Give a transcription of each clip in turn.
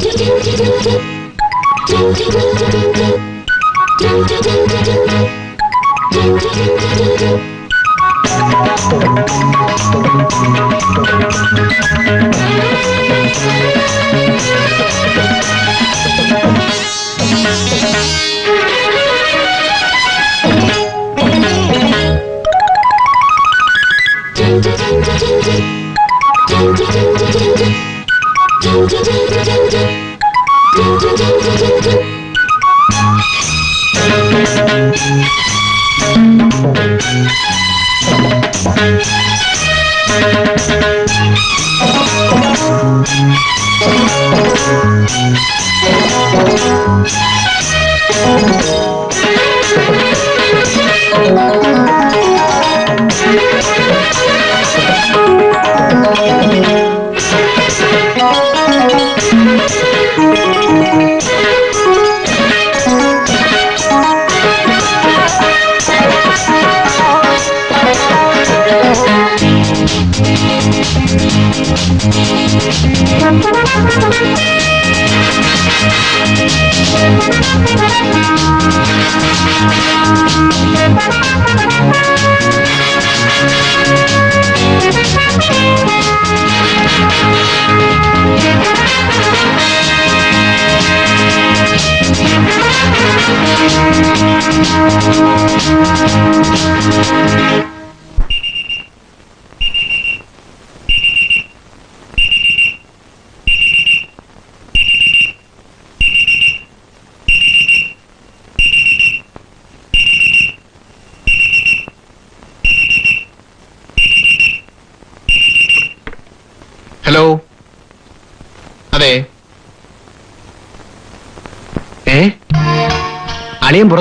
do do do do do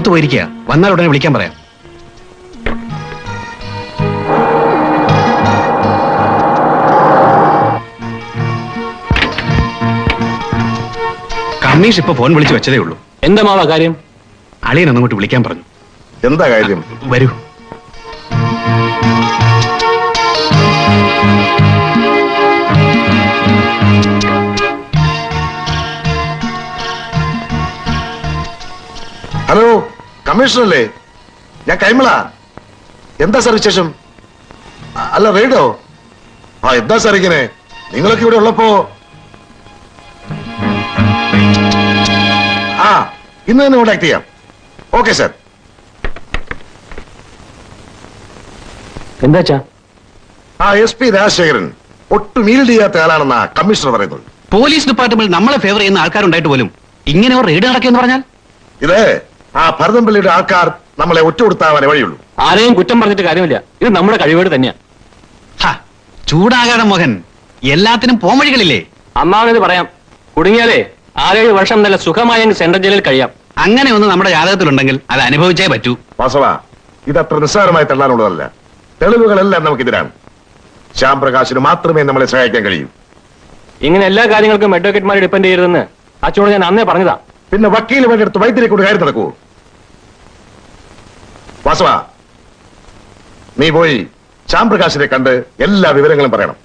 പുറത്തു പോയിരിക്കുക വന്നാൽ ഉടനെ വിളിക്കാൻ പറയാം. കമ്മീഷ് ഇപ്പൊ ഫോൺ വിളിച്ചു വെച്ചതേ ഉള്ളൂ. എന്താ മാവാ കാര്യം? അളിയൻ അങ്ങോട്ട് വിളിക്കാൻ പറഞ്ഞു. എന്താ കാര്യം? വരൂ. കമ്മീഷണർ അല്ലേ ഞാൻ കൈമള. എന്താ സാർ വിശേഷം? അല്ല റേഡോ ആ എന്താ സാർ ഇങ്ങനെ? നിങ്ങളൊക്കെ ഇവിടെ ഉള്ളപ്പോ ആ ഇന്ന് തന്നെ കോണ്ടാക്ട് ചെയ്യാം. ഓക്കെ സാർ എന്താച്ചാ ആ എസ് പി രാജശേഖരൻ ഒട്ടും ഈൽഡ് ചെയ്യാത്ത ആളാണെന്നാ കമ്മീഷണർ പറയുന്നത്. പോലീസ് ഡിപ്പാർട്ട്മെന്റ് നമ്മളെ ഫേവർ ചെയ്യുന്ന ആൾക്കാരുണ്ടായിട്ട് പോലും ഇങ്ങനെ ഒരു റെയ്ഡ് നടക്കുമെന്ന് പറഞ്ഞാൽ? ഇത് ആ ഭരതംപള്ളിയുടെ ആൾക്കാർ നമ്മളെ ഒറ്റുകൊടുത്താവാനേ വഴിയുള്ളൂ. ആരെയും കുറ്റം പറഞ്ഞിട്ട് കാര്യമില്ല. ഇത് നമ്മുടെ കഴിവേട് തന്നെയാ. ചൂടാകാതെ മോഹൻ. എല്ലാത്തിനും പോംവഴികളില്ലേ? അമ്മാവനത് പറയാം. കുടുങ്ങിയാലേ ആറേഴ് വർഷം നല്ല സുഖമായ സെൻട്രൽ ജയിലിൽ കഴിയാം. അങ്ങനെ ഒന്ന് നമ്മുടെ ജാതകത്തിലുണ്ടെങ്കിൽ അത് അനുഭവിച്ചേ പറ്റൂ. വാസവ ഇതത്ര നിസ്സാരമായി തള്ളാനുള്ളതല്ല. തെളിവുകളെല്ലാം നമുക്കെതിരാണ് ശ്യാം പ്രകാശിന് മാത്രമേ നമ്മളെ സഹായിക്കാൻ കഴിയൂ. ഇങ്ങനെ എല്ലാ കാര്യങ്ങൾക്കും അഡ്വക്കേറ്റ്മാരെ ഡിപ്പെൻഡ് ചെയ്യരുതെന്ന് അച്ഛനോട് ഞാൻ അന്നേ പറഞ്ഞതാ. പിന്നെ വക്കീൽ വേണ്ടെടുത്ത് വൈദ്യരെ കൊണ്ട് കാര്യം നടക്കൂ. വാസവ നീ പോയി ശ്യാംപ്രകാശിനെ കണ്ട് എല്ലാ വിവരങ്ങളും പറയണം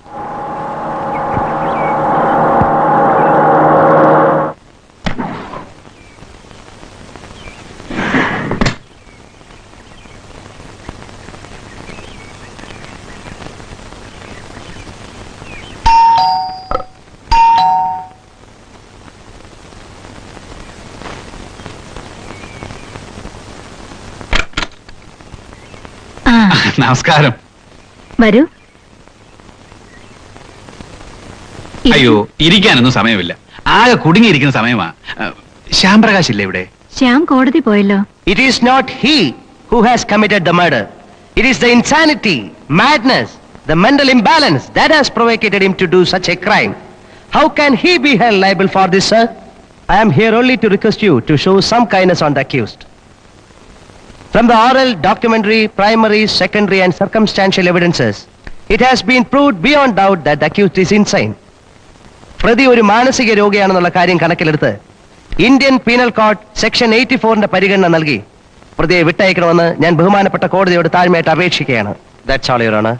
ആ നമസ്കാരം വരൂ അയ്യോ ഇരിക്കാനൊന്നും സമയമില്ല ആകെ കുടുങ്ങിയിരിക്കുന്ന സമയമാ ഏ, ശ്യാംപ്രകാശ് ഇല്ലേ ഇവിടെ ശ്യാം കോടതി പോയല്ലോ it is not he who has committed the murder. It is the insanity, madness, the mental imbalance that has provocated him to do such a crime. How can he be held liable for this, sir? I am here only to request you to show some kindness on the accused. From the oral, documentary, primary, secondary, and circumstantial evidences, it has been proved beyond doubt that the accused is insane. പ്രതി ഒരു മാനസിക രോഗിയാണെന്നുള്ള കാര്യം കണക്കിലെടുത്ത് Indian penal code section eighty ഫോറിന്റെ പരിഗണന നൽകി. പ്രതിയെ വിട്ടയക്കണമെന്ന് ഞാൻ ബഹുമാനപ്പെട്ട കോടതിയോട് താഴ്മയായിട്ട് അപേക്ഷിക്കുകയാണ്. ദാറ്റ്സ് ഓൾ യുവർ ഓണർ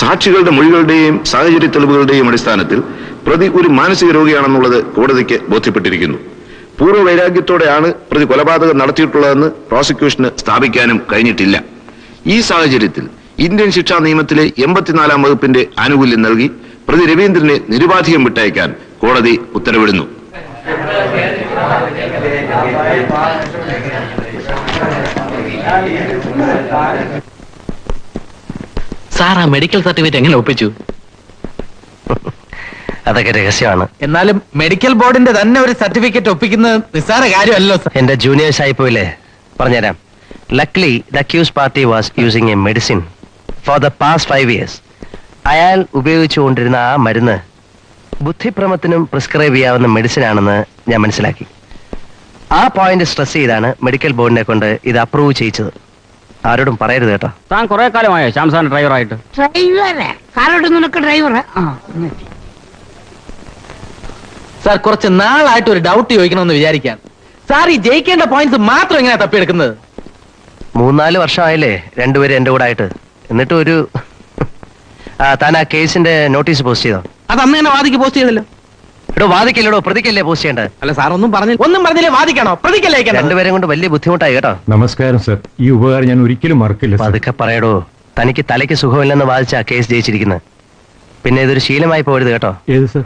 സാക്ഷികളുടെ മൊഴികളുടെയും സാഹചര്യ തെളിവുകളുടെയും അടിസ്ഥാനത്തിൽ പ്രതി ഒരു മാനസിക രോഗിയാണെന്നുള്ളത് കോടതിക്ക് ബോധ്യപ്പെട്ടിരിക്കുന്നു. പൂർവ വൈരാഗ്യത്തോടെയാണ് പ്രതി കൊലപാതകം നടത്തിയിട്ടുള്ളതെന്ന് പ്രോസിക്യൂഷന് സ്ഥാപിക്കാനും കഴിഞ്ഞിട്ടില്ല. ഈ സാഹചര്യത്തിൽ ഇന്ത്യൻ ശിക്ഷാ നിയമത്തിലെ എൺപത്തിനാലാം വകുപ്പിന്റെ ആനുകൂല്യം നൽകി പ്രതി രവീന്ദ്രനെ നിരുപാധികം വിട്ടയക്കാൻ കോടതി ഉത്തരവിടുന്നു. സാർ ആ മെഡിക്കൽ സർട്ടിഫിക്കറ്റ് എങ്ങനെ ഒപ്പിച്ചു? അതൊക്കെ രഹസ്യമാണ്. എന്നാലും മെഡിക്കൽ ബോർഡിന്റെ തന്നെ ഒരു സർട്ടിഫിക്കറ്റ് ഒപ്പിക്കുന്നത് നിസ്സാര കാര്യമല്ലോ എന്റെ ജൂനിയേഴ്സ് ആയിപ്പോയില്ലേ പറഞ്ഞുതരാം. Luckily the accused party was using a medicine for the past five years അയാൾ ഉപയോഗിച്ചുകൊണ്ടിരുന്ന ആ മരുന്ന് ബുദ്ധിഭ്രമത്തിനും പ്രിസ്ക്രൈബ് ചെയ്യാവുന്ന മെഡിസിൻ ആണെന്ന് ഞാൻ മനസ്സിലാക്കി. ആ പോയിന്റ് സ്ട്രെസ് ചെയ്താണ് മെഡിക്കൽ ബോർഡിനെ കൊണ്ട് ഇത് അപ്രൂവ് ചെയ്യിച്ചത്. ആരോടും പറയരുത് കേട്ടോ. താൻ കുറെ കാലമായോ ശ്യാംസാൻ ഡ്രൈവറായിട്ട്? ഡ്രൈവറെ. കാറോട്ട് നിനക്ക് ഡ്രൈവറെ? സാർ കുറച്ച് നാളായിട്ട് ഒരു ഡൗട്ട് ചോദിക്കണമെന്ന് വിചാരിക്കാം സാർ ഈ ജയിക്കേണ്ട പോയിന്റ്സ് മാത്രം എങ്ങനെയാ തപ്പിയെടുക്കുന്നത്? മൂന്നാൽ വർഷമായല്ലേ രണ്ടുപേരും എന്റെ കൂടെ ആയിട്ട്. എന്നിട്ടും ഒരു താൻ ആ കേസിന്റെ നോട്ടീസ് പോസ്റ്റ് ചെയ്തോ? അത് അന്ന് തന്നെ വാദിക്ക് പോസ്റ്റ് ചെയ്തല്ലോ. എടോ വാദിക്കല്ലേടോ പ്രതിക്കല്ലേ പോസ്റ്റ് ചെയ്യേണ്ടത്? അല്ല സാർ ഒന്നും പറഞ്ഞില്ല. ഒന്നും പറഞ്ഞില്ലേ വാദിക്കണോ? പ്രതിക്കല്ലേ? രണ്ടുപേരും കൊണ്ട് വലിയ ബുദ്ധിമുട്ടായി കേട്ടോ. നമസ്കാരം സർ ഈ ഉപകാരം ഞാൻ ഒരിക്കലും മറക്കില്ല അതൊക്കെ പതുക്കെ പറയടോ തനിക്ക് തലയ്ക്ക് സുഖമില്ലെന്ന് വാദിച്ച കേസ് ജയിച്ചിരിക്കുന്നത് പിന്നെ ഇതൊരു ശീലമായി പോരുത് കേട്ടോ. ഏത് സർ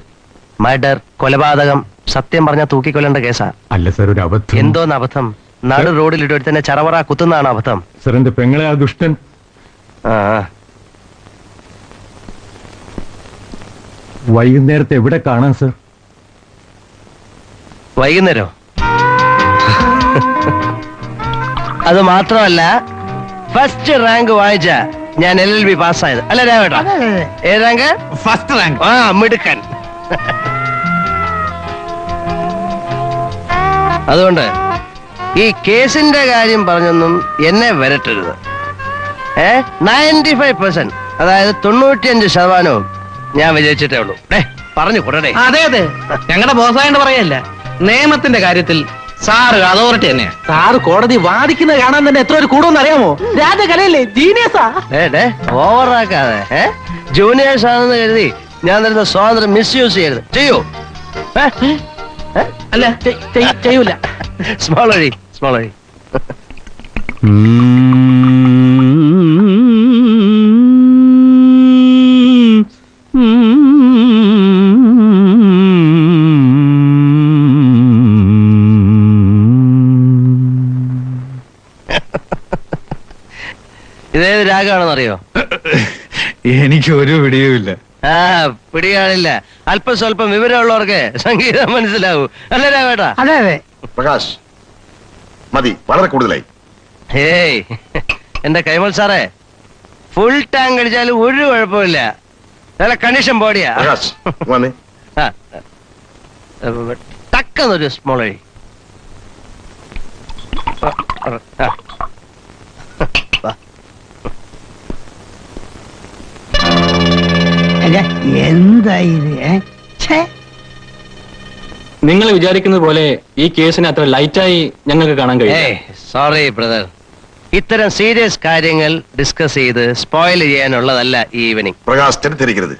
മർഡർ കൊലപാതകം സത്യം പറഞ്ഞാൽ തൂക്കിക്കൊല്ലേണ്ട കേസാ. അല്ല സർ ഒരു അബദ്ധം. എന്തോന്ന് അബദ്ധം? നാട് റോഡിൽ തന്നെ ചറവറ കുത്തുന്നതാണ് അബദ്ധം? സർ എന്റെ പെങ്ങളെ ആ ദുഷ്ടൻ. ആ ആ. വൈകുന്നേരത്തെ എവിടെ കാണാൻ സർ വൈകുന്നേരോ? അത് മാത്രമല്ല ഫസ്റ്റ് റാങ്ക് വായിച്ച ഞാൻ എൽ എൽ ബി പാസ്സായത്. അല്ല രാവേട്ടാ റാങ്ക് ഫസ്റ്റ് റാങ്ക് ആ മിടുക്കൻ. അതുകൊണ്ട് ഈ കേസിന്റെ കാര്യം പറഞ്ഞൊന്നും എന്നെ വരട്ടരുത്. ഏ നയന്റി ഫൈവ് പെർസെന്റ് അതായത് തൊണ്ണൂറ്റിയഞ്ച് ശതമാനവും ഞാൻ വിജയിച്ചിട്ടേ ഉള്ളൂ. ഡേ പറഞ്ഞു കൂടടേ അതെ അതെ. ഞങ്ങളുടെ ബോസായോണ്ട് പറയല്ല? നിയമത്തിന്റെ കാര്യത്തിൽ സാറ് അതോറിറ്റി തന്നെയാ. സാറ് കോടതി വാദിക്കുന്നത് കാണാൻ തന്നെ എത്ര ഒരു കൂടുമെന്ന് അറിയാമോ? രാജകലയല്ലേ ജീനിയസാ ഓവറാക്കാതെ. ജൂനിയേഴ്സ് ആണെന്ന് കരുതി ഞാൻ തരുന്ന സ്വാതന്ത്ര്യം മിസ്യൂസ് ചെയ്യരുത്. ചെയ്യൂ. അല്ല. ചെയ്- ചെയ്- ചെയ്യൂല. സ്മോൾ വഴി സ്മോൾ വഴി. അറിയോ എനിക്ക് ഒരു പിടിയുമില്ല ആ പിടികാണില്ല അല്പം സ്വല്പം വിവരമുള്ളവർക്ക് സംഗീതം മനസ്സിലാവൂ. അല്ലേ രാവേട്ടാ അതെ അതെ. പ്രകാശ് മതി വളരെ കൂടുതലായി. ഹേയ് എന്റെ കൈമൾ സാറേ? ഫുൾ ടാങ്ക് അടിച്ചാലും ഒരു കുഴപ്പമില്ല. നല്ല കണ്ടീഷൻ ബോഡിയാ ടക്കെന്നൊരു സ്മോൾ വഴി. നിങ്ങൾ വിചാരിക്കുന്നത് പോലെ ഈ കേസിനെ അത്ര ലൈറ്റായി ഞങ്ങൾക്ക് കാണാൻ കഴിയും സോറി ബ്രദർ ഇത്തരം സീരിയസ് കാര്യങ്ങൾ ഡിസ്കസ് ചെയ്ത് സ്പോയിൽ ചെയ്യാനുള്ളതല്ല ഈ ഈവനിങ് പ്രകാശ് തെറ്റിദ്ധരിക്കരുത്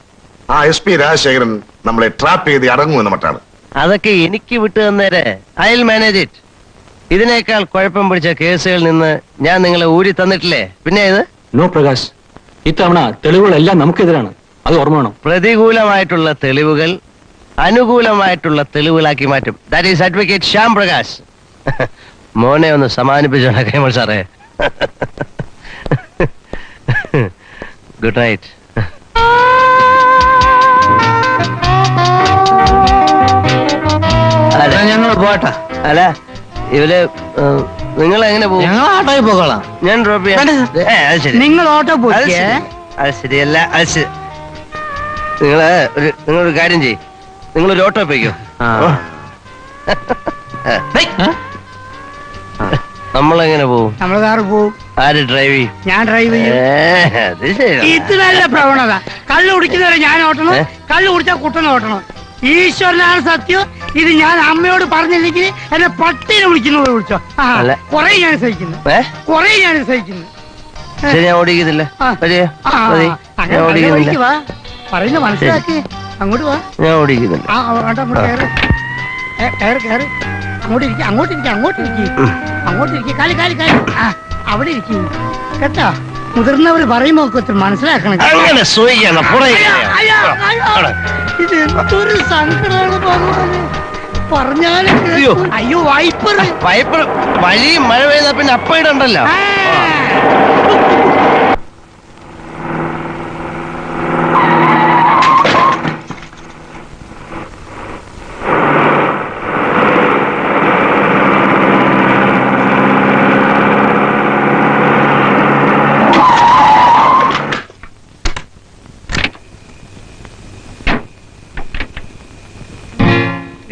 ആ എസ് പി രാജശേഖരൻ നമ്മളെ ട്രാപ്പ് ചെയ്ത് അടങ്ങുമെന്ന മട്ടാണ് അതൊക്കെ എനിക്ക് വിട്ടു തന്നേരെ. ഐ മാനേജ് ഇറ്റ് ഇതിനേക്കാൾ കുഴപ്പം പിടിച്ച കേസുകളിൽ നിന്ന് ഞാൻ നിങ്ങളെ ഊരി തന്നിട്ടില്ലേ? പിന്നെ ഇത്? നോ പ്രകാശ്. ഇത്തവണ തെളിവുകളെല്ലാം നമുക്കെതിരാണ്. അത് ഓർമ്മ വേണം. പ്രതികൂലമായിട്ടുള്ള തെളിവുകൾ അനുകൂലമായിട്ടുള്ള തെളിവുകളാക്കി മാറ്റും. That is advocate Shyam Prakash. മോനെ ഒന്ന് സമാനിപ്പിച്ചോളാം കേമൾ സാറേ. ഗുഡ് നൈറ്റ് അല്ല. ഇവർ നിങ്ങൾ എങ്ങനെ പോകും? ഞങ്ങൾ ഓട്ടോയിൽ പോകോളാം. ഞാൻ ഡ്രോപ്പ് ചെയ്യാം. നിങ്ങൾ ഓട്ടോ പോയി അത് ശരിയല്ല അത് ശരി. നിങ്ങൾ ഒരു നിങ്ങളൊരു കാര്യം ചെയ്യും. നിങ്ങളൊരു ഓട്ടോ പോയിക്കോ നമ്മളെങ്ങനെ പോവും? നമ്മൾ കാറ് പോവും. ആര് ഡ്രൈവ് ചെയ്യും? ഞാൻ ഡ്രൈവ് ചെയ്യും. ഇത് നല്ല പ്രവണത. കള്ളു കുടിക്കുന്നവരെ ഞാൻ ഓട്ടണം? കള്ളു കുടിച്ചാൽ കുട്ടനെ ഓട്ടണം. ഈശ്വരനാണ് സത്യം. ഇത് ഞാൻ അമ്മയോട് പറഞ്ഞില്ലെങ്കിൽ എന്നെ പട്ടിനെ വിളിക്കുന്നത് വിളിച്ചോ. കൊറേ അല്ല. കുറേ ഞാൻ സഹിക്കുന്നു. കൊറേ ഞാൻ സഹിക്കുന്നു. ശരി ഞാൻ ഓടിക്കുന്നില്ല ഞാൻ ഓടിക്കുന്നില്ല വാ മനസ്സിലാക്കി. അങ്ങോട്ട് വാ. ഞാൻ ഓടിക്കുന്നുണ്ട് ആ അങ്ങോട്ട് അങ്ങോട്ട് കയറ്. ഏ, കയറ് കയറ്. അങ്ങോട്ട് ഇരിക്കുക അങ്ങോട്ട് ഇരിക്കുക അങ്ങോട്ട് ഇരിക്കുക അങ്ങോട്ട് ഇരിക്കുക കാലി കാലി കാലി. ആ അവിടെ ഇരിക്കും. കേട്ടാ? മുതിർന്നവർ പറയുമ്പോ മനസ്സിലാക്കണം. അങ്ങനെ. ഇത് എന്തൊരു സങ്കടമാണ് ഭഗവാനെ പറഞ്ഞാലും അയ്യോ. വായ്പ വൈപ്പർ വഴി മഴ പെയ്താ പിന്നെ അപ്പയിടുണ്ടല്ലോ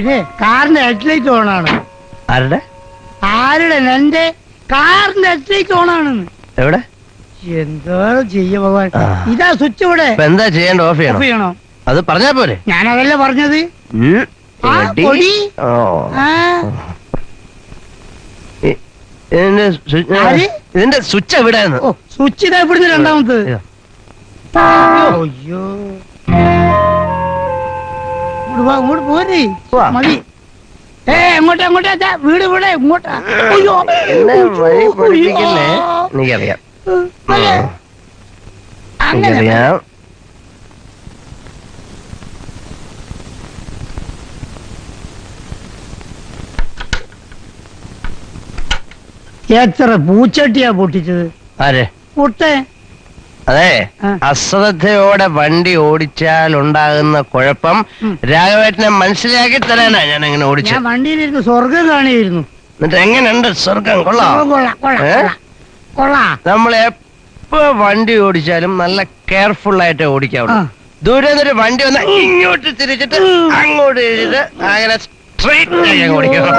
പിന്നെ കാറിന്റെ ഹെഡ്ലൈറ്റ് ഓണാണ് ആരുടെ? ആരുടെ? എന്റെ കാറിന്റെ ഹെഡ്ലൈറ്റ് ഓണാണ് എവിടെ? എന്തോ ചെയ്യ ഭഗവാൻ. ഇതാ സ്വിച്ച് ഇവിടെ. എന്താ ചെയ്യേണ്ട ഓഫ് ഓഫ് ചെയ്യണോ? അത് പറഞ്ഞാ പോലെ ഞാൻ അതല്ല പറഞ്ഞത് ഇതിന്റെ? സ്വിച്ച് എവിടെയാണ് സ്വിച്ച് ഇതാ ഇവിടുന്ന് രണ്ടാമത് അയ്യോ. ഇങ്ങോട്ട് വാ. പോരേ മതി. ഏ അങ്ങോട്ട് അങ്ങോട്ട് വീട് ഇവിടെ ഇങ്ങോട്ടാ. അയ്യോ. വഴി. പഠിപ്പിക്കല്ലേ എനിക്കറിയാം. അങ്ങനെ. എത്ര പൂച്ചട്ടിയാ പൊട്ടിച്ചത്? ആരെ? പൊട്ടേ. അതെ. അശ്രദ്ധയോടെ വണ്ടി ഓടിച്ചാൽ ഉണ്ടാകുന്ന കുഴപ്പം. രാഘവേട്ടനെ മനസ്സിലാക്കി തരാനാ ഞാൻ അങ്ങനെ ഞാൻ ഓടിച്ചത്. വണ്ടിയിലിരുന്ന് സ്വർഗം കാണിയിരുന്നു. എന്നിട്ട് എങ്ങനെയുണ്ട് സ്വർഗം കൊള്ളാം. നമ്മൾ എപ്പോ വണ്ടി ഓടിച്ചാലും നല്ല കെയർഫുൾ ആയിട്ട് ഓടിക്കാവുള്ളൂ. ദൂരെ നിന്നൊരു വണ്ടി വന്ന ഇങ്ങോട്ട് തിരിച്ചിട്ട് അങ്ങോട്ട് തിരിച്ചിട്ട് അങ്ങനെ സ്ട്രെയിറ്റ് ആയി ഓടിക്കണം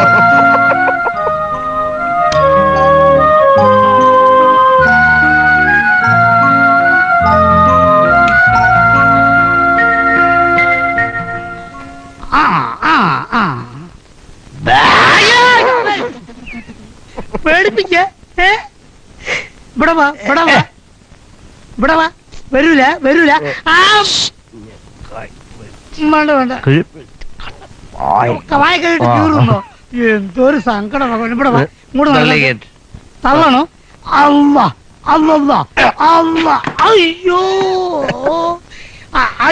പേടിപ്പിക്ക ഇവിടെ വാ ഇവിടെ വാ. ഇവിടെ വാ. വരൂല വരൂല. ആ വേണ്ട വേണ്ട. വായ. കേട്ട് കീറുന്നോ. എന്തൊരു സങ്കടം. ഇവിടെ വാ. ഇങ്ങോട്ട്. തള്ളണോ? അല്ല അല്ല അല്ല അയ്യോ.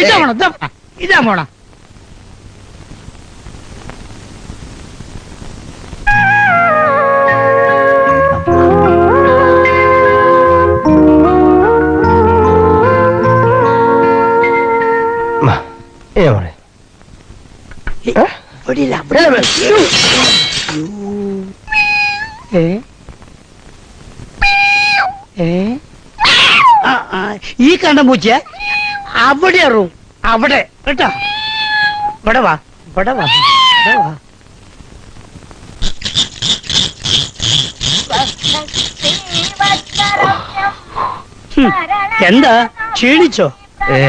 ഇതാ പോണം. ഇതാ പോണം. ഏ, ഇവിടില്ല. ഏ ഏ ആ, ആ, ഈ കണ്ട മൂച്ച അവിടെ റൂം അവിടെ. കേട്ടോ? ഇവിടെ വാ ഇവിടെ വാ ഇവിടെ വാ. എന്താ? ക്ഷീണിച്ചോ? ഏ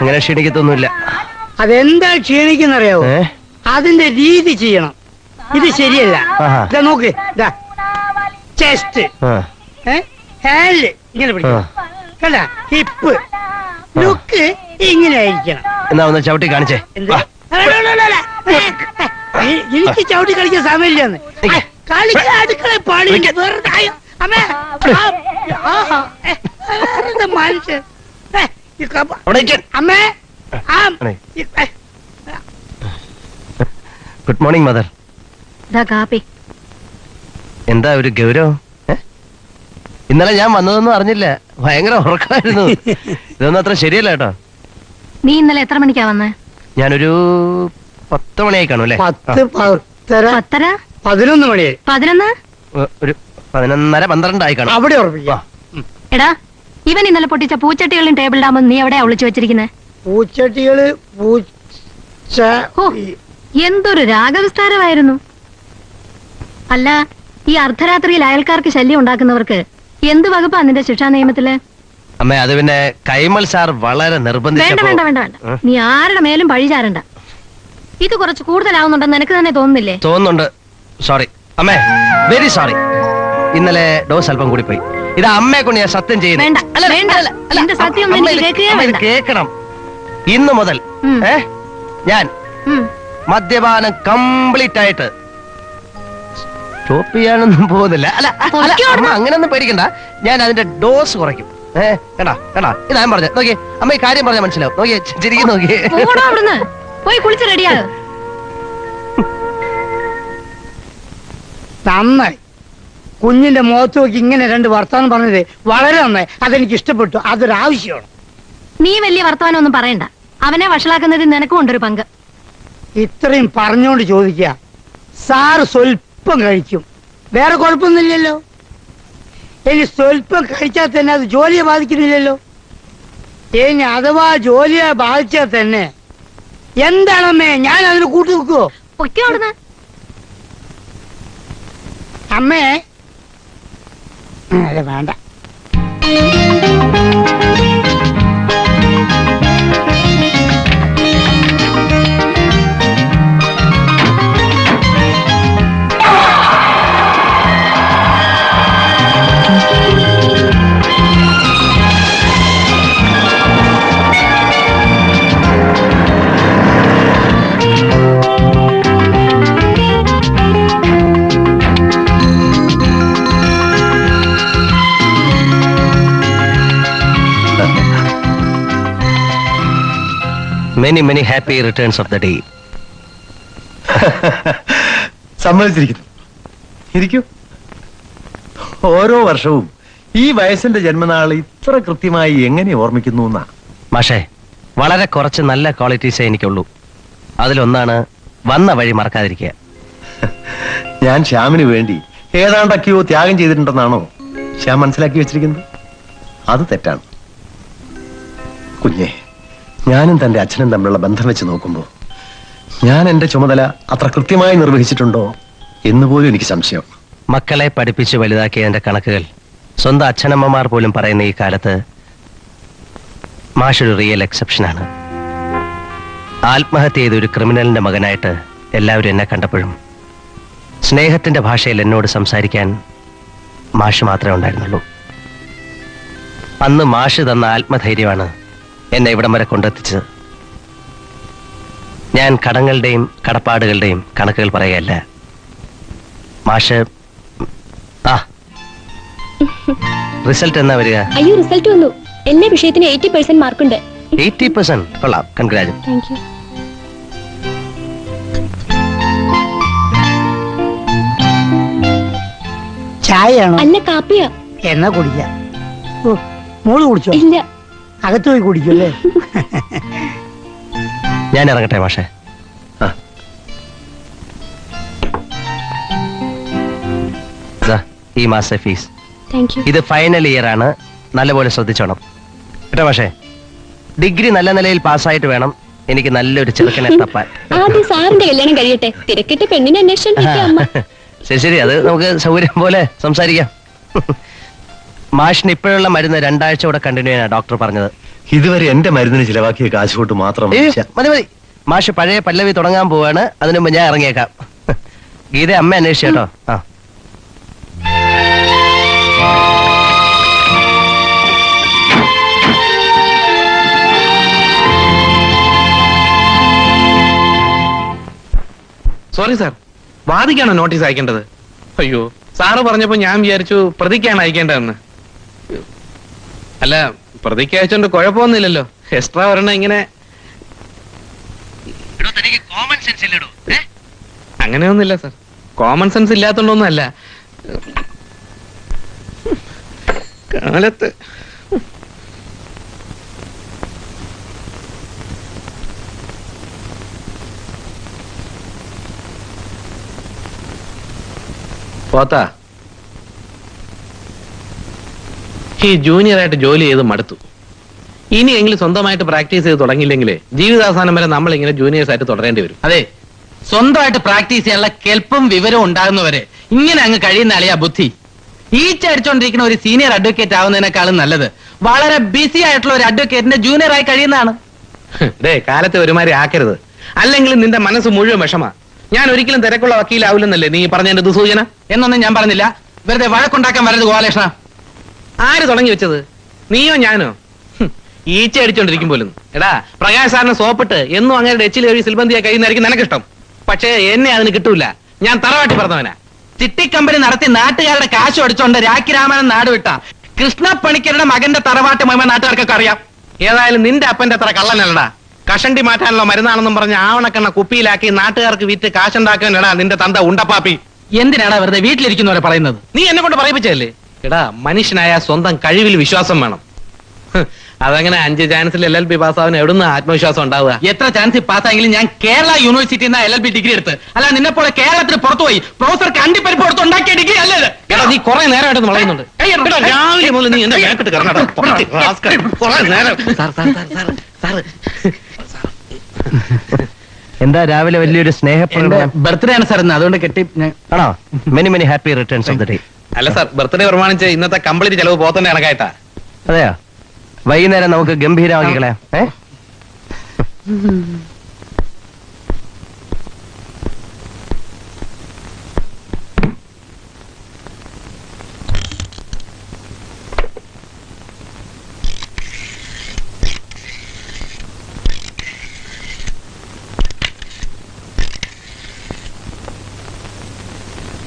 അങ്ങനെ ക്ഷീണിക്കത്തൊന്നുമില്ല. അതെന്താ ക്ഷീണിക്കുന്നറിയാവോ? അതിന്റെ രീതി ചെയ്യണം. ഇത് ശരിയല്ല. ഇതാ നോക്ക് ഇതാ ചെസ്റ്റ് ഹാൻഡ് ഇങ്ങനെ പിടിക്കണം കണ്ട? ഹിപ്പ് ലുക്ക് ഇങ്ങനെ ആയിരിക്കണം. എന്നാ ഒന്ന് ചവിട്ടി കാണിച്ചേ. എനിക്ക് ചവിട്ടി കളിക്കാൻ സമയമില്ലെന്ന്. കളിക്കാൻ അടുക്കള നിക്ക്. വെറുതെ അമ്മേ. മനുഷ്യൻ. അമ്മേ. Good morning mother. കാപ്പി. എന്താ ഒരു ഗൗരവം? ഇന്നലെ ഞാൻ വന്നതൊന്നും അറിഞ്ഞില്ല. ഭയങ്കര ഉറക്കമായിരുന്നു. ഇതൊന്നും അത്ര ശരിയല്ല കേട്ടോ. നീ ഇന്നലെ എത്ര മണിക്കാ വന്നേ? ഞാനൊരു പത്ത് മണിയായി കാണും അല്ലേ? പത്ത് പത്തര. പത്തര? പതിനൊന്ന് മണി പതിനൊന്ന്? ഏ, ഒരു പതിനൊന്നര പന്ത്രണ്ടായി കാണും. അവിടെ എടാ ഇവൻ ഇന്നലെ പൊട്ടിച്ച പൂച്ചട്ടികളും ടേബിൾ ഡാമും നീ എവിടെയാ ഒളിച്ചു വെച്ചിരിക്കുന്നത് പൂച്ചട്ടികൾ പൂച്ച എന്തൊരു രാഗവിസ്താരമായിരുന്നു. അല്ല ഈ അർദ്ധരാത്രിയിൽ അയൽക്കാർക്ക് ശല്യം ഉണ്ടാക്കുന്നവർക്ക് എന്ത് വകുപ്പാ നിന്റെ ശിക്ഷാ നിയമത്തിൽ? അമ്മേ അത് പിന്നെ കൈമൾ സാർ വളരെ വേണ്ട വേണ്ട വേണ്ട വേണ്ട. നീ ആരുടെ മേലും പഴി ചാരണ്ട. ഇത് കുറച്ച് കൂടുതലാവുന്നുണ്ടെന്ന് നിനക്ക് തന്നെ തോന്നുന്നില്ലേ? തോന്നുന്നുണ്ട്. സോറി അമ്മേ വെരി സോറി ഇന്നലെ ഡോസ് അല്പം കൂടി പോയി. ഇത് അമ്മയെ കൊണ്ട് ഞാൻ സത്യം ചെയ്യുന്നു. കേൾക്കണം. ഇന്ന് മുതൽ ഏ? ഞാൻ മദ്യപാനം കംപ്ലീറ്റ് ആയിട്ട് സ്റ്റോപ്പ് ചെയ്യാനൊന്നും പോകുന്നില്ല. അല്ല അമ്മ അങ്ങനൊന്നും പേടിക്കണ്ട. ഞാൻ അതിന്റെ ഡോസ് കുറയ്ക്കും. ഏ കണ്ടാ കണ്ടാ? ഇതാ ഞാൻ പറഞ്ഞത്. നോക്കിയേ അമ്മ ഈ കാര്യം പറഞ്ഞാൽ മനസ്സിലാവും. നോക്കിയേ ചിരിക്കും നോക്കിയേ. പോയി കുളിച്ച് റെഡിയാ നന്നായി. കുഞ്ഞിന്റെ മുഖത്ത് നോക്കി ഇങ്ങനെ രണ്ട് വർത്തമാനം പറഞ്ഞത് വളരെ നന്നായി. അതെനിക്ക് ഇഷ്ടപ്പെട്ടു. അതൊരാവശ്യമാണ്. നീ വലിയ വർത്തമാനം ഒന്നും പറയണ്ട. അവനെ വഷളാക്കുന്നതിൽ നിനക്കും ഉണ്ടൊരു പങ്ക്. ഇത്രയും പറഞ്ഞോണ്ട് ചോദിക്കുക. സാറ് സ്വൽപ്പം കഴിക്കും. വേറെ കുഴപ്പമൊന്നുമില്ലല്ലോ. ഇനി സ്വൽപ്പം കഴിച്ചാൽ തന്നെ അത് ജോലിയെ ബാധിക്കുന്നില്ലല്ലോ. ഇനി അഥവാ ജോലിയെ ബാധിച്ചാൽ തന്നെ എന്താണമ്മേ ഞാൻ അതിന് കൂട്ടി നിൽക്കുവോ? അമ്മേ. അല്ല വേണ്ട. Many many happy returns of the day സമ്മതിച്ചിരിക്കുന്നു. ഇരിക്കൂ. ഓരോ വർഷവും ഈ വയസ്സിന്റെ ജന്മനാൾ ഇത്ര കൃത്യമായി എങ്ങനെ ഓർമ്മിക്കുന്നു എന്നാ? മാഷേ വളരെ കുറച്ച് നല്ല ക്വാളിറ്റീസേ എനിക്കുള്ളൂ. അതിലൊന്നാണ് വന്ന വഴി മറക്കാതിരിക്കുക. ഞാൻ ശ്യാമിന് വേണ്ടി ഏതാണ്ടൊക്കെയോ ത്യാഗം ചെയ്തിട്ടുണ്ടെന്നാണോ ശ്യാം മനസ്സിലാക്കി വെച്ചിരിക്കുന്നത്? അത് തെറ്റാണ്. കുഞ്ഞെ ഞാനും തന്റെ അച്ഛനും തമ്മിലുള്ള ബന്ധം വെച്ച് നോക്കുമ്പോൾ ഞാൻ എന്റെ ചുമതല അത്ര കൃത്യമായി നിർവഹിച്ചിട്ടുണ്ടോ എന്ന് പോലും എനിക്ക് സംശയം. മക്കളെ പഠിപ്പിച്ച് വലുതാക്കിയ എന്റെ കണക്കുകൾ സ്വന്തം അച്ഛനമ്മമാർ പോലും പറയുന്ന ഈ കാലത്ത് മാഷൊരു റിയൽ എക്സെപ്ഷനാണ് ആത്മഹത്യ ചെയ്ത ഒരു ക്രിമിനലിന്റെ മകനായിട്ട് എല്ലാവരും എന്നെ കണ്ടപ്പോഴും സ്നേഹത്തിന്റെ ഭാഷയിൽ എന്നോട് സംസാരിക്കാൻ മാഷ് മാത്രമേ ഉണ്ടായിരുന്നുള്ളൂ. അന്ന് മാഷ് തന്ന ആത്മധൈര്യമാണ് എന്നെ ഇവിടം വരെ കൊണ്ടെത്തിച്ചത്. ഞാൻ കടങ്ങളുടെയും കടപ്പാടുകളുടെയും കണക്കുകൾ പറയുകയല്ല. മാഷ് ആ. റിസൾട്ട് എന്നാ വരിക? അയ്യോ റിസൾട്ട് വന്നു. എല്ലാ വിഷയത്തിനും എയ്റ്റി പെർസെന്റ് മാർക്കുണ്ട്. Eighty percent? കൊള്ളാം. Congratulate thank you. ചായയാണോ? അല്ല കാപ്പിയാ. എന്നാ കുടിക്കാം. ഓ, മോൾ കുടിച്ചോ? ഇല്ല. അകത്ത് പോയി കുടിക്കല്ലേ ഞാൻ ഇറങ്ങട്ടെ മാഷെ. ദാ, ഈ മാസത്തെ ഫീസ്. ഇത് ഫൈനൽ ഇയർ ആണ്. നല്ലപോലെ ശ്രദ്ധിച്ചോണം. കേട്ടോ പക്ഷേ ഡിഗ്രി നല്ല നിലയിൽ പാസ്സായിട്ട് വേണം. എനിക്ക് നല്ലൊരു ചെറുക്കനെ തപ്പാൻ. ആദ്യം സാറിന്റെ കല്യാണം കഴിയട്ടെ. തിരക്കിട്ട് പെണ്ണിനെ അന്വേഷിച്ചിട്ട് അമ്മ. ശരി ശരി. അത് നമുക്ക് സൗകര്യം പോലെ സംസാരിക്കാം. മാഷിന് ഇപ്പോഴുള്ള മരുന്ന് രണ്ടാഴ്ച കൂടെ കണ്ടിന്യൂ ചെയ്യാനാണ് ഡോക്ടർ പറഞ്ഞത്. ഇതുവരെ എന്റെ മരുന്നിന് ചിലവാക്കിയ കാശ് കൊണ്ട് മാത്രം മതി മതി. മാഷ് പഴയ പല്ലവി തുടങ്ങാൻ പോവാണ്. അതിനു മുമ്പ് ഞാൻ ഇറങ്ങിയേക്കാം. ഗീത അമ്മ അന്വേഷിച്ചു കേട്ടോ. ആ. സോറി സാർ വാദിക്കാണോ നോട്ടീസ് അയക്കേണ്ടത്? അയ്യോ സാറ് പറഞ്ഞപ്പോ ഞാൻ വിചാരിച്ചു പ്രതിക്കാണ് അയക്കേണ്ടതെന്ന്. അല്ല പ്രതിക്ക് അയച്ചോണ്ട് കുഴപ്പമൊന്നുമില്ലല്ലോ. എക്സ്ട്രാ ഒരെണ്ണം ഇങ്ങനെ കോമൺ സെൻസ് ഇല്ലടോ അങ്ങനെയൊന്നുമില്ല സർ. കോമൺ സെൻസ് ഇല്ലാത്തോണ്ടൊന്നല്ല കാലത്ത് പോത്താ ഈ ജൂനിയറായിട്ട് ജോലി ചെയ്ത് മടുത്തു. ഇനിയെങ്കിലും സ്വന്തമായിട്ട് പ്രാക്ടീസ് ചെയ്ത് തുടങ്ങിയില്ലെങ്കിൽ ജീവിതാവസാനം വരെ നമ്മൾ ഇങ്ങനെ ജൂനിയേഴ്സ് ആയിട്ട് തുടരേണ്ടി വരും. അതെ സ്വന്തമായിട്ട് പ്രാക്ടീസ് ചെയ്യാനുള്ള കെൽപ്പും വിവരവും ഉണ്ടാകുന്നവരെ ഇങ്ങനെ അങ്ങ് കഴിയുന്ന അളിയാ ബുദ്ധി. ഈ ചടിച്ചോണ്ടിരിക്കുന്ന ഒരു സീനിയർ അഡ്വക്കേറ്റ് ആവുന്നതിനേക്കാളും നല്ലത്. വളരെ ബിസി ആയിട്ടുള്ള ഒരു അഡ്വക്കേറ്റിന്റെ ജൂനിയർ ആയി കഴിയുന്നതാണ്. ഡേ കാലത്തെ ഒരുമാതിരി ആക്കരുത്. അല്ലെങ്കിൽ നിന്റെ മനസ്സ് മുഴുവൻ വിഷമാ. ഞാൻ ഒരിക്കലും തിരക്കുള്ള വക്കീലാവില്ലെന്നല്ലേ നീ പറഞ്ഞതിന്റെ ദുസൂചന? എന്നൊന്നും ഞാൻ പറഞ്ഞില്ല. വെറുതെ വഴക്കുണ്ടാക്കാൻ വരരുത് ഗോപാലകൃഷ്ണ. ആര് തുടങ്ങി വെച്ചത്? നീയോ ഞാനോ? ഈച്ച അടിച്ചോണ്ടിരിക്കും പോലും. എടാ പ്രകാശ് സാറിനെ സോപ്പിട്ട് എന്നും അങ്ങനെ എച്ചിൽ കഴി സിൽബന്തിയാ കഴിയുന്നതായിരിക്കും നിനക്കിഷ്ടം. പക്ഷേ എന്നെ അതിന് കിട്ടൂല. ഞാൻ തറവാട്ടി പറഞ്ഞവനാ. ചിട്ടിക്കമ്പനി നടത്തി നാട്ടുകാരുടെ കാശ് അടിച്ചോണ്ട് രാഖി രാമൻ നാട് വിട്ട. കൃഷ്ണ പണിക്കരുടെ മകന്റെ തറവാട്ട് മഹിമ നാട്ടുകാർക്കൊക്കെ അറിയാം. ഏതായാലും നിന്റെ അപ്പന്റെ അത്ര കള്ളനല്ലടാ. കഷണ്ടി മാറ്റാനുള്ള മരുന്നാണെന്നും പറഞ്ഞ് ആവണക്കണ്ണ കുപ്പിയിലാക്കി നാട്ടുകാർക്ക് വിറ്റ് കാശുണ്ടാക്കാനടാ നിന്റെ തന്ത ഉണ്ടപ്പാപ്പി. എന്തിനാടാ വെറുതെ വീട്ടിലിരിക്കുന്നവരെ പറയുന്നത്? നീ എന്നെ കൊണ്ട് പറയിപ്പിച്ചല്ലേ എടാ മനുഷ്യനായ സ്വന്തം കഴിവിൽ വിശ്വാസം വേണം. അതങ്ങനെ അഞ്ച് ചാൻസിൽ എൽ എൽ ബി പാസ്സാവാൻ എവിടുന്ന് ആത്മവിശ്വാസം ഉണ്ടാവുക? എത്ര ചാൻസിൽ പാസ്സായെങ്കിലും ഞാൻ കേരള യൂണിവേഴ്സിറ്റിയിൽ നിന്ന് എൽ എൽ ബി ഡിഗ്രി എടുത്ത്. അല്ല നിന്നെ പോലെ കേരളത്തിൽ പുറത്തുപോയി പ്രൊഫസർ അണ്ടിപ്പരിപ്പ് കൊടുത്ത് ഉണ്ടാക്കിയ ഡിഗ്രി അല്ലേ നീ കുറെ നേരമായിട്ട് വളയുന്നുണ്ട്. രാവിലെ മുതൽ നീ എന്റെ മേക്കിട്ട് കിടന്നടാ കുറെ നേരം. സാർ സാർ സാർ സാർ എന്താ രാവിലെ വലിയൊരു സ്നേഹപ്രകടനം? ബർത്ത്ഡേ ആണ് സാർ ഇന്ന്. അതുകൊണ്ട് കെട്ടി ആണോ? Many many happy returns of the day അല്ല സാർ ബർത്ത്ഡേ പ്രമാണിച്ച് ഇന്നത്തെ കംപ്ലീറ്റ് ചെലവ് പോത്തന്നെ കണക്കായിട്ടാ. അതെയാ? വൈകുന്നേരം നമുക്ക് ഗംഭീരമാക്കി കളയാം ഏ?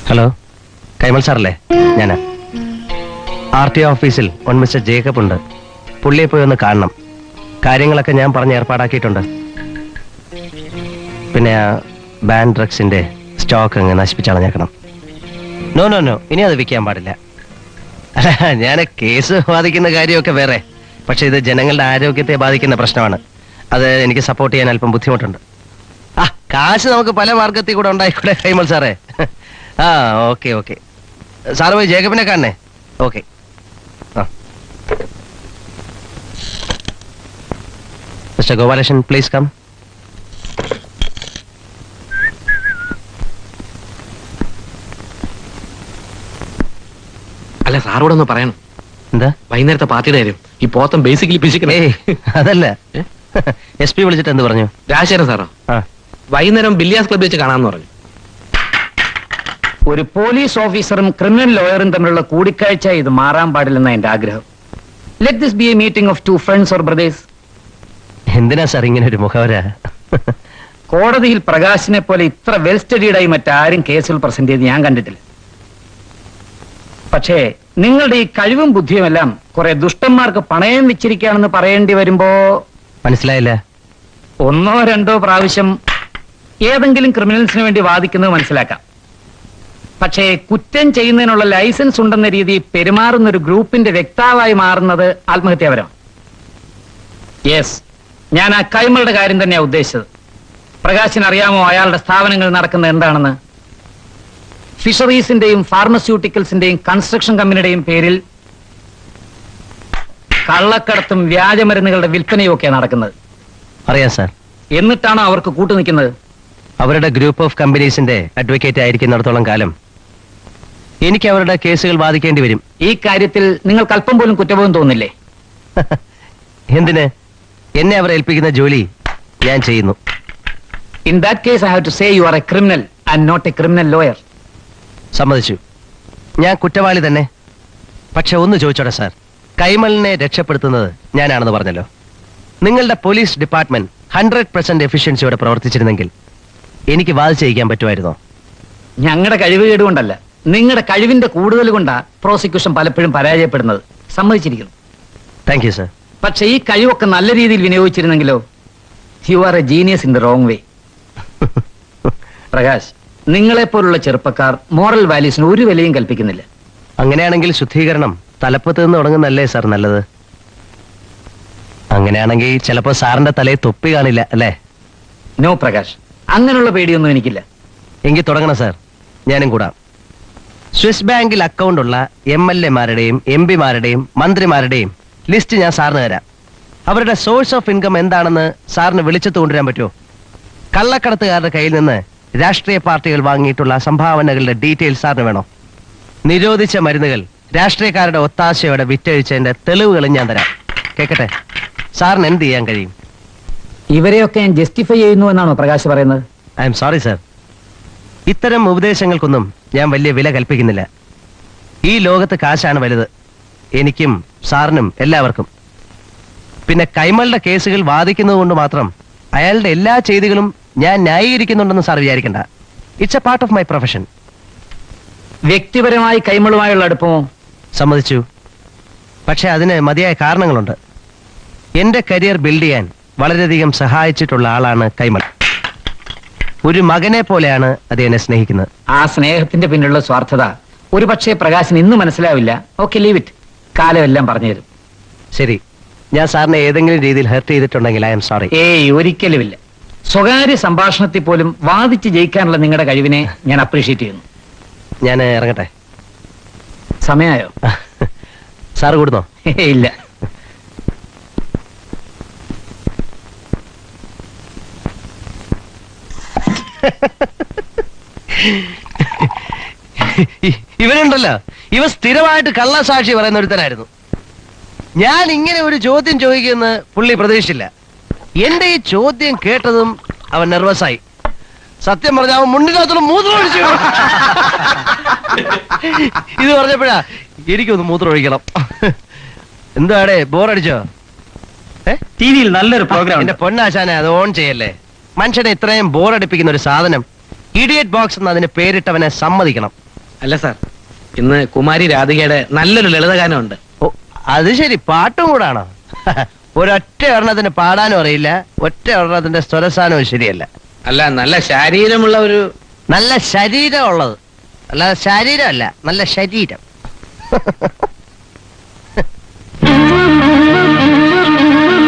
ഹലോ? കൈമൽ സാറല്ലേ? ഞാനാ. ആർ ടി ഓഫീസിൽ ഒൻ മിസ്റ്റർ ജേക്കബ് ഉണ്ട്. പുള്ളിയെ പോയി ഒന്ന് കാണണം. കാര്യങ്ങളൊക്കെ ഞാൻ പറഞ്ഞ് ഏർപ്പാടാക്കിയിട്ടുണ്ട്. പിന്നെ ബാൻ ഡ്രഗ്സിന്റെ സ്റ്റോക്ക് അങ്ങ് നശിപ്പിച്ചളഞ്ഞേക്കണം നോ നോ നോ ഇനി അത് വിൽക്കാൻ പാടില്ല. ഞാൻ കേസ് ബാധിക്കുന്ന കാര്യമൊക്കെ വേറെ. പക്ഷെ ഇത് ജനങ്ങളുടെ ആരോഗ്യത്തെ ബാധിക്കുന്ന പ്രശ്നമാണ്. അത് എനിക്ക് സപ്പോർട്ട് ചെയ്യാൻ അല്പം ബുദ്ധിമുട്ടുണ്ട്. ആ കാശ് നമുക്ക് പല മാർഗത്തിൽ കൂടെ ഉണ്ടായിക്കൂടെ കൈമൾ സാറേ? ആ ഓക്കെ ഓക്കെ. സാറ് പോയി ജേക്കബിനെ കാണണേ. Okay. Mister Gopalakrishnan please come. അല്ല സാറോട് ഒന്ന് പറയണം. എന്താ? വൈകുന്നേരത്തെ പാർട്ടിയുടെ കാര്യം. ഈ പോത്തം ബേസിക്കലി പിശിക്കണേ. അതല്ല. എസ് പി വിളിച്ചിട്ട് എന്ത് പറഞ്ഞു? രാജശേഖരൻ സാറോ? വൈകുന്നേരം ബില്ലിയാസ് ക്ലബ് വെച്ച് കാണാമെന്ന് പറഞ്ഞു. ഒരു പോലീസ് ഓഫീസറും ക്രിമിനൽ ലോയറും തമ്മിലുള്ള കൂടിക്കാഴ്ച ഇത് മാറാൻ പാടില്ലെന്ന എന്റെ ആഗ്രഹം. Let this be a meeting of two friends or brothers എന്തിനാ സാർ ഇങ്ങനെ ഒരു മുഖവര? കോടതിയിൽ പ്രകാശിനെ പോലെ ഇത്ര വെൽ സ്റ്റഡീഡായി മറ്റാരും കേസുകൾ പ്രസന്റ് ചെയ്ത് ഞാൻ കണ്ടിട്ടില്ല. പക്ഷേ നിങ്ങളുടെ ഈ കഴിവും ബുദ്ധിയുമെല്ലാം കുറെ ദുഷ്ടന്മാർക്ക് പണയം വെച്ചിരിക്കുകയാണെന്ന് പറയേണ്ടി വരുമ്പോ മനസ്സിലായില്ല. ഒന്നോ രണ്ടോ പ്രാവശ്യം ഏതെങ്കിലും ക്രിമിനൽസിന് വേണ്ടി വാദിക്കുന്നത് മനസ്സിലാക്കാം. പക്ഷേ കുറ്റം ചെയ്യുന്നതിനുള്ള ലൈസൻസ് ഉണ്ടെന്ന രീതി പെരുമാറുന്ന ഒരു ഗ്രൂപ്പിന്റെ വ്യക്താവായി മാറുന്നത് ആത്മഹത്യാപരം യെസ് ഞാൻ ആ കൈമളുടെ കാര്യം തന്നെയാണ് ഉദ്ദേശിച്ചത്. പ്രകാശിന് അറിയാമോ അയാളുടെ സ്ഥാപനങ്ങൾ നടക്കുന്നത് എന്താണെന്ന്? ഫിഷറീസിന്റെയും ഫാർമസ്യൂട്ടിക്കൽസിന്റെയും കൺസ്ട്രക്ഷൻ കമ്പനിയുടെയും പേരിൽ കള്ളക്കടത്തും വ്യാജമരുന്നുകളുടെ വിൽപ്പനയും ഒക്കെയാണ് നടക്കുന്നത്. അറിയാം സാർ. എന്നിട്ടാണോ അവർക്ക് കൂട്ടുനിൽക്കുന്നത് അവരുടെ ഗ്രൂപ്പ് ഓഫ് കമ്പനീസിന്റെ അഡ്വക്കേറ്റ് ആയിരിക്കുന്നിടത്തോളം കാലം എനിക്ക് അവരുടെ കേസുകൾ വാദിക്കേണ്ടി വരും. ഈ കാര്യത്തിൽ നിങ്ങൾക്ക് അല്പം പോലും കുറ്റബോധം തോന്നില്ലേ? എന്തിന്? എന്നെ അവർ ഏൽപ്പിക്കുന്ന ജോലി ഞാൻ ചെയ്യുന്നു. In that case I have to say you are a criminal and not a criminal lawyer സമ്മതിച്ചു. ഞാൻ കുറ്റവാളി തന്നെ. പക്ഷെ ഒന്ന് ചോദിച്ചോടെ സാർ. കൈമലിനെ രക്ഷപ്പെടുത്തുന്നത് ഞാനാണെന്ന് പറഞ്ഞല്ലോ. നിങ്ങളുടെ പോലീസ് ഡിപ്പാർട്ട്മെന്റ് ഹൺഡ്രഡ് പെർസെന്റ് എഫിഷ്യൻസിയോടെ പ്രവർത്തിച്ചിരുന്നെങ്കിൽ എനിക്ക് വാദിച്ചയക്കാൻ പറ്റുമായിരുന്നോ? ഞങ്ങളുടെ കഴിവ് കൊണ്ടല്ല നിങ്ങളുടെ കഴിവിന്റെ കൂടുതൽ കൊണ്ടാ പ്രോസിക്യൂഷൻ പലപ്പോഴും പരാജയപ്പെടുന്നത്. സമ്മതിച്ചിരിക്കുന്നു. താങ്ക് യു സർ പക്ഷെ ഈ കഴിവൊക്കെ നല്ല രീതിയിൽ വിനിയോഗിച്ചിരുന്നെങ്കിലോ you are a genius in the wrong way Prakash നിങ്ങളെപ്പോലുള്ള ചെറുപ്പക്കാർ മോറൽ വാല്യൂസിന് ഒരു വിലയും കൽപ്പിക്കുന്നില്ല. അങ്ങനെയാണെങ്കിൽ ശുദ്ധീകരണം തലപ്പത്ത് നിന്ന് തുടങ്ങുന്നല്ലേ സാർ നല്ലത്? അങ്ങനെയാണെങ്കിൽ ചിലപ്പോ സാറിന്റെ തലയിൽ തൊപ്പി കാണില്ല അല്ലേ? നോ പ്രകാശ്. അങ്ങനെയുള്ള പേടിയൊന്നും എനിക്കില്ല. എങ്കിൽ തുടങ്ങണം സാർ ഞാനും കൂടാം. സ്വിസ് ബാങ്കിൽ അക്കൗണ്ട് ഉള്ള എം എൽ എമാരുടെയും എം പിമാരുടെയും മന്ത്രിമാരുടെയും ലിസ്റ്റ് ഞാൻ സാറിന് തരാം. അവരുടെ സോഴ്സ് ഓഫ് ഇൻകം എന്താണെന്ന് സാറിന് വിളിച്ചു കൊണ്ടുവരാൻ പറ്റുമോ? കള്ളക്കടത്തുകാരുടെ കയ്യിൽ നിന്ന് രാഷ്ട്രീയ പാർട്ടികൾ വാങ്ങിയിട്ടുള്ള സംഭാവനകളുടെ ഡീറ്റെയിൽസ് സാറിന് വേണോ? നിരോധിച്ച മരുന്നുകൾ രാഷ്ട്രീയക്കാരുടെ ഒത്താശയോടെ വിറ്റഴിച്ചതിന്റെ തെളിവുകളും ഞാൻ തരാം. കേക്കട്ടെ? സാറിന് എന്ത് ചെയ്യാൻ കഴിയും? ഇവരെയൊക്കെ ഞാൻ ജസ്റ്റിഫൈ ചെയ്യുന്നു എന്നാണോ പ്രകാശ് പറയുന്നത്? ഐ എം സോറി സർ ഇത്തരം ഉപദേശങ്ങൾക്കൊന്നും ഞാൻ വലിയ വില കൽപ്പിക്കുന്നില്ല. ഈ ലോകത്ത് കാശാണ് വലുത്. എനിക്കും സാറിനും എല്ലാവർക്കും. പിന്നെ കൈമളുടെ കേസുകൾ വാദിക്കുന്നത് കൊണ്ട് മാത്രം അയാളുടെ എല്ലാ ചെയ്തികളും ഞാൻ ന്യായീകരിക്കുന്നുണ്ടെന്ന് സാർ വിചാരിക്കണ്ട. It's a part of my profession വ്യക്തിപരമായി കൈമളുമായുള്ള അടുപ്പമോ? സമ്മതിച്ചു. പക്ഷെ അതിന് മതിയായ കാരണങ്ങളുണ്ട്. എന്റെ കരിയർ ബിൽഡ് ചെയ്യാൻ വളരെയധികം സഹായിച്ചിട്ടുള്ള ആളാണ് കൈമൾ. ഒരു മകനെ പോലെയാണ് അത് എന്നെ സ്നേഹിക്കുന്നത്. ആ സ്നേഹത്തിന്റെ പിന്നിലുള്ള സ്വാർത്ഥത ഒരു പക്ഷേ പ്രകാശിന് ഇന്ന് മനസ്സിലാവില്ല. ഓക്കെ ലീവ് ഇറ്റ് കാലം എല്ലാം പറഞ്ഞു തരും. ശരി. ഞാൻ സാറിനെ ഏതെങ്കിലും രീതിയിൽ ഹെർട്ട് ചെയ്തിട്ടുണ്ടെങ്കിൽ ഐ എം സോറി. ഏയ് ഒരിക്കലുമില്ല. സ്വകാര്യ സംഭാഷണത്തിൽ പോലും വാദിച്ച് ജയിക്കാനുള്ള നിങ്ങളുടെ കഴിവിനെ ഞാൻ അപ്രീഷിയേറ്റ് ചെയ്യുന്നു. ഞാൻ ഇറങ്ങട്ടെ. സമയമായോ? സാർ കൂടുന്നോ? ഇല്ല. ഇവനുണ്ടല്ലോ ഇവ സ്ഥിരമായിട്ട് കള്ളസാക്ഷി പറയുന്ന ഒരുത്തനായിരുന്നു ഞാൻ ഇങ്ങനെ ഒരു ചോദ്യം ചോദിക്കുമെന്ന് പുള്ളി പ്രതീക്ഷിച്ചില്ല. എന്റെ ഈ ചോദ്യം കേട്ടതും അവൻ നെർവസായി. സത്യം പറഞ്ഞ അവൻ മുണ്ടിനകത്തുള്ള മൂത്രം ഒഴിച്ചു. ഇത് പറഞ്ഞപ്പോഴാ എനിക്കൊന്ന് മൂത്രം ഒഴിക്കണം. എന്താടേ ബോറടിച്ചോ? ടി വിയിൽ നല്ലൊരു പ്രോഗ്രാം എന്റെ പൊന്നാശാനെ അത് ഓൺ ചെയ്യല്ലേ? മനുഷ്യനെ ഇത്രയും ബോറടിപ്പിക്കുന്ന ഒരു സാധനം ഇഡിയറ്റ് ബോക്സ് എന്ന് അതിന് പേരിട്ടവനെ സമ്മതിക്കണം. അല്ല സാർ ഇന്ന് കുമാരി രാധികയുടെ നല്ലൊരു ലളിതഗാനമുണ്ട്. ഓ അത് ശരി പാട്ടും കൂടാണോ? ഒരൊറ്റ ഒരെണ്ണത്തിന് പാടാനും അറിയില്ല ഒറ്റ ഒരെണ്ണത്തിന്റെ സ്വരസാനവും ശരിയല്ല. അല്ല നല്ല ശരീരമുള്ള ഒരു നല്ല ശരീരം ഉള്ളത്. അല്ല ശരീരമല്ല നല്ല ശരീരം.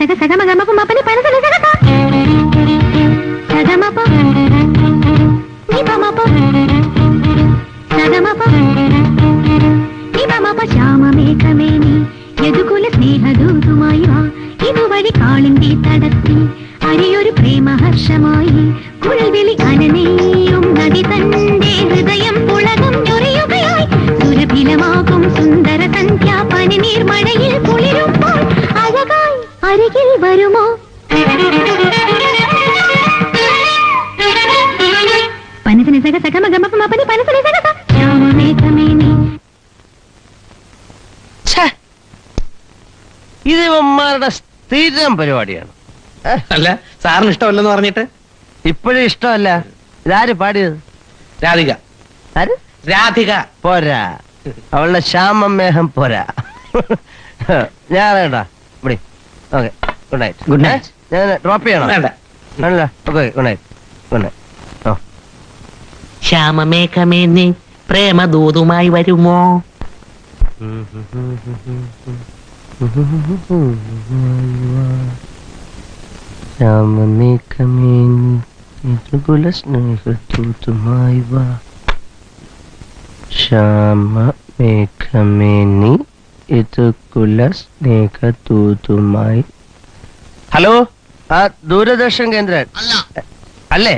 పనసని సగ సగమగ మప మపని పనసని సగ సా సగమప నిపమప సగమప നിപമപ ശ്യാമമേഘമേനി യദുകുല സ്നേഹദൂതുമായി വാ ഇതുവഴി കാളിന്റെ തടത്തിൽ അരിയൊരു പ്രേമഹർഷമായി കുഴൽവിളി അനനെയും നദി തന്റെ ഹൃദയം പുളകം ഞൊറിയുകയായി സുരഭിലമാകും സുന്ദര സന്ധ്യ വരുമോ? പനസന സഗ മഗ മപ മപനി പനസന സഗ സ ഇത് ഇവന്മാരുടെ സ്ഥിരം പരിപാടിയാണ്. അല്ല സാറിന് ഇഷ്ടമല്ലെന്ന് പറഞ്ഞിട്ട്? ഇപ്പോഴും ഇഷ്ടമല്ല. ഇതാര് പാടിയത്? രാധിക. ആര്? രാധിക. പോരാ. അവളുടെ ശ്യാമമേഹം പോരാ. ഞാനേട്ടാ ഇവിടെ. Okay. Good night good night ഞാൻ ഡ്രോപ്പ് ചെയ്യണം. വേണ്ട. വേണ്ട okay good night good night ഓ. ശ്യാമമേഘമേ നീ പ്രേമദൂതുമായി വരുമോ? ശ്യാമമേഘമേനി മൃദുല സ്നേഹത്തൂതുമായി വാ. ശ്യാമമേഘമേനി ഇത് കുല സ്നേഹത്തൂതുമായി ഹലോ? ആ ദൂരദർശൻ കേന്ദ്രൻ. അല്ലേ.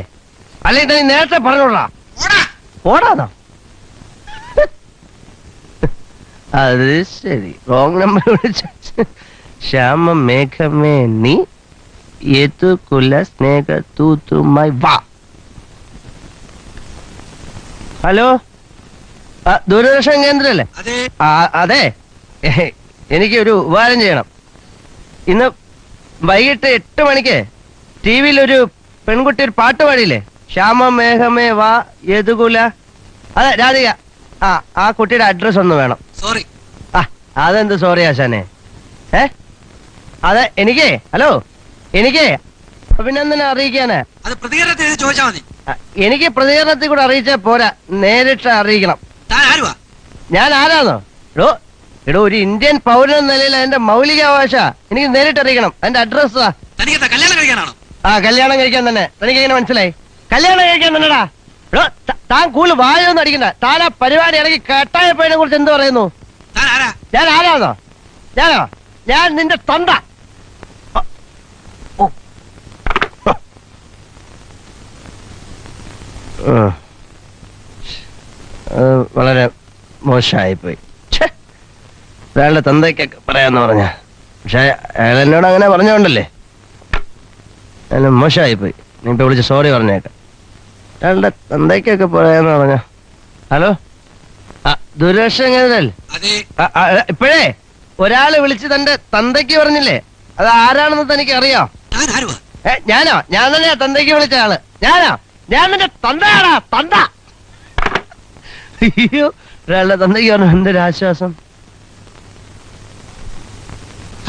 അല്ലേ? ഇതാ നീ നേരത്തെ പറഞ്ഞോളാ. ഓടാതാ? അത് ശരി. റോങ് നമ്പർ വിളിച്ച. ശ്യാമ മേഘമേ നീ ഏതു കുല സ്നേഹ തൂത്തുമായി വാ. ഹലോ? ആ, ദൂരദർശൻ കേന്ദ്രല്ലേ? അതെ. എനിക്ക് ഒരു ഉപകാരം ചെയ്യണം. ഇന്ന് വൈകിട്ട് എട്ട് മണിക്ക് ടി വിയിൽ ഒരു പെൺകുട്ടി ഒരു പാട്ട് പാടിയില്ലേ? ശ്യാമ മേഘമേ വാ യദുകുല. അതെ രാധിക. ആ ആ കുട്ടിയുടെ അഡ്രസ് ഒന്ന് വേണം. സോറി ആ അതെന്ത് സോറി ആശാനെ? ഏ? അതെ എനിക്കേ? ഹലോ? എനിക്കേ? പിന്നെ അറിയിക്കാനെ. അത് പ്രതികരണത്തിൽ എഴുതി ചോദിച്ചാൽ മതി. എനിക്ക് പ്രതികരണത്തിൽ കൂടെ അറിയിച്ചാൽ പോരാ. നേരിട്ട് അറിയിക്കണം. താൻ ആരുവാ? ഞാൻ ആരാന്നോ? എടോ ഒരു ഇന്ത്യൻ പൗരൻ എന്ന നിലയിൽ അതിന്റെ മൗലികാവകാശ എനിക്ക് നേരിട്ടറിയിക്കണം അതിന്റെ അഡ്രസ് തനിക്ക് കല്യാണം കഴിക്കാനാണോ? ആ കല്യാണം കഴിക്കാൻ തന്നെ. തനിക്ക് എങ്ങനെ മനസ്സിലായി? കല്യാണം കഴിക്കാൻ തന്നെടാ. എടോ താൻ കൂടുതൽ വായൊന്നും അടിക്കണ്ട. താൻ ആ പരിപാടി ഇറങ്ങി പേനെ കുറിച്ച് എന്ത് പറയുന്നു? ഞാൻ ആരാന്നോ? ഞാനോ? ഞാൻ നിന്റെ തൊണ്ട. വളരെ മോശമായിപ്പോയി ഒരാളുടെ തന്തയ്ക്കൊക്കെ പറയാന്ന് പറഞ്ഞ. പക്ഷെ അയാൾ എന്നോട് അങ്ങനെ പറഞ്ഞോണ്ടല്ലേ? അയാൾ മോശമായിപ്പോയി. നീ ഇപ്പൊ വിളിച്ച് സോറി പറഞ്ഞേക്കാം. അയാളുടെ തന്തയ്ക്കൊക്കെ പറയാന്ന് പറഞ്ഞ. ഹലോ? ദുരക്ഷം ഇപ്പോഴേ? ഒരാൾ വിളിച്ച് തന്റെ തന്തയ്ക്ക് പറഞ്ഞില്ലേ? അത് ആരാണെന്ന് തനിക്ക് അറിയാം ഞാനോ? ഞാൻ തന്നെയാ തന്തയ്ക്ക് വിളിച്ച ആൾ. ഞാനോ? ഞാൻ നിന്റെ തന്തയാണോ തന്ത. അയ്യോ ഒരാളുടെ തന്തയ്ക്ക് പറഞ്ഞു എന്തൊരു ആശ്വാസം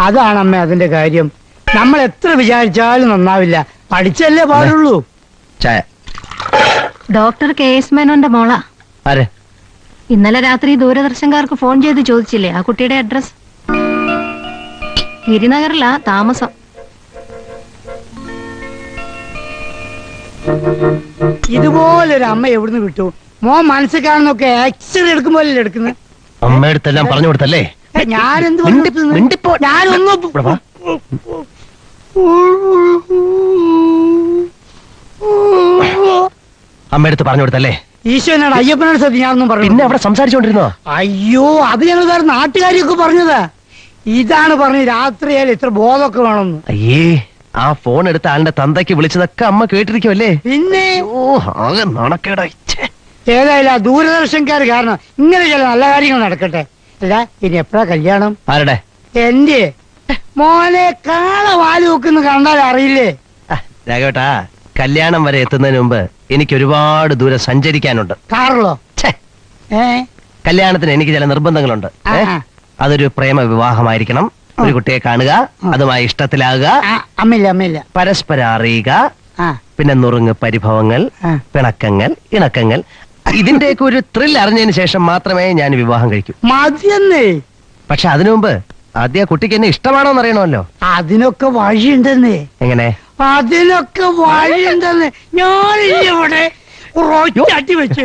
അതാണ് അമ്മ അതിന്റെ കാര്യം. നമ്മൾ എത്ര വിചാരിച്ചാലും നന്നാവില്ല. പഠിച്ചല്ലേ പാടുള്ളൂ. ചായ. ഡോക്ടർ കെ എസ് മേനോന്റെ മോള. ആരെ? ഇന്നലെ രാത്രി ദൂരദർശൻകാർക്ക് ഫോൺ ചെയ്ത് ചോദിച്ചില്ലേ ആ കുട്ടിയുടെ അഡ്രസ്? ഗിരിനഗറിലാ താമസം. ഇതുപോലൊരു അമ്മ എവിടുന്ന് വിട്ടു മോൻ മനസ്സിൽ കാണുന്നൊക്കെ എക്സ്റേ എടുക്കുമ്പോഴല്ലേ എടുക്കുന്നത് അമ്മയടുത്തെല്ലാം പറഞ്ഞു കൊടുത്തല്ലേ? ഞാനെന്ത് മിണ്ടിപ്പോ ഞാനൊന്നും. അമ്മയടുത്ത് പറഞ്ഞു കൊടുത്തല്ലേ? ഈശോനാണ് അയ്യപ്പനോട് സത്യം ഞാനൊന്നും പറഞ്ഞു പിന്നെ അവിടെ സംസാരിച്ചോണ്ടിരുന്നോ അയ്യോ അത് ഞങ്ങൾ വേറെ നാട്ടുകാരിയൊക്കെ പറഞ്ഞതാ. ഇതാണ് പറഞ്ഞു രാത്രിയായാലും ഇത്ര ബോധമൊക്കെ വേണമെന്ന്. അയ്യേ ആ ഫോൺ എടുത്ത് ആളിന്റെ തന്തയ്ക്ക് വിളിച്ചതൊക്കെ അമ്മ കേട്ടിരിക്കുമല്ലേ പിന്നെ? ഓ ആകെ നടക്കേടാ ഏതായാലും ആ ദൂരദർശൻകാർ കാരണം ഇങ്ങനെ ചില നല്ല കാര്യങ്ങൾ നടക്കട്ടെ. അല്ല ഇനി എപ്പോഴാ കല്യാണം? ആരുടെ? എന്റെ മോനെ കാള വാൽ കണ്ടാൽ അറിയില്ലേ? രാഘവേട്ടാ കല്യാണം വരെ എത്തുന്നതിന് മുമ്പ് എനിക്ക് ഒരുപാട് ദൂരം സഞ്ചരിക്കാനുണ്ട്. കാറിലോ ഏ? കല്യാണത്തിന് എനിക്ക് ചില നിർബന്ധങ്ങളുണ്ട്. ഏ? ആ. അതൊരു പ്രേമ വിവാഹമായിരിക്കണം ഒരു കുട്ടിയെ കാണുക അതുമായി ഇഷ്ടത്തിലാകുക. അമ്മയില്ല അമ്മയില്ല. പരസ്പരം അറിയുക. ആ. പിന്നെ നുറുങ്ങ് പരിഭവങ്ങൾ ആ. പിണക്കങ്ങൾ ഇണക്കങ്ങൾ ഇതിന്റെയൊക്കെ ഒരു ത്രിൽ അറിഞ്ഞതിന് ശേഷം മാത്രമേ ഞാൻ വിവാഹം കഴിക്കൂ. മതിയെന്നേ പക്ഷെ അതിനു മുമ്പ് ആദ്യ കുട്ടിക്ക് എന്നെ ഇഷ്ടമാണോ എന്ന് അറിയണമല്ലോ. അതിനൊക്കെ വഴിയുണ്ടെന്നേ. എങ്ങനെ? അതിനൊക്കെ വഴിയുണ്ടെന്ന്. ഞാൻ ഇവിടെ അടി വെച്ചു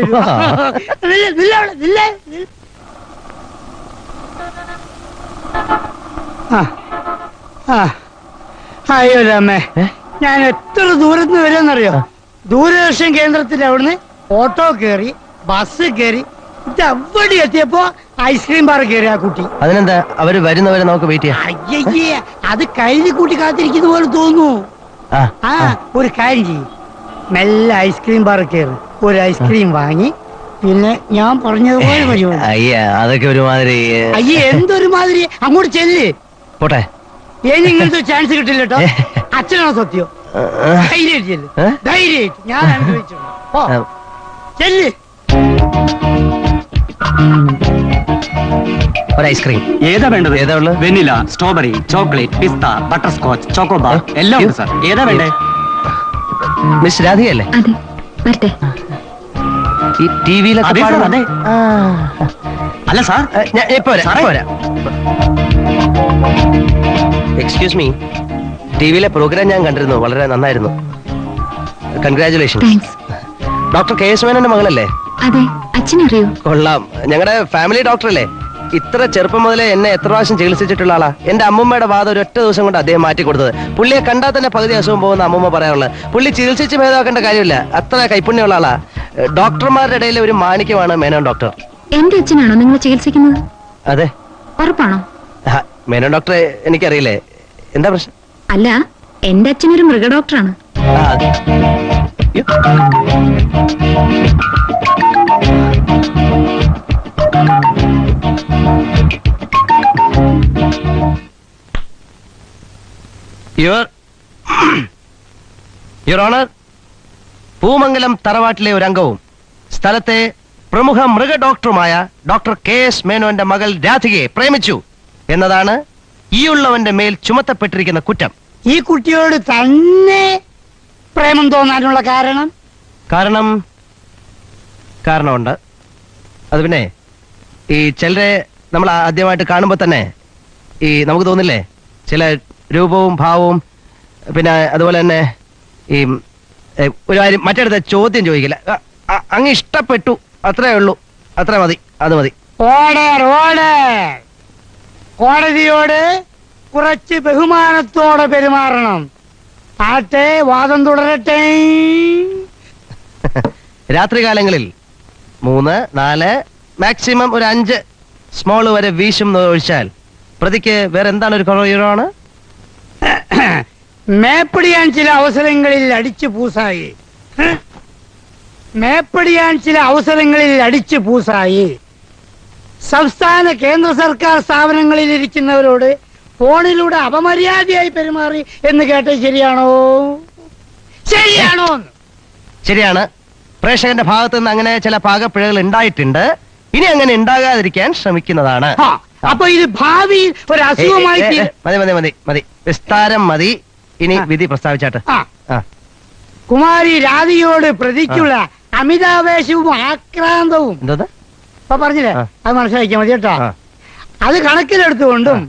അയ്യോ രാമേ ഞാൻ എത്ര ദൂരത്ത് നിന്ന് വരുമെന്നറിയോ? ദൂരദർശൻ കേന്ദ്രത്തിൽ അവിടുന്ന് ഓട്ടോ കയറി ബസ് കയറി എവിടെ എത്തിയപ്പോ ഐസ്ക്രീം ബാർ കയറി ആ കുട്ടി. അതിനെന്താ? അവർ വരുന്നവരെ നമുക്ക് വെയിറ്റ് ചെയ്യാം. അയ്യേ അത് കഴുതി കൂട്ടി കാത്തിരിക്കുന്ന പോലെ തോന്നുന്നു ആ ഒരു കാര്യം ചെയ്യും. മെല്ലെ ഐസ്ക്രീം ബാർ കയറി ഒരു ഐസ്ക്രീം വാങ്ങി പിന്നെ ഞാൻ പറഞ്ഞതുപോലെ പരിപാടി അയ്യ അതൊക്കെ ഒരുമാതിരി അയ്യേ എന്തൊരു മാതിരി അങ്ങോട്ട് ചെല്ലേ. പോട്ടെ. ഇനി ഇങ്ങനത്തെ ചാൻസ് കിട്ടില്ല കേട്ടോ അച്ഛനാണോ സത്യം? ധൈര്യമായിട്ട് ചെല്ല്. ധൈര്യമായിട്ട്. ഞാൻ അനുഭവിച്ചു ഒരു ഐസ്ക്രീം ഏതാ വേണ്ടത്? ഏതാ ഉള്ളത്? Vanilla strawberry chocolate pista butterscotch Chocobar എല്ലാം ഉണ്ട് സാർ. ഏതാ വേണ്ടേ? മിസ് രാധികയല്ലേ? അതെ. വരട്ടെ. ഈ ടി വിയിലൊക്കെ അതെ അല്ല സാർ. ഞാൻ ഇപ്പൊ വരാം സാറേ. വരാം. എക്സ്ക്യൂസ് മീ ടി വിയിലെ പ്രോഗ്രാം ഞാൻ കണ്ടിരുന്നു. വളരെ നന്നായിരുന്നു. Congratulation thanks doctor K S മേനന്റെ മകളല്ലേ? അതെ അച്ഛനറിയോ? കൊള്ളാം. ഞങ്ങളുടെ ഫാമിലി ഡോക്ടറല്ലേ? ഇത്ര ചെറുപ്പം മുതലേ എന്നെ എത്ര പ്രാവശ്യം ചികിത്സിച്ചിട്ടുള്ള ആളാ. എന്റെ അമ്മമ്മയുടെ വാദം ഒരു ഒറ്റ ദിവസം കൊണ്ട് അദ്ദേഹം മാറ്റി കൊടുത്തത്. പുള്ളിയെ കണ്ടാൽ തന്നെ പകുതി അസുഖം പോകുന്ന അമ്മമ്മ പറയാനുള്ളത് പുള്ളി ചികിത്സിച്ച് ഭേദമാക്കേണ്ട കാര്യമില്ല. അത്ര കൈപ്പുണ്യമുള്ള ആളാ. ഡോക്ടർമാരുടെ ഇടയിൽ ഒരു മാണിക്യമാണ് മേനോൻ ഡോക്ടർ. എന്റെ അച്ഛനാണോ നിങ്ങൾ ചികിത്സിക്കുന്നത്? അതെ. ഉറപ്പാണോ? മേനോൻ ഡോക്ടറെ എനിക്കറിയില്ലേ. എന്താ പ്രശ്നം? അല്ല എന്റെ അച്ഛനൊരു മൃഗ ഡോക്ടറാണ്. യുവർ യുവർ ഓണർ പൂമംഗലം തറവാട്ടിലെ ഒരു അംഗവും സ്ഥലത്തെ പ്രമുഖ മൃഗ ഡോക്ടറുമായ ഡോക്ടർ കെ എസ് മേനോന്റെ മകൾ രാധികയെ പ്രേമിച്ചു എന്നതാണ് ഈ ഉള്ളവന്റെ മേൽ ചുമത്തപ്പെട്ടിരിക്കുന്ന കുറ്റം. ഈ കുട്ടിയോട് തന്നെ പ്രേമം തോന്നാനുള്ള കാരണം? കാരണം കാരണമുണ്ട്. അത് പിന്നെ ഈ ചിലരെ നമ്മൾ ആദ്യമായിട്ട് കാണുമ്പോൾ തന്നെ ഈ നമുക്ക് തോന്നില്ലേ? ചില രൂപവും ഭാവവും പിന്നെ അതുപോലെ തന്നെ ഈ ഒരു കാര്യം മറ്റടുത്ത ചോദ്യം ചോദിക്കില്ല. അങ്ങ് ഇഷ്ടപ്പെട്ടു. അത്രേ ഉള്ളൂ. അത്ര മതി. അത് മതി. Order order. കോടതിയോട് കുറച്ച് ബഹുമാനത്തോടെ പെരുമാറണം. ആട്ടെ വാദം തുടരട്ടെ. രാത്രികാലങ്ങളിൽ മൂന്ന് നാല് മാക്സിമം ഒരു അഞ്ച് സ്മോൾ വരെ വീശും ഒഴിച്ചാൽ പ്രതിക്ക് വേറെ എന്താണ് ഒരു കുറവാണ് മേപ്പടിയാൻ ചില അവസരങ്ങളിൽ അടിച്ചു പൂസായി? മേപ്പടിയാൻ ചില അവസരങ്ങളിൽ അടിച്ചു പൂസായി. സംസ്ഥാന കേന്ദ്ര സർക്കാർ സ്ഥാപനങ്ങളിൽ ഇരിക്കുന്നവരോട് ഫോണിലൂടെ അപമര്യാദയായി പെരുമാറി എന്ന് കേട്ടത് ശരിയാണോ? ശരിയാണോ ശരിയാണ്. പ്രേക്ഷകന്റെ ഭാഗത്ത് നിന്ന് അങ്ങനെ ചില പാകപ്പിഴകൾ ഉണ്ടായിട്ടുണ്ട്. ഇനി അങ്ങനെ ഉണ്ടാകാതിരിക്കാൻ ശ്രമിക്കുന്നതാണ്. അപ്പൊ ഇത് ഭാവിയിൽ ഒരു അസുഖമായി. മതി മതി മതി മതി. വിസ്താരം മതി. ഇനി വിധി പ്രസ്താവിച്ചാട്ട്. കുമാരി രാധിയോട് പ്രതിക്കുള്ള അമിതാവേശവും ആക്രാന്തവും. ഇപ്പൊ പറഞ്ഞില്ലേ. അത് മനസ്സിലാക്കിയാൽ മതി കേട്ടോ. അത് കണക്കിലെടുത്തുകൊണ്ടും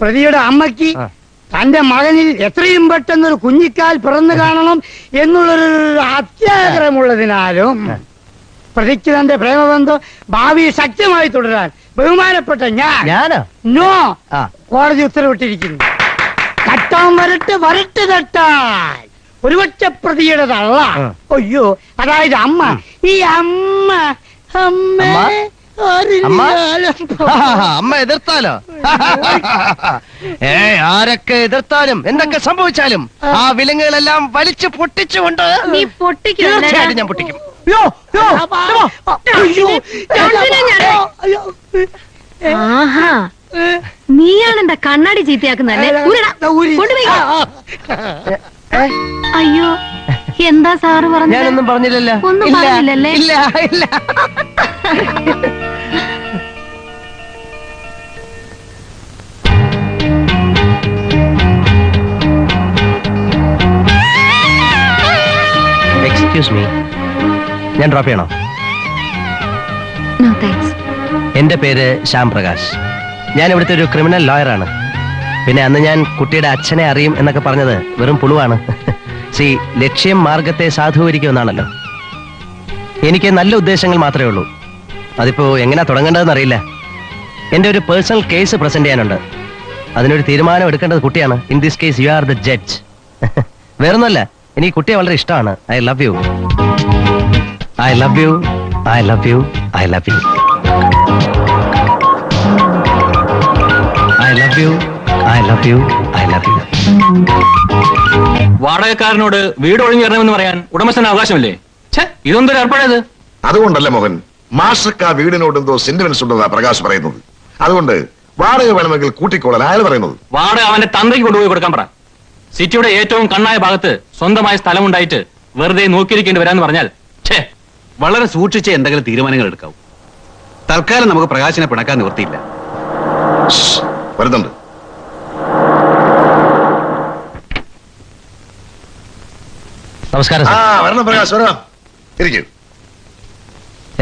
പ്രതിയുടെ അമ്മയ്ക്ക് തന്റെ മകനിൽ എത്രയും പെട്ടെന്ന് ഒരു കുഞ്ഞിക്കാൽ പിറന്നു കാണണം എന്നുള്ളൊരു അത്യാഗ്രഹമുള്ളതിനാലും പ്രതിക്ക് തന്റെ പ്രേമബന്ധം ഭാവി ശക്തമായി തുടരാൻ ബഹുമാനപ്പെട്ട ഞാൻ നോ കോടതി ഉത്തരവിട്ടിരിക്കുന്നു. തട്ടാൻ വരട്ട് വരട്ട് തട്ടാൻ ഒരുപക്ഷ പ്രതിയുടെ തള്ള അയ്യോ അതായത് അമ്മ. ഈ അമ്മ. അമ്മ? അമ്മ? എതിർത്താലോ? ഏ ആരൊക്കെ എതിർത്താലും എന്തൊക്കെ സംഭവിച്ചാലും ആ. വിലങ്ങുകളെല്ലാം വലിച്ചു പൊട്ടിച്ചുകൊണ്ട് നീ പൊട്ടിക്കോ തീർച്ചയായിട്ടും ഞാൻ പൊട്ടിക്കും. ആഹാ. നീയാണ് എന്റെ കണ്ണാടി ചീത്തയാക്കുന്നല്ലേ. കൊണ്ടുപോയി. അയ്യോ എന്താ സാറ് പറഞ്ഞു ഞാനൊന്നും പറഞ്ഞില്ലല്ലോ. ഒന്നും പറഞ്ഞില്ലല്ലേ? ഇല്ല ഇല്ല. എക്സ്ക്യൂസ് മീ ഞാൻ ഡ്രോപ്പ് ചെയ്യണോ? നോ താങ്ക്സ് എന്റെ പേര് ശ്യാം പ്രകാശ്. ഞാൻ ഇവിടുത്തെ ഒരു ക്രിമിനൽ ലോയറാണ്. പിന്നെ അന്ന് ഞാൻ കുട്ടിയുടെ അച്ഛനെ അറിയും എന്നൊക്കെ പറഞ്ഞത് വെറും പുളുവാണ്. സി ലക്ഷ്യം മാർഗത്തെ സാധൂകരിക്കുമെന്നാണല്ലോ. എനിക്ക് നല്ല ഉദ്ദേശങ്ങൾ മാത്രമേ ഉള്ളൂ. അതിപ്പോ എങ്ങനെയാ തുടങ്ങേണ്ടതെന്ന് അറിയില്ല. എന്റെ ഒരു പേഴ്സണൽ കേസ് പ്രസന്റ് ചെയ്യാനുണ്ട്. അതിനൊരു തീരുമാനം എടുക്കേണ്ടത് കുട്ടിയാണ്. In this case you are the judge. വേറൊന്നുമല്ല എനിക്ക് കുട്ടിയെ വളരെ ഇഷ്ടമാണ്. I love you. I love you. I love you. I love you. I love you. I love you I love you വാടകക്കാരനോട് വീട് ഒഴിഞ്ഞു തരണമെന്ന് പറയാൻ ഉടമസ്ഥന് അവകാശമില്ലേ? ഛേ ഇതൊന്തൊരു ഏർപ്പാടേത്? അതുകൊണ്ടല്ല മോഹൻ മാഷക്ക് ആ വീടിനോട് എന്തോ സെന്റിമെന്റ്സ് ഉണ്ടെന്നാ പ്രകാശ് പറയുന്നത്. അതുകൊണ്ട് വാടക വേണമെങ്കിൽ കൂട്ടിക്കോളാൻ അയാൾ പറയുന്നത്. വാടക അവന്റെ തന്ത്രിക്ക് കൊണ്ടുപോയി കൊടുക്കാൻ പറ. സിറ്റിയുടെ ഏറ്റവും കണ്ണായ ഭാഗത്ത് സ്വന്തമായ സ്ഥലമുണ്ടായിട്ട് വെറുതെ നോക്കിയിരിക്കേണ്ടി വരാന്ന് പറഞ്ഞാൽ ഛേ. വളരെ സൂക്ഷിച്ച് എന്തെങ്കിലും തീരുമാനങ്ങൾ എടുക്കാവൂ. തൽക്കാലം നമുക്ക് പ്രകാശിനെ പിണക്കാൻ നിവൃത്തിയില്ല. വരുന്നുണ്ട്. നമസ്കാരം ആ സർ വരണം പ്രകാശ് വരണം. ഇരിക്കും.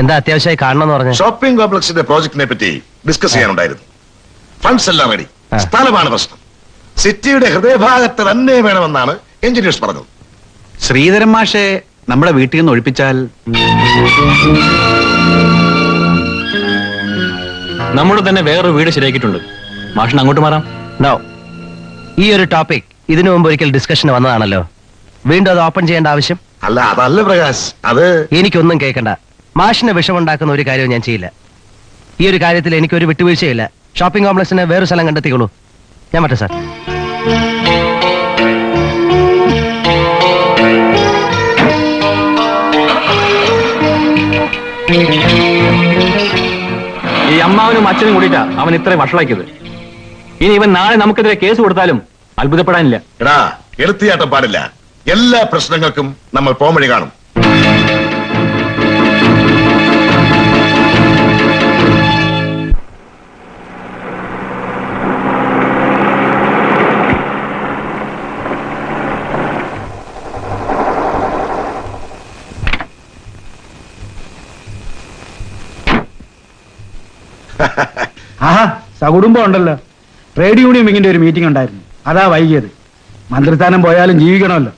എന്താ അത്യാവശ്യമായി കാണണമെന്ന് പറഞ്ഞു? ഷോപ്പിംഗ് കോംപ്ലക്സിന്റെ പ്രോജക്റ്റിനെ പറ്റി ഡിസ്കസ് ചെയ്യാനുണ്ടായിരുന്നു. ഫണ്ട്സ് എല്ലാം റെഡി സ്ഥലമാണ് പ്രശ്നം. സിറ്റിയുടെ ഹൃദയഭാഗത്ത് തന്നെ വേണമെന്നാണ് എഞ്ചിനീയേഴ്സ് പറഞ്ഞത്. ശ്രീധരൻ മാഷെ നമ്മുടെ വീട്ടിൽ നിന്ന് ഒഴിപ്പിച്ചാൽ നമ്മുടെ തന്നെ വേറൊരു വീട് ശരിയാക്കിയിട്ടുണ്ട്. മാഷിന് അങ്ങോട്ട് മാറാം. ഈ ഒരു ടോപ്പിക് ഇതിനു മുമ്പ് ഒരിക്കൽ ഡിസ്കഷന് വന്നതാണല്ലോ. വീണ്ടും അത് ഓപ്പൺ ചെയ്യേണ്ട ആവശ്യം? അല്ല അതല്ല പ്രകാശ്. അത് എനിക്കൊന്നും കേൾക്കണ്ട. മാഷിന് വിഷമുണ്ടാക്കുന്ന ഒരു കാര്യവും ഞാൻ ചെയ്യില്ല. ഈ ഒരു കാര്യത്തിൽ എനിക്കൊരു വിട്ടുവീഴ്ചയില്ല. ഷോപ്പിംഗ് കോംപ്ലക്സിന് വേറൊരു സ്ഥലം കണ്ടെത്തിക്കോളൂ. ഞാൻ മറ്റേ സാർ. ഈ അമ്മാവനും അച്ഛനും കൂടിയിട്ടാ അവൻ ഇത്രയും വഷളാക്കിയത്. ഇനി ഇവൻ നാളെ നമുക്കെതിരെ കേസ് കൊടുത്താലും അത്ഭുതപ്പെടാനില്ല. എടാ എടുത്തിയാട്ടം പാടില്ല. എല്ലാ പ്രശ്നങ്ങൾക്കും നമ്മൾ പോംവഴി കാണും. കുടുംബം ഉണ്ടല്ലോ. ട്രേഡ് യൂണിയൻ ഇങ്ങനെ ഒരു മീറ്റിംഗ് ഉണ്ടായിരുന്നു. അതാ വൈകിയത്. മന്ത്രിസ്ഥാനം പോയാലും ജീവിക്കണമല്ലോ.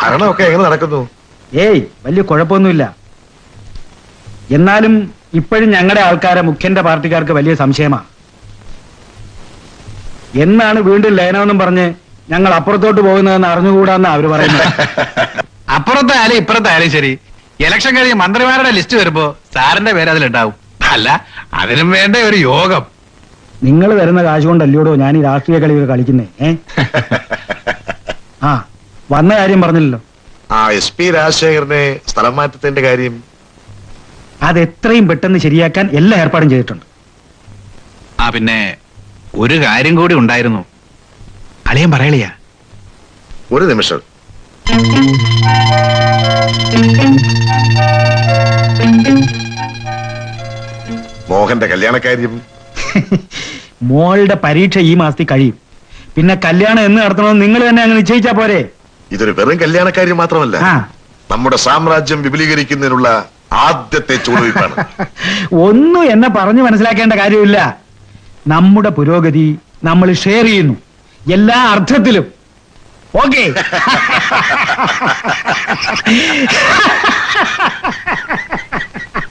ഭരണമൊക്കെ എങ്ങനെ നടക്കുന്നു? ഏയ് വലിയ കുഴപ്പമൊന്നുമില്ല. എന്നാലും ഇപ്പോഴും ഞങ്ങളുടെ ആൾക്കാരെ മുഖ്യന്റെ പാർട്ടിക്കാർക്ക് വലിയ സംശയമാ. എന്നാണ് വീണ്ടും ലയനമെന്നും പറഞ്ഞ് ഞങ്ങൾ അപ്പുറത്തോട്ട് പോകുന്നതെന്ന് അറിഞ്ഞുകൂടാന്ന് അവർ പറയുന്നത്. അപ്പുറത്തായാലും ഇപ്പുറത്തായാലും ശരി. ഇലക്ഷൻ കഴിഞ്ഞ് മന്ത്രിമാരുടെ ലിസ്റ്റ് വരുമ്പോ സാറിന്റെ പേര് അതിലുണ്ടാവും. അല്ല അതിനും വേണ്ട ഒരു യോഗം. നിങ്ങൾ വരുന്ന കാശ് കൊണ്ടല്ലോടോ ഞാൻ ഈ രാഷ്ട്രീയ കളികൾ കളിക്കുന്നേ ഏ? ആ വന്ന കാര്യം പറഞ്ഞില്ലല്ലോ. ആ എസ് പി രാജശേഖരനെ സ്ഥലം മാറ്റത്തിന്റെ കാര്യം. അത് എത്രയും പെട്ടെന്ന് ശരിയാക്കാൻ എല്ലാ ഏർപ്പാടും ചെയ്തിട്ടുണ്ട്. ആ പിന്നെ ഒരു കാര്യം കൂടി ഉണ്ടായിരുന്നു. അളിയൻ പറയളിയാ. ഒരു നിമിഷം. മോഹന്റെ കല്യാണക്കാര്യം. മോളുടെ പരീക്ഷ ഈ മാസത്തിൽ കഴിയും. പിന്നെ കല്യാണം എന്ന് നടത്തണമെന്ന് നിങ്ങൾ തന്നെ അങ്ങ് നിശ്ചയിച്ചാ പോരെ? ഇതൊരു വെറും കല്യാണക്കാര്യം മാത്രമല്ല. നമ്മുടെ സാമ്രാജ്യം വിപുലീകരിക്കുന്നതിനുള്ള ആദ്യത്തെ ചുവടുവയ്പ്പാണ്. ഒന്നും എന്നെ പറഞ്ഞു മനസ്സിലാക്കേണ്ട കാര്യമില്ല. നമ്മുടെ പുരോഗതി നമ്മൾ ഷെയർ ചെയ്യുന്നു. എല്ലാ അർത്ഥത്തിലും. ഓക്കെ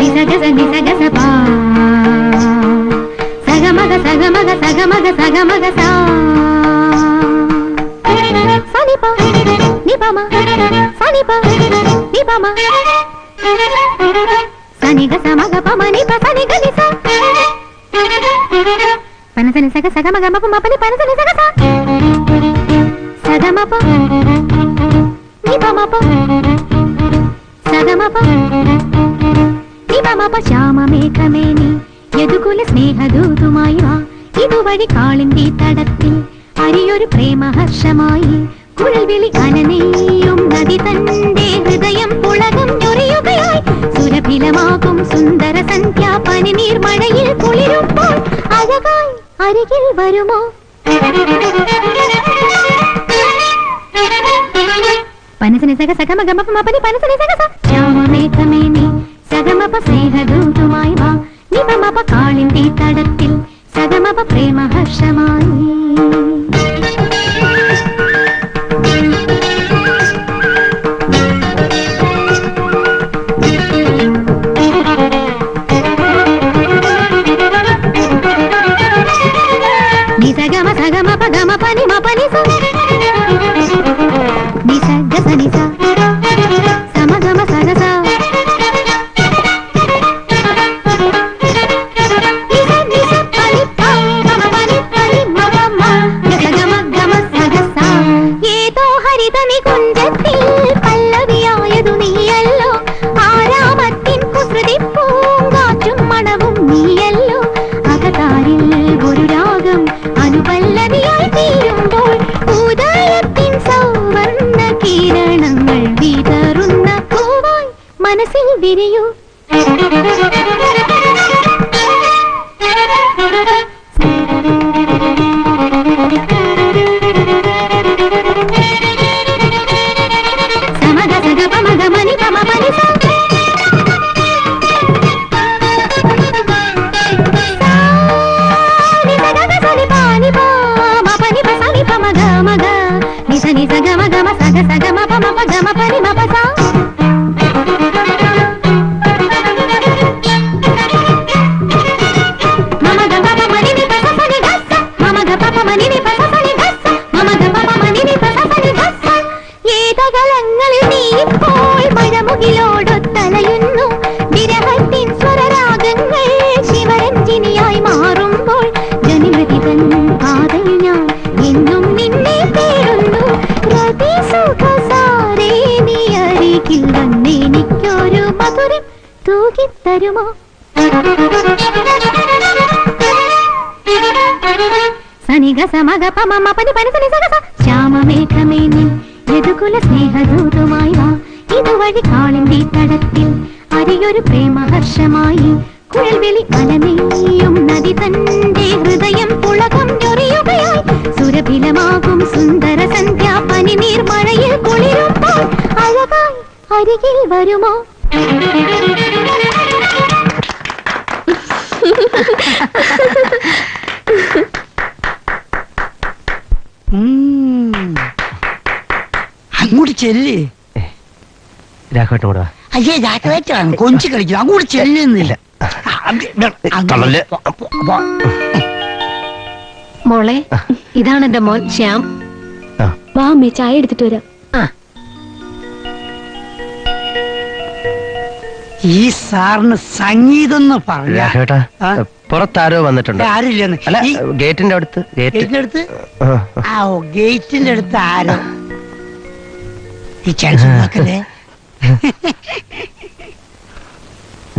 నిసగస నిసగస నిసగస పా. సగమగ సగమగ సగమగ సగమగ సా. సనిప నిపమ సనిప నిపమ. సనిగ సమగ పమ నిప సనిగ నిస పనసని సగ సగమగ మప మపని పనసని సగ సా. సగమప నిపమప సగమప നിപമപ ശ്യാമമേഘമേനി യദുകുല സ്നേഹദൂതുമായി വാ. ഇതുവഴി കാളിന്റെ തടത്തിൽ അരിയൊരു പ്രേമഹർഷമായി. കുഴൽവിളി അനനെയും നദി തന്റെ ഹൃദയം പുളകം ഞൊറിയുകയായി സുരഭിലമാകും സുന്ദര സന്ധ്യാ പനിനീർ മഴയിൽ കുളിരുമ്പോൾ അഴകായി അരികിൽ വരുമോ? പനസനി സഗ സഗമഗമപ മപനി പനസനി സഗ സ ശ്യാമമേഘമേനി സഗമപ സ്നേഹദൂതുമായി വാ നിപമപ കാളിന്തി തടത്തിൽ സഗമപ പ്രേമഹർഷമായി നി പനി പനി സനി സഗ സ ശ്യാമമേഘമേനി യദുകുല സ്നേഹദൂതുമായി വാ. ഇതുവഴി കാളിന്റെ തടത്തിൽ അരിയൊരു പ്രേമഹർഷമായി. കുഴൽവിളി അലനെയ്യും നദി തന്റെ ഹൃദയം പുളകം ഞൊറിയുകയായി. സുരഭിലമാകും സുന്ദര സന്ധ്യ പനിനീർ നീർമഴയിൽ കുളിരുമ്പോൾ. അഴകായി അരികിൽ വരുമോ? അയ്യേ രാഘവേറ്റാണ് കൊഞ്ചി കളിക്കുന്നു അങ്ങോട്ട് ചെല്ലുന്നില്ല. മോളെ ഇതാണ് എന്റെ മോൻ ശ്യാം. വാ അമ്മേ ചായ എടുത്തിട്ട് വരാം. ഈ സാറിന് സംഗീതം എന്ന് പറഞ്ഞ രാഘവേട്ടാ പുറത്താരോ വന്നിട്ടുണ്ട്. ആരില്ലെന്ന്? അല്ല ഈ ഗേറ്റിന്റെ അടുത്ത് ഗേറ്റിന്റെ അടുത്ത്? ആ. ആ ഓ ഗേറ്റിന്റെ അടുത്ത് ആരോ? ഈ ചാൻസ് നോക്കല്ലേ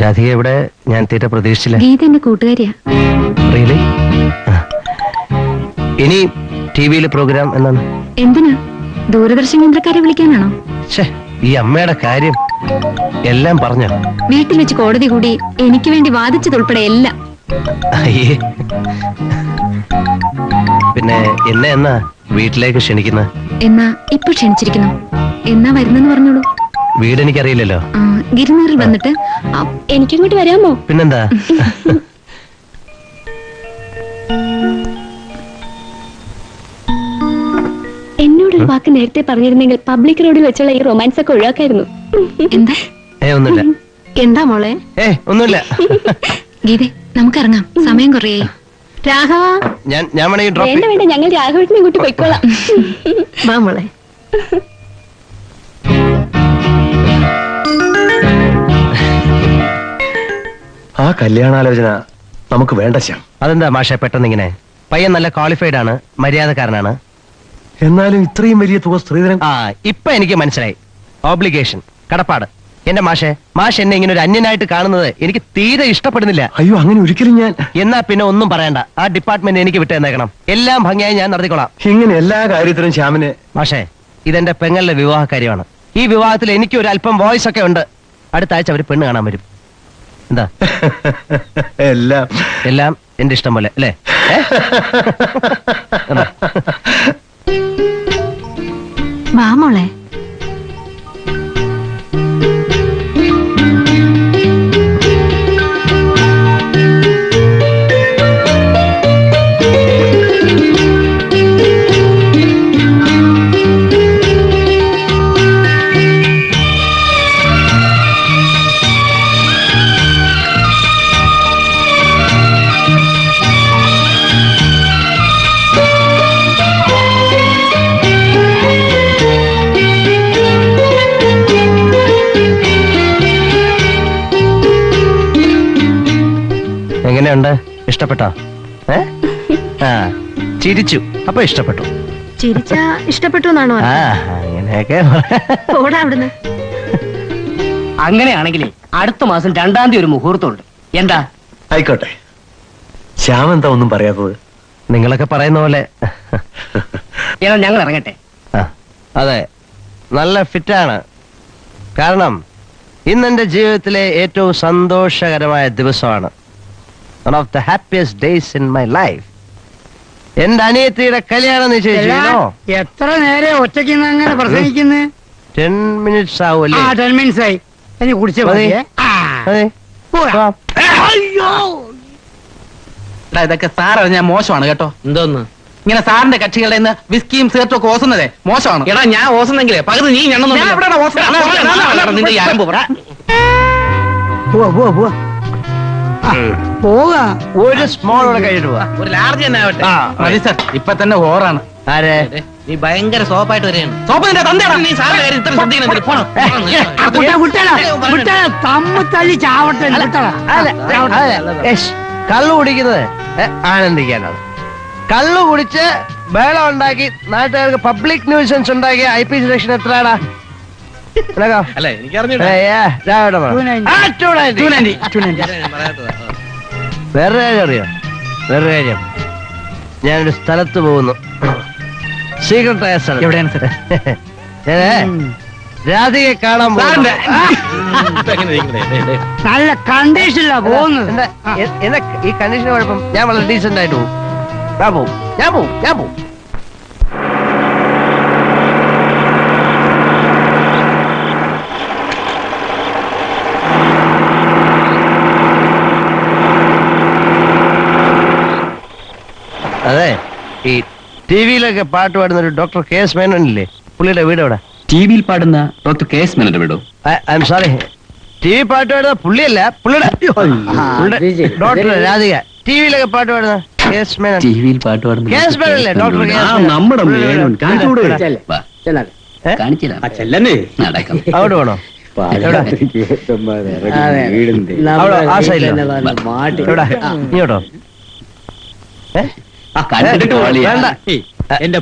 രാധിക ഇവിടെ? ഞാൻ തീരെ പ്രതീക്ഷിച്ചില്ല. ഗീത എന്റെ കൂട്ടുകാരിയാ. റിയലി ഇനി ടി വിയിലെ പ്രോഗ്രാം എന്നാണ്? എന്തിനാ? ദൂരദർശൻ കേന്ദ്രക്കാരെ വിളിക്കാനാണോ? ഈ അമ്മയുടെ കാര്യം എല്ലാം പറഞ്ഞു? വീട്ടിൽ വെച്ച് കോടതി കൂടി എനിക്ക് വേണ്ടി വാദിച്ചതുൾപ്പെടെ എല്ലാം. പിന്നെ എന്നെ എന്നാ വീട്ടിലേക്ക് ക്ഷണിക്കുന്ന എന്നാ ഇപ്പൊ ക്ഷണിച്ചിരിക്കുന്നു. എന്നാ വരുന്നെന്ന് പറഞ്ഞോളൂ. വീട് എനിക്കറിയില്ലല്ലോ ഗിരിനീറിൽ വന്നിട്ട് എനിക്കിങ്ങോട്ട് വരാമോ? പിന്നെന്താ? എന്നോടൊരു വാക്ക് നേരത്തെ പറഞ്ഞിരുന്നെങ്കിൽ പബ്ലിക് റോഡിൽ വെച്ചുള്ള ഈ റൊമാൻസ് ഒക്കെ ഒഴിവാക്കായിരുന്നു. എന്താ? ഏ ഒന്നുമില്ല. എന്താ മോളെ? ഏ ഒന്നുമില്ല. ഗീതെ നമുക്കിറങ്ങാം. സമയം കുറയായി. രാഘവ. ഞാൻ ഞാൻ വേണ്ട വേണ്ട ഞങ്ങൾ രാഘവട്ടിനെ കൂട്ടി പോയിക്കോളാം. വാ മോളെ. ആ കല്യാണാലോചന നമുക്ക് വേണ്ട ശ്യാം. അതെന്താ മാഷെ പെട്ടെന്ന് ഇങ്ങനെ പയ്യൻ നല്ല ക്വാളിഫൈഡ് ആണ് മര്യാദക്കാരനാണ്. എന്നാലും ഇത്രയും വലിയ തുക സ്ത്രീധനം ആ ഇപ്പൊ എനിക്ക് മനസ്സിലായി. ഓബ്ലിഗേഷൻ കടപ്പാട്. എന്റെ മാഷെ മാഷ് എന്നെ ഇങ്ങനെ ഒരു അന്യനായിട്ട് കാണുന്നത് എനിക്ക് തീരെ ഇഷ്ടപ്പെടുന്നില്ല. അയ്യോ അങ്ങനെ ഒരിക്കലും ഞാൻ എന്നാ പിന്നെ ഒന്നും പറയണ്ട. ആ ഡിപ്പാർട്ട്മെന്റ് എനിക്ക് വിട്ടേന്നേക്കണം എല്ലാം ഭംഗിയായി ഞാൻ നടത്തിക്കോളാം. ഇങ്ങനെ എല്ലാ കാര്യത്തിലും ശ്യാമിന് മാഷെ ഇതെന്റെ പെങ്ങളുടെ വിവാഹ കാര്യമാണ്. ഈ വിവാഹത്തിൽ എനിക്ക് ഒരു അല്പം വോയിസ് ഒക്കെ ഉണ്ട്. അടുത്ത ആഴ്ച അവർ പെണ്ണ് കാണാൻ വരും. എന്താ? എല്ലാം. എല്ലാം എന്റെ ഇഷ്ടം പോലെ അല്ലേ? എങ്ങനെയുണ്ട്? ഇഷ്ടപ്പെട്ടോ? ഏ? ആ ചിരിച്ചു. അപ്പൊ ഇഷ്ടപ്പെട്ടു. ചിരിച്ചാ ഇഷ്ടപ്പെട്ടു എന്നാണോ ആ അങ്ങനെയൊക്കെ ഓടാ അവിടുന്ന്. അങ്ങനെയാണെങ്കിലേ അടുത്ത മാസം രണ്ടാം തീയതി ഒരു മുഹൂർത്തമുണ്ട്. എന്താ? ആയിക്കോട്ടെ. ശ്യാം എന്താ ഒന്നും പറയാത്തത്? നിങ്ങളൊക്കെ പറയുന്ന പോലെ. ഏതാ ഞങ്ങൾ ഇറങ്ങട്ടെ. ആ, അതെ. നല്ല ഫിറ്റാണ്. കാരണം ഇന്നെന്റെ ജീവിതത്തിലെ ഏറ്റവും സന്തോഷകരമായ ദിവസമാണ്. One of the happiest days in my life എന്റെ അനിയത്തിയുടെ കല്യാണം എത്ര നേരെ ഒറ്റയ്ക്ക് അങ്ങനെ പ്രസംഗിക്കുന്നത് ടെൻ മിനിറ്റ്സ് ആ ടെൻ മിനിറ്റ്സ് ആയി. എനിക്ക് കുടിച്ച മതി. ഇതൊക്കെ സാർ ഞാൻ മോശമാണ് കേട്ടോ. എന്തോന്ന്? ഇങ്ങനെ സാറിന്റെ കക്ഷികളുടെ നിന്ന് വിസ്കിയും സിഗരറ്റും ഒക്കെ ഓസുന്നതേ. മോശമാണ്. എടാ ഞാൻ ഓസുന്നെങ്കിലേ. പകുതി നീ. പോവാ പോവാ പോവാ. ഒരു സ്മോൾ കൂടെ കഴിഞ്ഞിട്ട് പോവാ ഒരു ലാർജ് തന്നെ ആവട്ടെ. മതി സർ. ഇപ്പൊ തന്നെ ഓറാണ് ആരെ? നീ ഭയങ്കര സോപ്പായിട്ട് വരെയാണ് സോപ്പ് നിന്റെ നീ കാര്യം ഇത്ര ശ്രദ്ധിക്കണം. പോണം. തമ്മ് ചാവട്ടെ. കള്ളു കുടിക്കുന്നത് ആനന്ദിക്കാനാണ്. കള്ളു കുടിച്ച് ബേള ഉണ്ടാക്കി നാട്ടുകാർക്ക് പബ്ലിക് ന്യൂസൻസ് ഉണ്ടാക്കിയ ഐ പി സെക്ഷൻ എത്രയാടാ? നിനക്കോ? അല്ല എനിക്ക് ninety. വേറൊരു കാര്യം അറിയോ? വേറൊരു കാര്യം. ഞാനൊരു സ്ഥലത്ത് പോകുന്നു. സീക്രട്ട് ആയ സ്ഥലം? എവിടെയാണ് സാറേ ഞാൻ രാധികയെ കാണാൻ നല്ല കണ്ടീഷനിലാ പോകുന്നത്. എന്താ ഈ കണ്ടീഷൻ കുഴപ്പം ഞാൻ വളരെ ഡീസെന്റ് ആയിട്ട് പോകും. ഞാൻ പോകും ഞാൻ പോകും ഞാൻ പോവും. അതെ. ഈ ടി വിയിലൊക്കെ പാട്ട് പാടുന്ന ഒരു ഡോക്ടർ കെ എസ് മേനോനില്ലേ? പുള്ളിയുടെ വീട് എവിടെ? ടി വിയിൽ പാടുന്ന ഡോക്ടർ കെ എസ് മേനോന്റെ വീടോ? I'm sorry T V പാട്ട് പാടുന്ന പുള്ളിയല്ല പുള്ളിയുടെ ഡോക്ടർ രാധിക. ടി വിയിലൊക്കെ പാട്ട് പാടുന്ന മേനോൻ. ടി വിയിൽ പാട്ട് പാടുന്ന മേനോൻ മേനോൻ. നമ്മുടെ മേനോൻ. വാ. നടക്കാം. അവിടെ വേണോ? എവിടെ? എന്റെ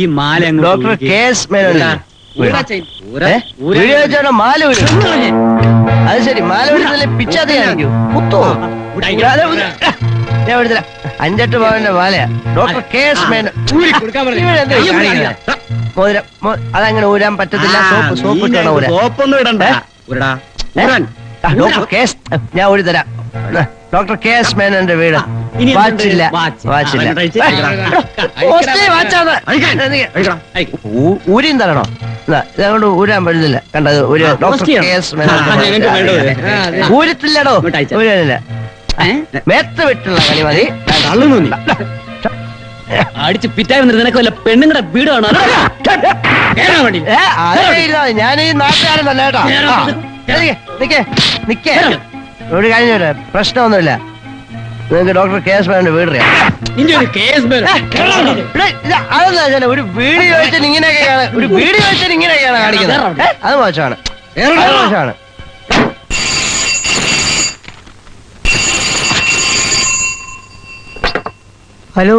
ഈ മാല ഡോക്ടർ. കെ എസ് മേനോൻ ഊരാ. ഊരാ. ഊരാ. ഊരാ. മാല അത് ശരി മാല പിച്ചാതെ കാണിക്കൂ. കുത്തോ? അതെ, ഊരാ. ഞാൻ എടുത്തില്ല. അഞ്ചെട്ട് പവന്റെ മാലയാ. Doctor K S Menon. മോതിരം അതങ്ങനെ ഊരാൻ പറ്റത്തില്ല. സോപ്പ് സോപ്പ് ഇട്ട് വേണം സോപ്പൊന്നും ഇടണ്ട. ഞാൻ ഊരി തരാം. ഡോക്ടർ കെ എസ് മേനന്റെ വീട്. വാച്ചില്ല. വാച്ച്. വാച്ചില്ല. ഊരിയും തരണോ? ഇതാ, ഇതങ്ങോട്ട് ഊരാൻ പറ്റുന്നില്ല. കണ്ടത് ഒരു ഡോക്ടർ കെ എസ് മേനൻ. ഊരത്തില്ലടോ. ഊരാനില്ല മേത്ത് വിട്ടുള്ള കളി മതി. തള്ളുന്നില്ല അടിച്ച് പിറ്റായി വന്നിട്ട് നിനക്ക് വല്ല പെണ്ണുങ്ങളുടെ വീട് കാണാൻ ഏ, ആരെ ഇരുന്നാ മതി. ഞാൻ ഈ നാട്ടുകാരൻ തന്നെ കേട്ടോ. നിക്ക് നിക്കേ ഒരു കാര്യം ചോദിച്ചോട്ടെ, പ്രശ്നമൊന്നുമില്ല. നിങ്ങൾക്ക് ഡോക്ടർ കെ എസ് മേനോന്റെ വീട് അറിയാം. ഇവിടെ അതെന്താ വെച്ചാൽ ഒരു വീട് ചോദിച്ചാൽ ഇങ്ങനെയൊക്കെയാണ് ഒരു വീട് ചോദിച്ചാൽ ഇങ്ങനെയൊക്കെയാണ് കാണിക്കുന്നത്. അത് മോശമാണ്. മോശമാണ്. ഹലോ?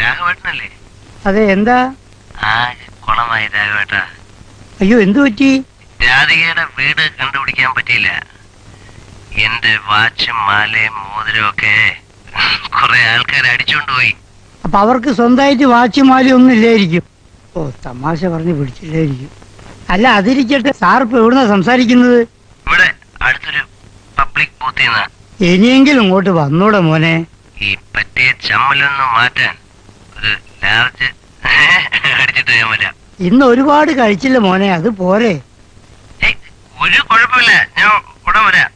രാഘവേട്ടനല്ലേ? അതെ എന്താ? ആ രാഘവേട്ടാ രാഘവേട്ട. അയ്യോ എന്തു പറ്റി? രാധികയുടെ വീട് കണ്ടുപിടിക്കാൻ പറ്റിയില്ല. എന്റെ വാച്ചും മാലയും ഒക്കെ കുറെ ആൾക്കാർ അടിച്ചോണ്ട് പോയി. അപ്പൊ അവർക്ക് സ്വന്തമായിട്ട് വാച്ച് മാലി ഒന്നും ഇല്ലായിരിക്കും. ഓ തമാശ പറഞ്ഞ് പിടിച്ചില്ലായിരിക്കും. അല്ല അതിരിക്കട്ടെ. സാർ ഇപ്പൊ എവിടുന്ന സംസാരിക്കുന്നത്? ഇവിടെ അടുത്തൊരു പബ്ലിക് ബൂത്തിൽ നിന്ന്. ഇനിയെങ്കിലും ഇങ്ങോട്ട് വന്നൂടെ മോനെ. ഈ പറ്റിയ ചമ്മലൊന്ന് മാറ്റാൻ ഒരു ലാർജ് അടിച്ചിട്ട് ഞാൻ വരാം ഇന്ന് ഒരുപാട് കഴിച്ചില്ല മോനെ. അത് പോരെ. ഒരു കുഴപ്പമില്ല. ഞാൻ ഉടൻ വരാം.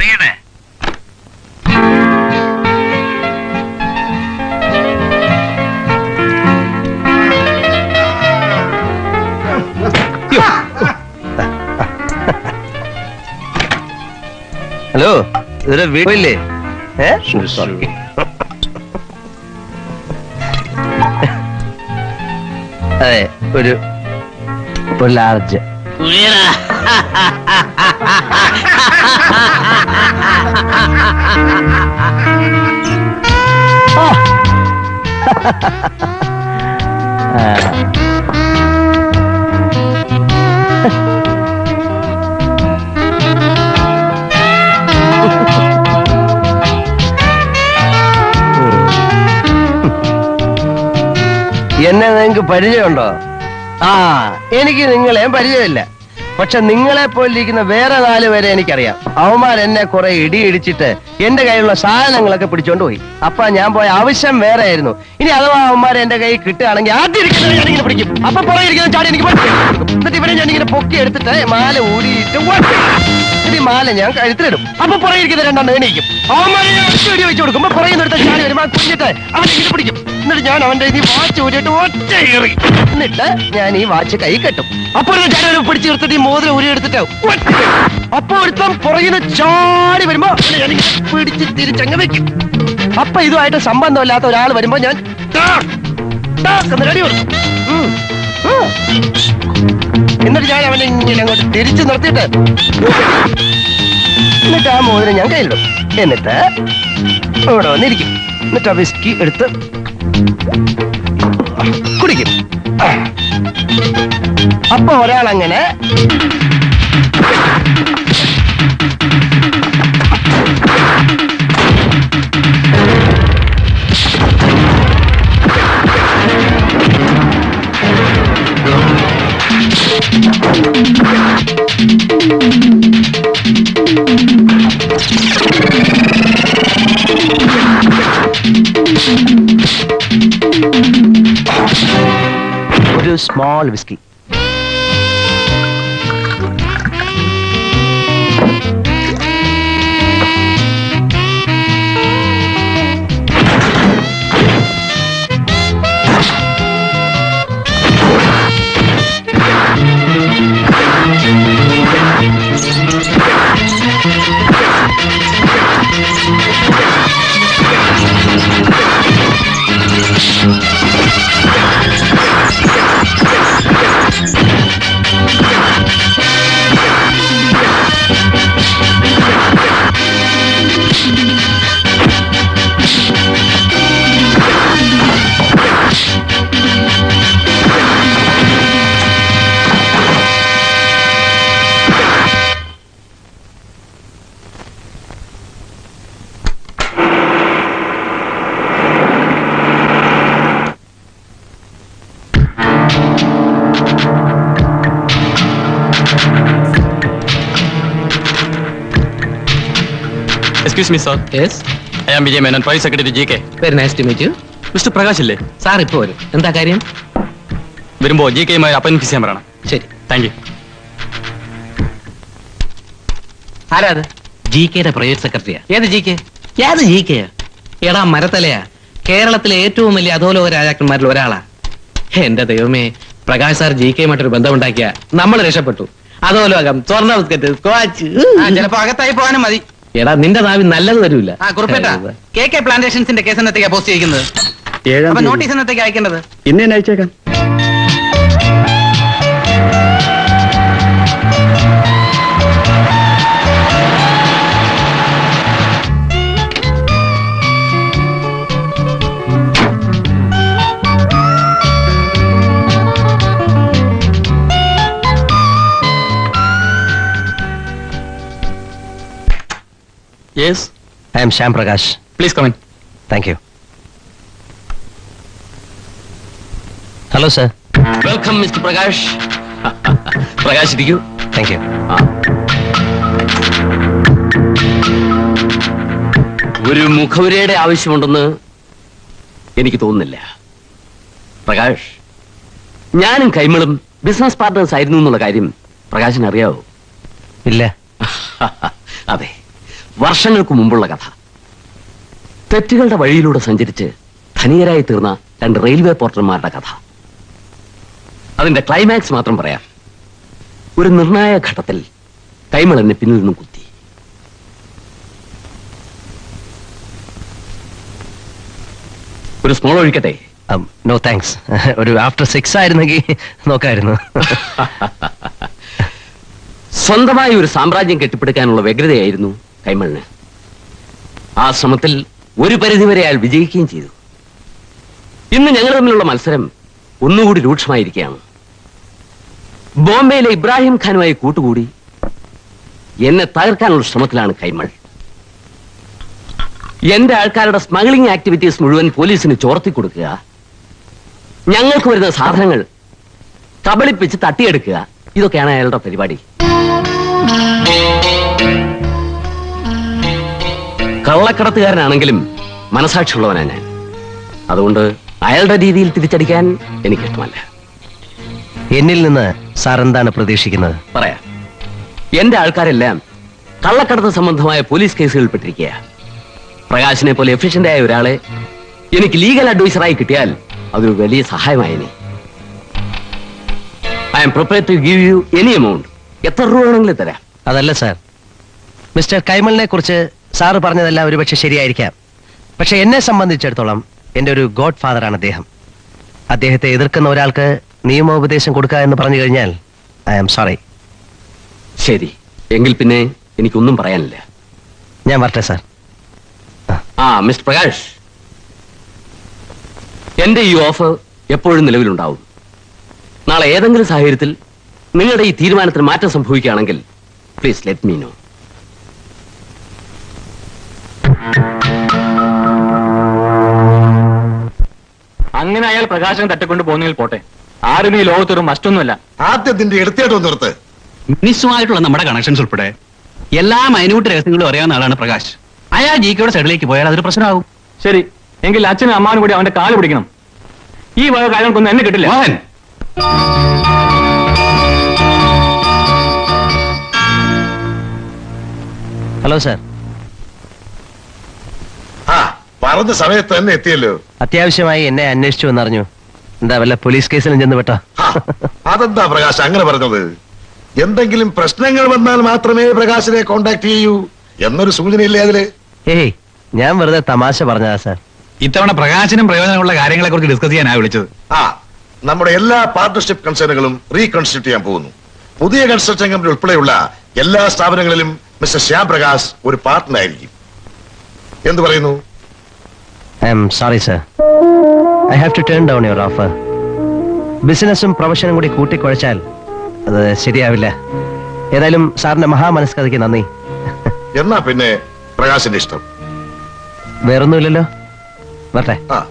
പെയ്യട്ടെ ഹലോ ഇതൊരു വീടില്ലേ അതെ ഒരു ഒരു ലാർജ് എന്നെ നിങ്ങൾക്ക് പരിചയമുണ്ടോ? ആ എനിക്ക് നിങ്ങളെ പരിചയമില്ല. പക്ഷെ നിങ്ങളെ പോലിരിക്കുന്ന വേറെ നാല് പേരെ എനിക്കറിയാം. അവന്മാർ എന്നെ കുറെ ഇടി ഇടിച്ചിട്ട് എന്റെ കയ്യിലുള്ള സാധനങ്ങളൊക്കെ പിടിച്ചോണ്ട് പോയി. അപ്പൊ ഞാൻ പോയ ആവശ്യം വേറെ ആയിരുന്നു ഇനി അഥവാ അവന്മാർ എന്റെ കയ്യിൽ കിട്ടുകയാണെങ്കിൽ ആദ്യം പിടിക്കും. അപ്പൊ പുറകെ ഇരിക്കുന്ന ചാടി എനിക്ക് എന്നിട്ട് ഇവരെ ഞാൻ ഇങ്ങനെ പൊക്കി എടുത്തിട്ട് മാല ഊരിയിട്ട് ഒറ്റ മാല ഞാൻ കഴുത്തിലിടും. അപ്പൊ പുറകെ ഇരിക്കുന്ന രണ്ടാം എണീക്കും. അവന്മാരെ ഞാൻ ഒറ്റ ഇടി വെച്ച് കൊടുക്കുമ്പോ പുറകെ നിർത്താൻ ചാടി വരുമ്പോ ആ കുഞ്ഞിട്ട് ഇങ്ങനെ പിടിക്കും. എന്നിട്ട് ഞാൻ അവന്റെ ഈ വാച്ച് ഊരിയിട്ട് ഒറ്റ ഏറി എന്നിട്ട് ഞാൻ ഈ വാച്ച് കൈ കെട്ടും. അപ്പൊ ഞാനൊരു പിടിച്ചു നിർത്തിട്ട് ഈ മോതിരം ഊരി എടുത്തിട്ട് അപ്പൊ പുറകിന് ചാടി വരുമ്പോ പിടിച്ച് തിരിച്ചങ്ങ് വെക്കും. അപ്പൊ ഇതുമായിട്ട് സംബന്ധമില്ലാത്ത ഒരാൾ വരുമ്പോ ഞാൻ. എന്നിട്ട് ഞാൻ അവനെ ഇങ്ങനെ അങ്ങോട്ട് തിരിച്ചു നിർത്തിയിട്ട് എന്നിട്ട് ആ മോതിരം ഞാൻ കയ്യിലിടും. എന്നിട്ട് ഇവിടെ വന്നിരിക്കും. എന്നിട്ട് ആ വിസ്കി എടുത്ത് കുടിക്കും. അപ്പൊ ഒരാൾ small whisky excuse me sir yes I am Vijay Menon price secretary G K very nice to meet you mister Prakash ഇല്ലേ സാർ ഇപ്പോൾ വരും. എന്താ കാര്യം? വരുമ്പോ ജി കെയുമായി ഫിക്സ് ചെയ്യാൻ പറയണം. ശരി. താങ്ക് യു ആരാ അത്? ജി കെയുടെ പ്രൈവറ്റ് സെക്രട്ടറിയാ ഏത് ജി കെ ഏത് ജി കെയാ എടാ മരത്തലയാ. കേരളത്തിലെ ഏറ്റവും വലിയ അധോലോക രാജാക്കന്മാരിൽ ഒരാളാ. എന്റെ ദൈവമേ പ്രകാശ് സാർ ജി കെയുമായിട്ടൊരു ബന്ധമുണ്ടാക്കിയ നമ്മൾ രക്ഷപ്പെട്ടു. അധോലോകം സ്വർണ ബിസ്ക്കറ്റ് സ്കോച്ച് ചിലപ്പോ അകത്തായി പോകാനും മതി. എടാ നിന്റെ നാവിൽ നല്ലത് തരൂല ആ കുറുപ്പേട്ട കെ കെ പ്ലാന്റേഷൻസിന്റെ കേസ് എന്നത്തേക്കാ പോസ്റ്റ് ചെയ്യുന്നത് നോട്ടീസ് എന്നത്തേക്ക് അയക്കേണ്ടത്? ഇന്ന് അയച്ചേക്കാം. Yes I'm Shyam Prakash please come in thank you hello sir welcome mister Prakash Prakash ഇരിക്കൂ താങ്ക് യു ഒരു മുഖവരയുടെ ആവശ്യമുണ്ടെന്ന് എനിക്ക് തോന്നുന്നില്ല. പ്രകാശ് ഞാനും കൈമളും ബിസിനസ് പാർട്ട്നേഴ്സ് ആയിരുന്നു എന്നുള്ള കാര്യം പ്രകാശിന് അറിയാവോ ഇല്ല. അതെ. വർഷങ്ങൾക്ക് മുമ്പുള്ള കഥ. തെറ്റുകളുടെ വഴിയിലൂടെ സഞ്ചരിച്ച് ധനികരായി തീർന്ന രണ്ട് റെയിൽവേ പോർട്ടർമാരുടെ കഥ. അതിന്റെ ക്ലൈമാക്സ് മാത്രം പറയാം. ഒരു നിർണായക ഘട്ടത്തിൽ കൈമൾ എന്നെ പിന്നിൽ നിന്നും കുത്തി. ഒരു സ്മോൾ ഒഴിക്കട്ടെ? നോ താങ്ക്സ് ഒരു ആഫ്റ്റർ സിക്സ് ആയിരുന്നെങ്കിൽ നോക്കായിരുന്നു. സ്വന്തമായി ഒരു സാമ്രാജ്യം കെട്ടിപ്പടുക്കാനുള്ള വ്യഗ്രതയായിരുന്നു കൈമളിന്. ആ ശ്രമത്തിൽ ഒരു പരിധിവരെ അയാൾ വിജയിക്കുകയും ചെയ്തു. ഇന്ന് ഞങ്ങൾ തമ്മിലുള്ള മത്സരം ഒന്നുകൂടി രൂക്ഷമായിരിക്കുകയാണ്. ബോംബെയിലെ ഇബ്രാഹിം ഖാനുമായി കൂട്ടുകൂടി എന്നെ തകർക്കാനുള്ള ശ്രമത്തിലാണ് കൈമൾ. എന്റെ ആൾക്കാരുടെ സ്മഗ്ലിംഗ് ആക്ടിവിറ്റീസ് മുഴുവൻ പോലീസിന് ചോർത്തി കൊടുക്കുക ഞങ്ങൾക്ക് വരുന്ന സാധനങ്ങൾ കബളിപ്പിച്ച് തട്ടിയെടുക്കുക ഇതൊക്കെയാണ് അയാളുടെ പരിപാടി. കള്ളക്കടത്തുകാരനാണെങ്കിലും മനസാക്ഷിയുള്ളവനാ ഞാൻ. അതുകൊണ്ട് അയാളുടെ രീതിയിൽ തിരിച്ചടിക്കാൻ എനിക്കിഷ്ടമല്ല. എന്നിൽ നിന്ന് സാർ എന്താണ് പ്രതീക്ഷിക്കുന്നത്? പറയാ. എന്റെ ആൾക്കാരെല്ലാം കള്ളക്കടത്ത് സംബന്ധമായ പോലീസ് കേസുകളിൽ പെട്ടിരിക്കുക പ്രകാശിനെ പോലെ എഫിഷ്യന്റ് ആയ ഒരാളെ എനിക്ക് ലീഗൽ അഡ്വൈസറായി കിട്ടിയാൽ അതൊരു വലിയ സഹായമായി I'm prepare to give you any amount എത്ര രൂപ വേണമെങ്കിലും തരാം. അതല്ല സാർ. മിസ്റ്റർ കൈമളിനെ കുറിച്ച് സാറ് പറഞ്ഞതെല്ലാം ഒരുപക്ഷെ ശരിയായിരിക്കാം. പക്ഷെ എന്നെ സംബന്ധിച്ചിടത്തോളം എന്റെ ഒരു ഗോഡ് ഫാദറാണ് അദ്ദേഹം. അദ്ദേഹത്തെ എതിർക്കുന്ന ഒരാൾക്ക് നിയമോപദേശം കൊടുക്കുക എന്ന് പറഞ്ഞു കഴിഞ്ഞാൽ ഐ ആം സോറി. ശരി. എങ്കിൽ പിന്നെ എനിക്കൊന്നും പറയാനില്ല. ഞാൻ വരട്ടെ സാർ. ആ. മിസ്റ്റർ പ്രകാശ്. എന്റെ ഈ ഓഫർ എപ്പോഴും നിലവിലുണ്ടാവും. നാളെ ഏതെങ്കിലും സാഹചര്യത്തിൽ നിങ്ങളുടെ ഈ തീരുമാനത്തിന് മാറ്റം സംഭവിക്കുകയാണെങ്കിൽ പ്ലീസ് ലെറ്റ് മീ നോ അങ്ങനെ അയാൾ പ്രകാശം തട്ടിക്കൊണ്ട് പോകുന്നതിൽ പോട്ടെ. ആരും ഈ ലോകത്തൊരു മസ്റ്റൊന്നുമല്ല. ആദ്യത്തിന്റെ എടുത്തേട്ടോ നിർത്ത്. മിനിസുമായിട്ടുള്ള നമ്മുടെ കണക്ഷൻസ് ഉൾപ്പെടെ എല്ലാ മൈന്യൂട്ട് രഹസ്യങ്ങളും അറിയാവുന്ന ആളാണ് പ്രകാശ്. അയാൾ ജി കെയുടെ സൈഡിലേക്ക് പോയാൽ അതൊരു പ്രശ്നമാകും. ശരി. എങ്കിൽ അച്ഛനും അമ്മാനും കൂടി അവന്റെ കാൽ പിടിക്കണം. ഈ വക കാര്യങ്ങൾക്കൊന്നും എന്നെ കിട്ടില്ല. ഹലോ സാർ ആ പറഞ്ഞ സമയത്ത് തന്നെ എത്തിയല്ലോ. അത്യാവശ്യമായി എന്നെ അന്വേഷിച്ചു എന്നറിഞ്ഞു. എന്താ വല്ല പോലീസ് കേസിലും ചെന്ന് പെട്ടോ? അതെന്താ പ്രകാശ് അങ്ങനെ പറഞ്ഞത്? എന്തെങ്കിലും പ്രശ്നങ്ങൾ വന്നാൽ മാത്രമേ പ്രകാശിനെ കോണ്ടാക്ട് ചെയ്യൂ എന്നൊരു സൂചനയില്ലേ അതിൽ? ഏയ് ഞാൻ വെറുതെ തമാശ പറഞ്ഞതാ സാർ. ഇത്തവണ പ്രകാശനും പ്രയോജനമുള്ള കാര്യങ്ങളെ കുറിച്ച് ഡിസ്കസ് ചെയ്യാനാ വിളിച്ചത്. ആ നമ്മുടെ എല്ലാ പാർട്ണർഷിപ്പ് കൺസേണുകളും റീകൺസ്റ്റിറ്റ്യൂട്ട് ചെയ്യാൻ പോകുന്നു. പുതിയ കൺസ്ട്രക്ഷൻ കമ്പനി ഉൾപ്പെടെയുള്ള എല്ലാ സ്ഥാപനങ്ങളിലും മിസ്റ്റർ ശ്യാം പ്രകാശ് ഒരു പാർട്ട്ണർ ആയിരിക്കും. എന്ത് പറയുന്നു? I'm sorry sir I have to turn down your offer ബിസിനസ്സും പ്രൊഫഷനും കൂടി കൂട്ടിക്കുഴച്ചാൽ അത് ശരിയാവില്ല. ഏതായാലും സാറിന്റെ മഹാമനസ്കഥയ്ക്ക് നന്ദി. എന്നാ പിന്നെ പ്രകാശിന്റെ ഇഷ്ടം. വേറൊന്നുമില്ലല്ലോ. വരട്ടെ. ആ.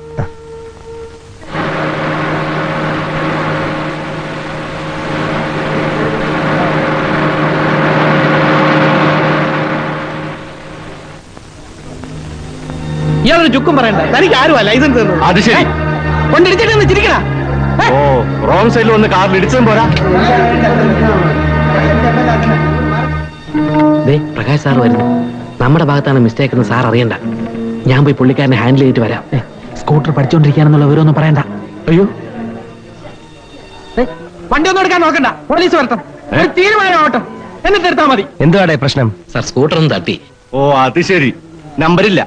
ഇയാളൊരു ചുക്കും പറയണ്ട. തനിക്ക് ആരുമല്ല ലൈസൻസ് അത് ശരി. കൊണ്ടിടിച്ചിട്ട് ചിരിക്കണ ഓ റോങ് സൈഡിൽ വന്ന് കാറിൽ ഇടിച്ചതും പോരാ. ദേ പ്രകാശ് സാർ വരുന്നു. നമ്മുടെ ഭാഗത്താണ് മിസ്റ്റേക്ക് എന്ന് സാർ അറിയണ്ട. ഞാൻ പോയി പുള്ളിക്കാരനെ ഹാൻഡിൽ ചെയ്തിട്ട് വരാം. സ്കൂട്ടർ പഠിച്ചോണ്ടിരിക്കാനെന്നുള്ള വിവരമൊന്നും പറയണ്ട. അയ്യോ. വണ്ടി ഒന്നും എടുക്കാൻ നോക്കണ്ട. പോലീസ് ഒരു തീരുമാനമാവട്ടെ എന്നിട്ട് എടുത്താൽ മതി. എന്തുവാടേ പ്രശ്നം? സാർ സ്കൂട്ടർ ഒന്ന് തട്ടി. ഓ അത് ശരി. നമ്പരില്ല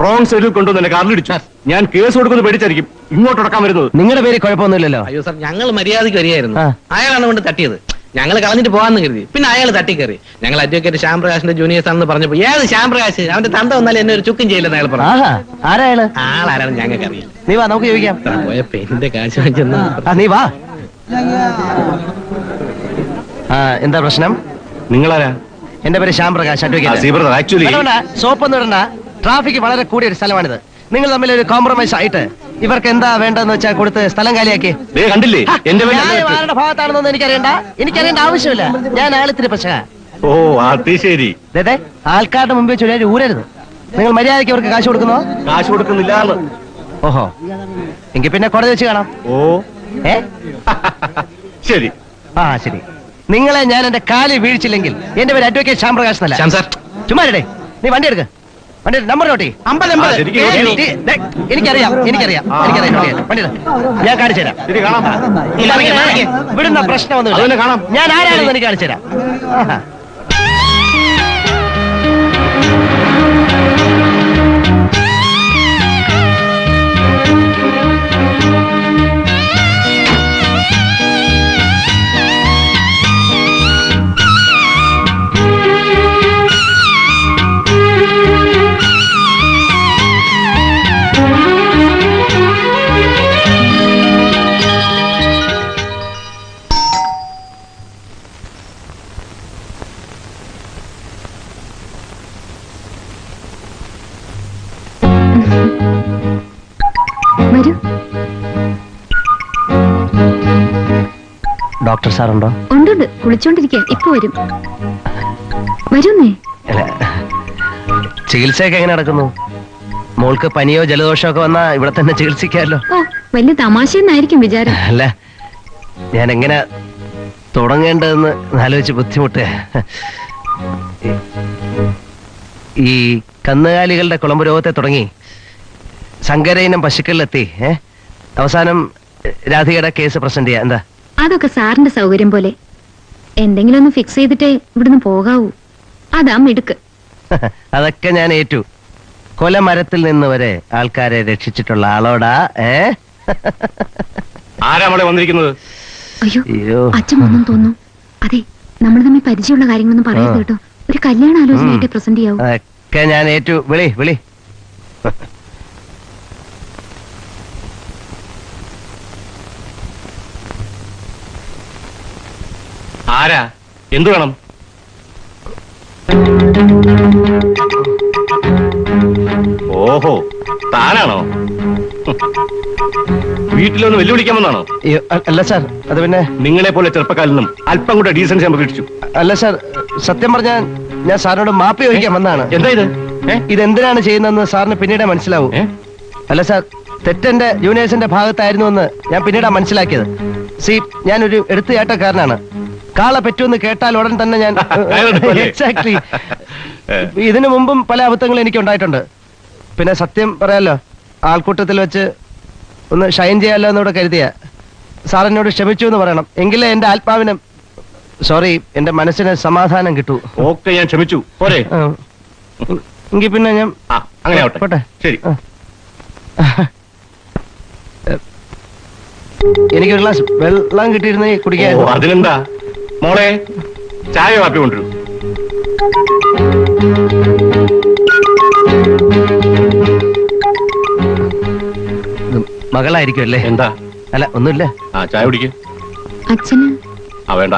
റോങ് സൈഡിൽ കൊണ്ടുവന്ന് എന്നെ കാറിൽ ഇടിച്ചു. ഞാൻ കേസ് കൊടുക്കുന്നത് പേടിച്ചായിരിക്കും. ഇങ്ങോട്ട് ഉടക്കാൻ വരുന്നത്. നിങ്ങളുടെ പേര് കുഴപ്പമൊന്നുമില്ലല്ലോ. അയ്യോ സാർ ഞങ്ങൾ മര്യാദയ്ക്ക് വരികയായിരുന്നു. അയാളാണ് കൊണ്ട് തട്ടിയത്. ഞങ്ങൾ കളഞ്ഞിട്ട് പോകാന്ന് കരുതി. പിന്നെ അയാൾ തട്ടിക്കറി ഞങ്ങൾ അഡ്വക്കേറ്റ് ശ്യാം പ്രകാശിന്റെ ജൂനിയേഴ്സ് ആണെന്ന് പറഞ്ഞപ്പോ ഏത് ശ്യാം പ്രകാശ് അവന്റെ തന്ത വന്നാൽ എന്നെ ഒരു ചുക്കും ചെയ്യില്ലെന്ന് അയാൾ പറഞ്ഞു. ആരാണ് ആളാരാണ് ഞങ്ങൾക്ക് അറിയില്ല നീ വാ നമുക്ക് ചോദിക്കാം. പോയ പെയിന്റിന്റെ കാശ് നീ വാ. ആ എന്താ പ്രശ്നം? നിങ്ങളാരാ? എന്റെ പേര് ശ്യാം അഡ്വക്കേറ്റ് സോപ്പ് ഒന്നും ഇടണ്ട. ട്രാഫിക് വളരെ കൂടിയ ഒരു സ്ഥലമാണിത്. നിങ്ങൾ തമ്മിൽ ഒരു കോംപ്രമൈസ് ആയിട്ട് ഇവർക്ക് എന്താ വേണ്ടെന്ന് വെച്ചാൽ കൊടുത്ത് സ്ഥലം കാലിയാക്കി. കണ്ടില്ലേ? എന്റെ ഭാഗത്താണെന്നൊന്നും എനിക്കറിയണ്ട. എനിക്കറിയേണ്ട ആവശ്യമില്ല. ഞാൻ ആളിത്തിരി പക്ഷേ ഓ അത് ശരി. അതെ ആൾക്കാരുടെ മുമ്പിൽ ചൊല്ലിയാൽ ഊരരുത്. നിങ്ങൾ മര്യാദയ്ക്ക് അവർക്ക് കാശ് കൊടുക്കുന്നോ? കാശ് കൊടുക്കുന്നില്ല ഓഹോ. എങ്കിൽ പിന്നെ കോടതി വെച്ച് കാണാം. ഓ. ഏ? ശരി. ആ ശരി. നിങ്ങളെ ഞാൻ എന്റെ കാലിൽ വീഴ്ചില്ലെങ്കിൽ എന്റെ പേര് അഡ്വക്കേറ്റ് ശ്യാം പ്രകാശ് എന്നല്ല ചുമ്മാരടേ നീ വണ്ടി എടുക്ക. എടുക്ക്. നമ്പർ നോട്ടി. എനിക്കറിയാം എനിക്കറിയാം എനിക്കറിയാം എടുക്ക്. ഞാൻ കാണിച്ചു തരാം ഇവിടുന്ന അതുതന്നെ കാണാം. ഞാൻ ആരാണെന്ന് എനിക്ക് കാണിച്ചു തരാം ഡോക്ടർ സാർ സാറുണ്ടോ? ഉണ്ടുണ്ട്. കുളിച്ചോണ്ടിരിക്കാൻ ഇപ്പൊ വരും. വരുന്നേ? ചികിത്സയൊക്കെ എങ്ങനെ നടക്കുന്നു? മോൾക്ക് പനിയോ ജലദോഷമോ ഒക്കെ വന്നാ ഇവിടെ തന്നെ ചികിത്സിക്കാമല്ലോ. ഓ വലിയ തമാശയെന്നായിരിക്കും വിചാരം. അല്ല ഞാൻ എങ്ങനെ തുടങ്ങേണ്ടതെന്ന് ആലോചിച്ച് ബുദ്ധിമുട്ട്. ഈ കന്നുകാലികളുടെ കുളമ്പ് രോഗത്തെ തുടങ്ങി സങ്കരയിനം പശുക്കളിലെത്തി. ഏ? അവസാനം രാധികയുടെ കേസ് പ്രസന്റ് ചെയ്യാം. എന്താ? അതൊക്കെ സാറിന്റെ സൗകര്യം പോലെ. എന്തെങ്കിലും ഒന്ന് ഫിക്സ് ചെയ്തിട്ടേ ഇവിടുന്ന് പോകാവൂ. അതാ മിടുക്ക്. അതൊക്കെ ഞാൻ ഏറ്റു. കൊലമരത്തിൽ നിന്ന് വരെ ആൾക്കാരെ രക്ഷിച്ചിട്ടുള്ള ആളോടാ ഏ? ആരാ നമ്മളെ വന്നിരിക്കുന്നത്? അയ്യോ അച്ഛൻ ഒന്നും തോന്നുന്നു. അതെ നമ്മൾ തമ്മിൽ പരിചയമുള്ള കാര്യങ്ങളൊന്നും പറയരുത് ആ. കേട്ടോ. ഒരു കല്യാണ ആലോചനയായിട്ട് പ്രസന്റ് ചെയ്യാവൂ. ഞാൻ ഏറ്റു. വിളി വിളി. ആരാ? എന്തു വേണം? ഓഹോ താനാണോ? വീട്ടിലൊന്ന് വെല്ലുവിളിക്കാൻ വന്നാണോ അല്ല സാർ അത് പിന്നെ നിങ്ങളെ പോലെ ചെറുപ്പക്കാരിൽ നിന്നും അല്പം കൂടെ ഡീസൻസ് ഞാൻ പ്രതീക്ഷിച്ചു അല്ല സാർ സത്യം പറഞ്ഞാൽ ഞാൻ സാറിനോട് മാപ്പ് ചോദിക്കാൻ വന്നാണ് എന്താ ഇത്? ഇത് എന്തിനാണ് ചെയ്യുന്നതെന്ന് സാറിന് പിന്നീട് മനസ്സിലാവും. അല്ല സാർ തെറ്റെന്റെ ജൂനിയേഴ്സിന്റെ ഭാഗത്തായിരുന്നു എന്ന് ഞാൻ പിന്നീടാ മനസ്സിലാക്കിയത്. സി ഞാനൊരു എടുത്തുചാട്ടക്കാരനാണ്. കാള പറ്റുമെന്ന് കേട്ടാൽ ഉടൻ തന്നെ ഞാൻ? എക്സാക്ട്ലി ഇതിനു മുമ്പും പല അബദ്ധങ്ങളും എനിക്ക് ഉണ്ടായിട്ടുണ്ട് പിന്നെ സത്യം പറയാലോ ആൾക്കൂട്ടത്തിൽ വെച്ച് ഒന്ന് ഷൈൻ ചെയ്യാലോ എന്നൂടെ കരുതിയ. സാർ എന്നോട് ക്ഷമിച്ചു എന്ന് പറയണം. എങ്കിലേ എന്റെ ആത്മാവിനും സോറി എന്റെ മനസ്സിന് സമാധാനം കിട്ടു. ഓക്കെ ഞാൻ ക്ഷമിച്ചു. പോരെ. എങ്കിൽ പിന്നെ ഞാൻ അങ്ങനെ പോട്ടെ. ശരി. എനിക്ക് ഒരു ഗ്ലാസ് വെള്ളം കിട്ടിയിരുന്നേ കുടിക്കാൻ. അതിനെന്താ മോളെ ചായ കാപ്പി കൊണ്ടുവരൂ. മകളായിരിക്കും അല്ലേ? എന്താ? അല്ല ഒന്നുമില്ല. ആ ചായ കുടിക്കും. അച്ഛന്? ആ വേണ്ട.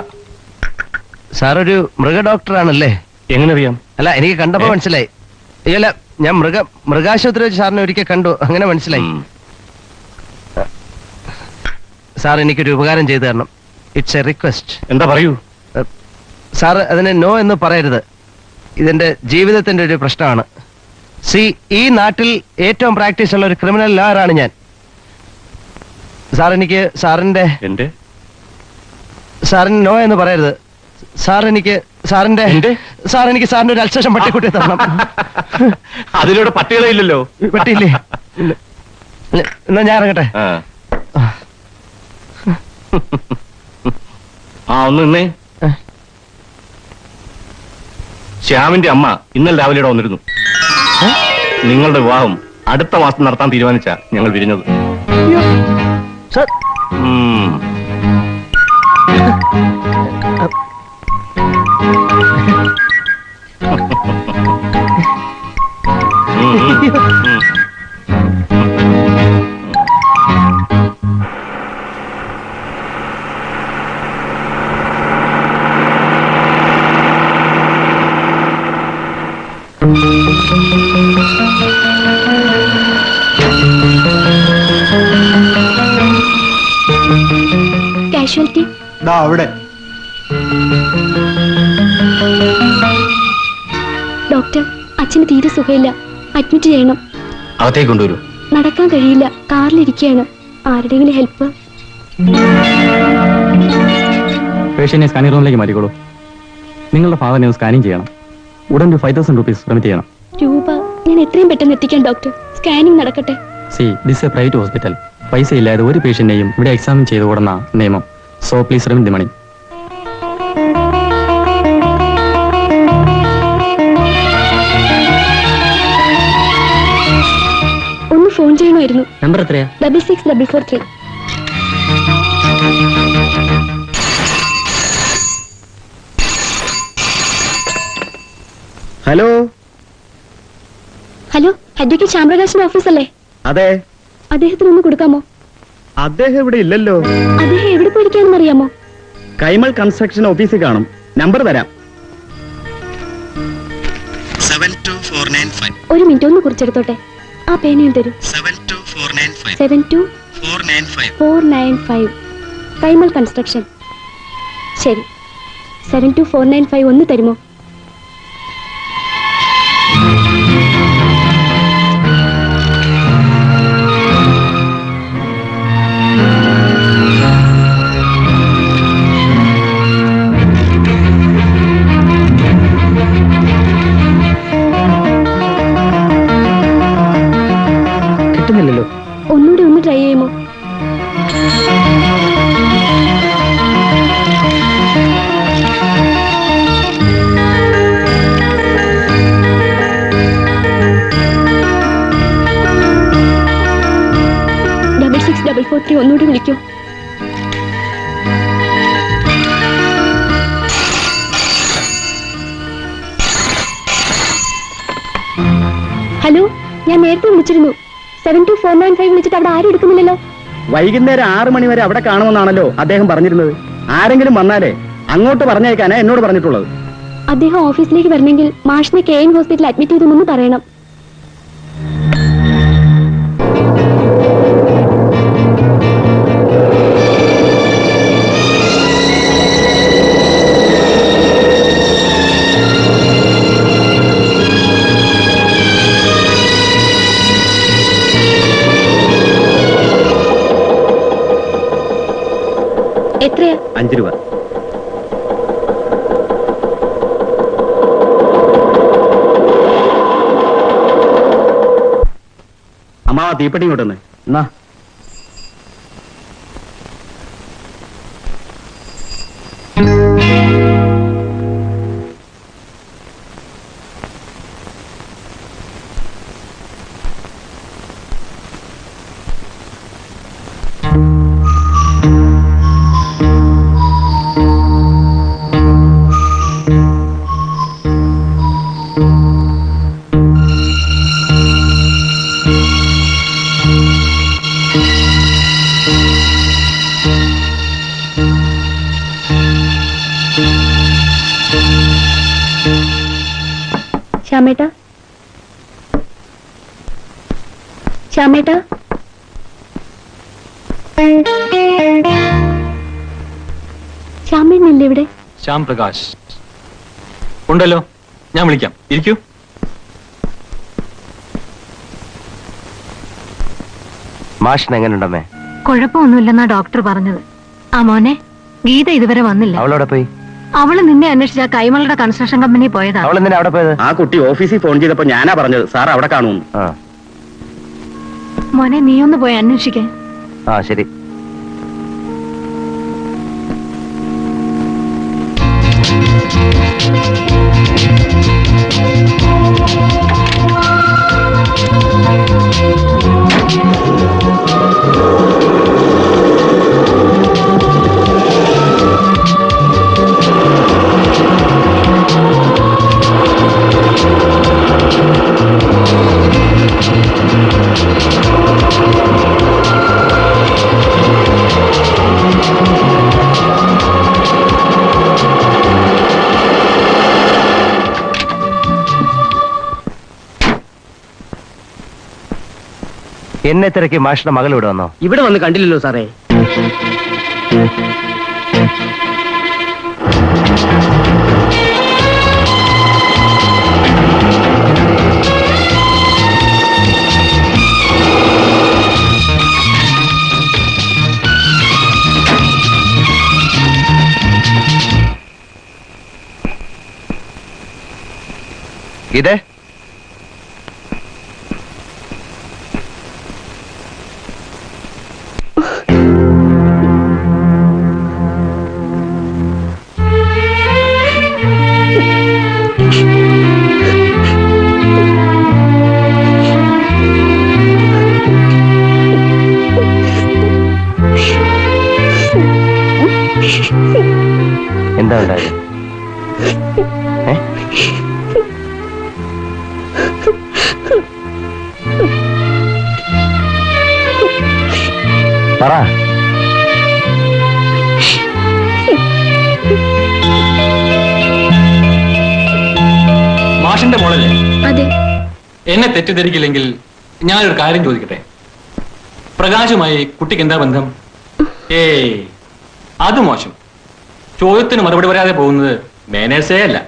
സാർ ഒരു മൃഗ ഡോക്ടറാണല്ലേ? എങ്ങനെ അറിയാം അല്ല എനിക്ക് കണ്ടപ്പോ മനസ്സിലായി. അയ്യല്ല ഞാൻ മൃഗ മൃഗാശുപത്രി വെച്ച് സാറിനെ ഒരിക്കൽ കണ്ടു. അങ്ങനെ മനസ്സിലായി. സാർ എനിക്കൊരു ഉപകാരം ചെയ്തു തരണം. ഇറ്റ്സ് എ റിക്വസ്റ്റ് എന്താ പറയൂ? സാർ അതിനെ നോ എന്ന് പറയരുത്. ഇതെന്റെ ജീവിതത്തിന്റെ ഒരു പ്രശ്നമാണ്. സി ഈ നാട്ടിൽ ഏറ്റവും പ്രാക്ടീസ് ഉള്ള ഒരു ക്രിമിനൽ ലോയറാണ് ഞാൻ. സാർ എനിക്ക് സാറിന്റെ എന്റെ സാറിന് നോ എന്ന് പറയരുത്. സാർ എനിക്ക് സാറിന്റെ സാർ എനിക്ക് സാറിന്റെ ഒരു അൽസേഷൻ പട്ടിക്കുട്ടി തരണം. അതിലൂടെ പട്ടികളെ ഇല്ലല്ലോ. പട്ടിയില്ലേ. എന്നാ ഞാൻ ഇറങ്ങട്ടെ. ആ. ഒന്നേ നിന്നേ. ശ്യാമിന്റെ അമ്മ ഇന്നലെ രാവിലെ ഇവിടെ വന്നിരുന്നു നിങ്ങളുടെ വിവാഹം അടുത്ത മാസം നടത്താൻ തീരുമാനിച്ച ഞങ്ങൾ പിരിഞ്ഞത് ഉം. ദാ അവിടെ. ഡോക്ടർ അച്ഛന് തീരെ സുഖമില്ല. അഡ്മിറ്റ് ചെയ്യണം. അകത്തേക്ക് കൊണ്ടുവരൂ. നടക്കാൻ കഴിയില്ല. കാറിലിരിക്കുകയാണ്. ആരുടെയെങ്കിലും ഹെൽപ്പ് പേഷ്യന്റിനെ സ്കാനിംഗ് റൂമിലേക്ക് മാറ്റിക്കോളൂ. നിങ്ങളുടെ ഫാദറിനെ സ്കാനിങ് ചെയ്യണം. ഉടൻ ഒരു ഫൈവ് തൗസൻഡ് റുപ്പീസ് പെർമിറ്റ് ചെയ്യണം. രൂപ. ഞാൻ എത്രയും പെട്ടെന്ന് എത്തിക്കാം ഡോക്ടർ. സ്കാനിങ് നടക്കട്ടെ. See this a private hospital പൈസ ഇല്ലാതെ ഒരു പേഷ്യന്റിനെയും ഇവിടെ എക്സാമിൻ ചെയ്തു കൊടുന്ന നിയമം. So please remit the money ഒന്ന് ഫോൺ ചെയ്യണമായിരുന്നു നമ്പർ എത്രയാ? Double six double four three hello hello advocate ശ്യാമപ്രകാശിന്റെ office അല്ലേ? അതെ. അദ്ദേഹത്തിന് ഒന്ന് കൊടുക്കാമോ? അദ്ദേഹം ഇവിടെ ഇല്ലല്ലോ. അദ്ദേഹം എവിടെ പോയിരിക്കാന്ന് അറിയാമോ? കൈമൾ കൺസ്ട്രക്ഷൻ ഓഫീസിൽ കാണും. നമ്പർ തരാം. ഒരു മിനിറ്റ് ഒന്ന് കുറിച്ചെടുത്തോട്ടെ. ആ പേനയും തരൂ seven two four nine five. Kaimal construction. ശരി. Seven two four nine five ഒന്ന് തരുമോ? വൈകുന്നേരം ആറു മണി വരെ അവിടെ കാണുമെന്നാണല്ലോ അദ്ദേഹം പറഞ്ഞിരുന്നത്. ആരെങ്കിലും വന്നാലേ അങ്ങോട്ട് പറഞ്ഞേക്കാനാ എന്നോട് പറഞ്ഞിട്ടുള്ളത്. അദ്ദേഹം ഓഫീസിലേക്ക് വരണമെങ്കിൽ മാഷിനെ കെ എൻ ഹോസ്പിറ്റലിൽ അഡ്മിറ്റ് ചെയ്തു പറയണം. തീപ്പെട്ടി കൊണ്ടുവന്ന് എന്നാ? ശ്യാം പ്രകാശ് ഉണ്ടല്ലോ ഞാൻ വിളിക്കാം. ഇരിക്കൂ. മാഷിന് എങ്ങനെയുണ്ടമ്മേ കുഴപ്പമൊന്നുമില്ലെന്നാ ഡോക്ടർ പറഞ്ഞത്. ആ മോനെ ഗീത ഇതുവരെ വന്നില്ല. അവളവിടെ പോയി? അവൾ നിന്നെ അന്വേഷിച്ച കൈമളുടെ കൺസ്ട്രക്ഷൻ കമ്പനി പോയതാ. അവൾ എന്തിനാ അവിടെ പോയത്? ആ കുട്ടി ഓഫീസിൽ ഫോൺ ചെയ്തപ്പോ ഞാനാ പറഞ്ഞത്. സാർ അവിടെ കാണുന്നു മോനെ നീ ഒന്ന് പോയി അന്വേഷിക്കേ. ആ ശരി. എന്നെ തിരക്കി മാഷിന്റെ മകൾ ഇവിടെ വന്നോ? ഇവിടെ വന്ന് കണ്ടില്ലല്ലോ സാറേ. ഞാനൊരു കാര്യം ചോദിക്കട്ടെ? പ്രകാശുമായി കുട്ടിക്ക് എന്താ ബന്ധം? ഏയ് അത് മോശം. ചോദ്യത്തിന് മറുപടി പറയാതെ പോകുന്നത് മാനേഴ്സേ അല്ല.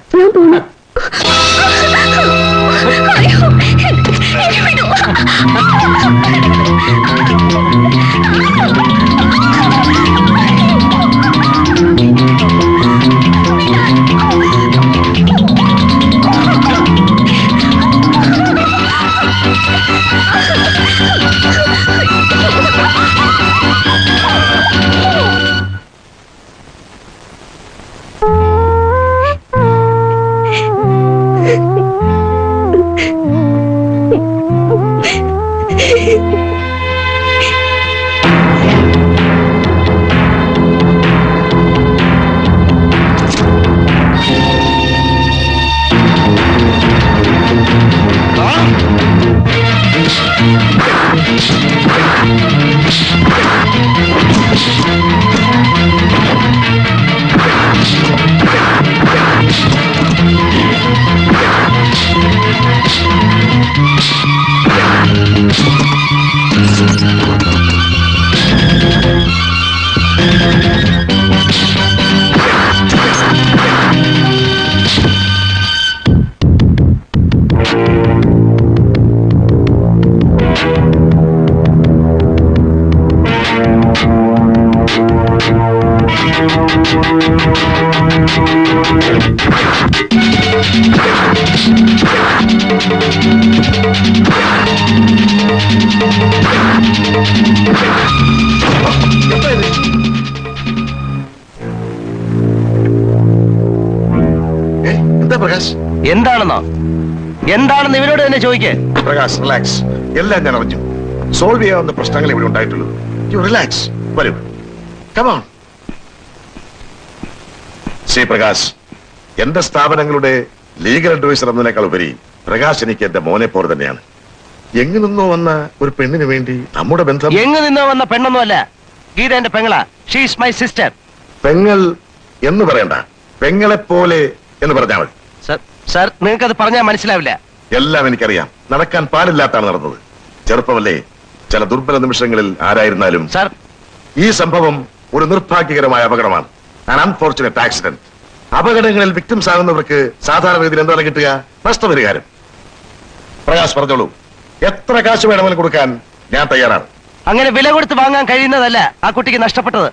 പ്രകാശ് റിലാക്സ് എല്ലാം ഞാൻ അറിഞ്ഞു. സോൾവ് ചെയ്യാവുന്ന പ്രശ്നങ്ങൾ ഇവിടെ ഉണ്ടായിട്ടുള്ളൂ യു റിലാക്സ് വരൂ കമോൺ ശ്രീ പ്രകാശ് എന്റെ സ്ഥാപനങ്ങളുടെ ലീഗൽ അഡ്വൈസർ എന്നതിനേക്കാൾ ഉപരി പ്രകാശ് എനിക്ക് എന്റെ മോനെ പോലെ തന്നെയാണ്. എങ്ങു നിന്നോ വന്ന ഒരു പെണ്ണിന് വേണ്ടി നമ്മുടെ ബന്ധം എങ്ങു നിന്നോ വന്ന പെണ്ണൊന്നുമല്ല. ഗീത എന്റെ പെങ്ങളാ. ഷീസ് മൈ സിസ്റ്റർ പെങ്ങൾ എന്ന് പറയണ്ട. പെങ്ങളെ പോലെ എന്ന് പറഞ്ഞാൽ മതി. സർ നിങ്ങൾക്ക് അത് പറഞ്ഞാൽ മനസ്സിലാവില്ല. എല്ലാം എനിക്കറിയാം. നടക്കാൻ പാടില്ലാത്താണ് നടന്നത്. ചെറുപ്പമല്ലേ ചില ദുർബല നിമിഷങ്ങളിൽ ആരായിരുന്നാലും സർ. ഈ സംഭവം ഒരു നിർഭാഗ്യകരമായ അപകടമാണ്. അൺഫോർച്ചുനേറ്റ് ആക്സിഡന്റ് അപകടങ്ങളിൽ വിക്ടിംസ് ആകുന്നവർക്ക് സാധാരണ രീതിയിൽ എന്താണ് കിട്ടുക? നഷ്ടപരിഹാരം. പ്രകാശ് പറഞ്ഞോളൂ. എത്ര കാശ് വേണമെങ്കിലും കൊടുക്കാൻ ഞാൻ തയ്യാറാണ്. അങ്ങനെ വില കൊടുത്ത് വാങ്ങാൻ കഴിയുന്നതല്ല ആ കുട്ടിക്ക് നഷ്ടപ്പെട്ടത്.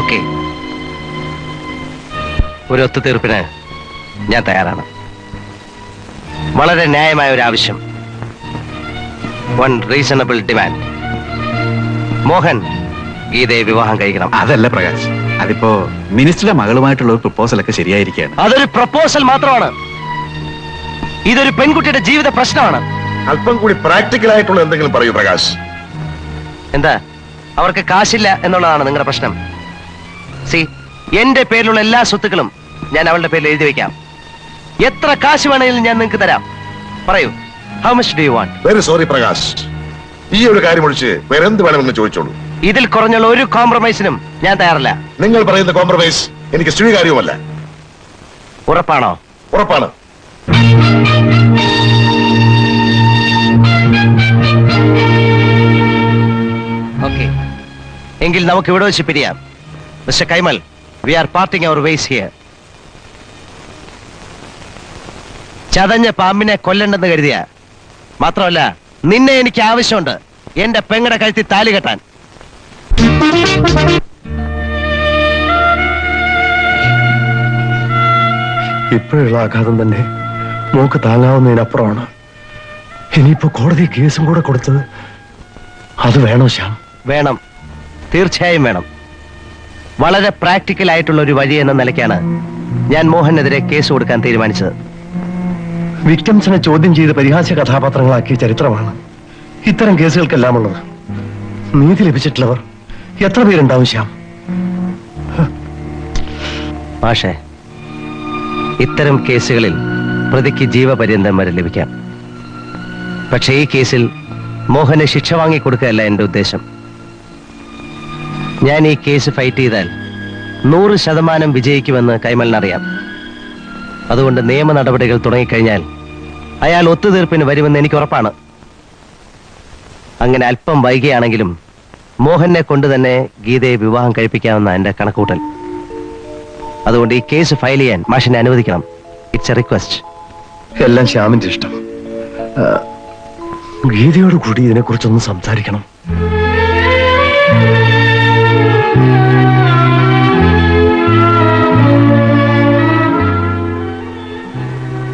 ഓക്കെ ഒരു ഒത്തുതീർപ്പിന് ഞാൻ തയ്യാറാണ്. വളരെ ന്യായമായ ഒരു ആവശ്യം. വൺ റീസണബിൾ ഡിമാൻഡ് മോഹൻ ഗീതയെ വിവാഹം കഴിക്കണം. അതല്ല പ്രകാശ് അതിപ്പോ മിനിസ്റ്ററുടെ മകളുമായിട്ടുള്ള ഒരു പ്രപ്പോസൽ ഒക്കെ ശരിയായിരിക്കുകയാണ്. അതൊരു പ്രപ്പോസൽ മാത്രമാണ്. ഇതൊരു പെൺകുട്ടിയുടെ ജീവിത പ്രശ്നമാണ്. അല്പം കൂടി പ്രാക്ടിക്കൽ ആയിട്ടുള്ള എന്തെങ്കിലും പറയൂ പ്രകാശ്. എന്താ? അവർക്ക് കാശില്ല എന്നുള്ളതാണ് നിങ്ങളുടെ പ്രശ്നം. സി എന്റെ പേരിലുള്ള എല്ലാ സ്വത്തുക്കളും ഞാൻ അവളുടെ പേരിൽ എഴുതി വെക്കാം എത്ര കാശ് വേണമെങ്കിലും ഞാൻ നിങ്ങൾക്ക് തരാം. പറയൂ how much do you want very sorry Prakash. ഈ ഒരു കാര്യം ഒഴിച്ച് വേറെ എന്ത് വേണമെന്ന് ചോദിച്ചോളൂ. ഇതിൽ കുറഞ്ഞുള്ള ഒരു കോംപ്രമൈസിനും ഞാൻ തയ്യാറല്ല. നിങ്ങൾ പറയുന്ന കോംപ്രമൈസ് എനിക്ക് സ്വീകാര്യവുമല്ല ഉറപ്പാണോ? ഉറപ്പാണ്. എങ്കിൽ നമുക്ക് ഇവിടെ വെച്ച് പിരിയാം. Mister Kaimal we are parting our ways here ചതഞ്ഞ പാമ്പിനെ കൊല്ലണ്ടെന്ന് കരുതിയ. മാത്രമല്ല നിന്നെ എനിക്ക് ആവശ്യമുണ്ട്. എന്റെ പെങ്ങടെ കഴുത്തി താലി കെട്ടാൻ. ഇപ്പോഴുള്ള ആഘാതം തന്നെ മോക്ക് താങ്ങാവുന്നതിനപ്പുറമാണ്. ഇനിയിപ്പോ കോടതി കേസും കൂടെ കൊടുത്തത് അത് വേണോ ശ്യാം? വേണം. തീർച്ചയായും വേണം. വളരെ പ്രാക്ടിക്കൽ ആയിട്ടുള്ള ഒരു വഴി എന്ന നിലയ്ക്കാണ് ഞാൻ മോഹനെതിരെ കേസ് കൊടുക്കാൻ തീരുമാനിച്ചത്. വിക്ടംസിനെ ചോദ്യം ചെയ്ത് പരിഹാസ്യ കഥാപാത്രങ്ങളാക്കിയ ചരിത്രമാണ് ഇത്തരം കേസുകൾക്കെല്ലാം ഉള്ളത് നീതി ലഭിച്ചിട്ടുള്ളവർ എത്ര പേരുണ്ടാവും ശ്യാം? മാഷേ ഇത്തരം കേസുകളിൽ പ്രതിക്ക് ജീവപര്യന്തം വരെ ലഭിക്കാം. പക്ഷേ ഈ കേസിൽ മോഹന് ശിക്ഷ വാങ്ങിക്കൊടുക്കുകയല്ല എന്റെ ഉദ്ദേശം. ഞാൻ ഈ കേസ് ഫൈറ്റ് ചെയ്താൽ നൂറ് ശതമാനം വിജയിക്കുമെന്ന് കൈമലിനറിയാം അതുകൊണ്ട് നിയമ നടപടികൾ തുടങ്ങിക്കഴിഞ്ഞാൽ അയാൾ ഒത്തുതീർപ്പിന് വരുമെന്ന് എനിക്ക് ഉറപ്പാണ്. അങ്ങനെ അല്പം വൈകിയാണെങ്കിലും മോഹനെ കൊണ്ട് തന്നെ ഗീതയെ വിവാഹം കഴിപ്പിക്കാമെന്ന എന്റെ കണക്കൂട്ടൽ അതുകൊണ്ട് ഈ കേസ് ഫയൽ ചെയ്യാൻ മാഷിനെ അനുവദിക്കണം. ഇറ്റ്സ് എ റിക്വസ്റ്റ് എല്ലാം ശ്യാമിന്റെ ഇഷ്ടം. ഗീതയോട് കൂടി ഇതിനെക്കുറിച്ചൊന്ന് സംസാരിക്കണം.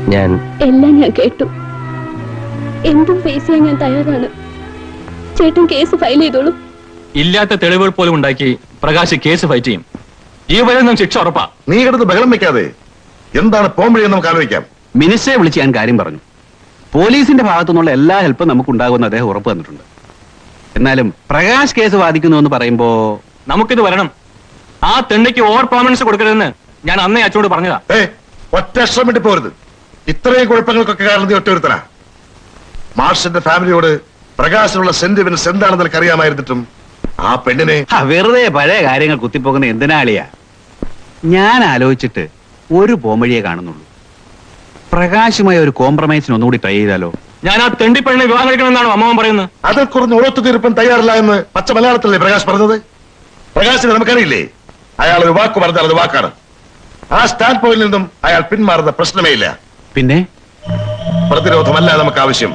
ഞാൻ എല്ലാം ഞാൻ കേട്ടു. എന്തും ഫേസ് ചെയ്യാൻ ഞാൻ തയ്യാറാണ്. ചേട്ടൻ കേസ് ഫയൽ ചെയ്തോളൂ. ഇല്ലാത്ത തെളിവുകൾ പോലും ഉണ്ടാക്കി പ്രകാശ് കേസ് ഫൈറ്റ് ചെയ്യും. ഈ വരുന്ന ശിക്ഷ ഉറപ്പാ. നീ കിടന്ന് ബഹളം വെക്കാതെ എന്താണ് പോംവഴിയെന്ന് നമുക്ക് ആലോചിക്കാം. മിനിസ്റ്ററെ വിളിച്ച് ഞാൻ കാര്യം പറഞ്ഞു. പോലീസിന്റെ ഭാഗത്തു നിന്നുള്ള എല്ലാ ഹെൽപ്പും നമുക്ക് ഉണ്ടാകുമെന്ന് അദ്ദേഹം ഉറപ്പ് തന്നിട്ടുണ്ട്. എന്നാലും പ്രകാശ് കേസ് വാദിക്കുന്നു എന്ന് പറയുമ്പോ നമുക്കിത് വരണം. ആ തെണ്ടിക്ക് ഓവർ പെർഫോമൻസ് കൊടുക്കരുതെന്ന് ഞാൻ അന്നേ അച്ഛനോട് പറഞ്ഞതാ. ഒറ്റ ശ്രമിട്ട് പോരുത്. ഇത്രയും കുഴപ്പങ്ങൾക്കൊക്കെ കാരണം നീ ഒറ്റ ഒരുത്തനാ മാർഷിന്റെ ഫാമിലിയോട് പ്രകാശനുള്ള സെന്റിമെന്റ്സ് എന്താണെന്ന് നിനക്ക് അറിയാമായിരുന്നിട്ടും ആ പെണ്ണിനെ ആ, വെറുതെ പഴയ കാര്യങ്ങൾ കുത്തിപ്പോകുന്ന എന്തിനാളിയാ? ഞാൻ ആലോചിച്ചിട്ട് ഒരു പോംവഴിയെ കാണുന്നുള്ളൂ. പ്രകാശുമായി ഒരു കോംപ്രമൈസിന് ഒന്നുകൂടി ട്രൈ ചെയ്താലോ? ഞാൻ ആ തെണ്ടി പെണ്ണിനെ വിവാഹം കഴിക്കണമെന്നാണ് അമ്മാവൻ പറയുന്നത്? അതിൽ കുറഞ്ഞ് ഉറത്തു തീർപ്പം തയ്യാറില്ല എന്ന് പച്ച മലയാളത്തിലല്ലേ പ്രകാശ് പറഞ്ഞത്? പ്രകാശിനെ നമുക്കറിയില്ലേ? അയാൾ ഒരു വാക്ക് പറഞ്ഞാൽ അത് വാക്കാണ്. ആ സ്റ്റാൻഡ് പോയിന്റിൽ നിന്നും അയാൾ പിന്മാറുന്ന പ്രശ്നമേ ഇല്ല. പിന്നെ? പ്രതിരോധമല്ല നമുക്ക് ആവശ്യം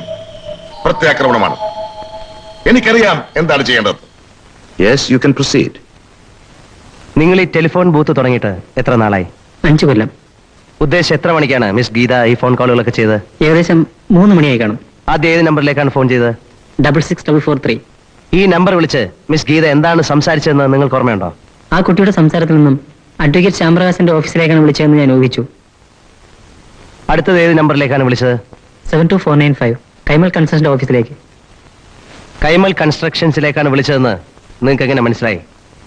പ്രത്യാക്രമണമാണ്. എനിക്കറിയാം എന്താണ് ചെയ്യേണ്ടത്. യെസ് യു കൻ പ്രൊസീഡ് നിങ്ങൾ ഈ ടെലിഫോൺ ബൂത്ത് തുടങ്ങിയിട്ട് എത്ര നാളായി? അഞ്ചു കൊല്ലം. ഉദ്ദേശം എത്ര മണിക്കാണ് മിസ് ഗീത ഈ ഫോൺ കോളുകളൊക്കെ ചെയ്ത് ഏകദേശം മൂന്ന് മണിയായി കാണും. ആദ്യം ഏത് നമ്പറിലേക്കാണ് ഫോൺ ചെയ്തത്? Double six double four three. ഈ നമ്പർ വിളിച്ച് മിസ് ഗീത എന്താണ് സംസാരിച്ചതെന്ന് നിങ്ങൾക്ക് ഓർമ്മയുണ്ടോ? ആ കുട്ടിയുടെ സംസാരത്തിൽ നിന്നും അഡ്വക്കേറ്റ് ശ്യാംപ്രകാശിന്റെ ഓഫീസിലേക്കാണ് വിളിച്ചതെന്ന് ഞാൻ ഊഹിച്ചു. അടുത്തത് ഏത് നമ്പറിലേക്കാണ് വിളിച്ചത്? Seven two four nine five Kaimal construction ഓഫീസിലേക്ക്. കൈമൽ കൺസ്ട്രക്ഷൻസിലേക്കാണ് വിളിച്ചതെന്ന് നിങ്ങൾക്ക് എങ്ങനെ മനസ്സിലായി?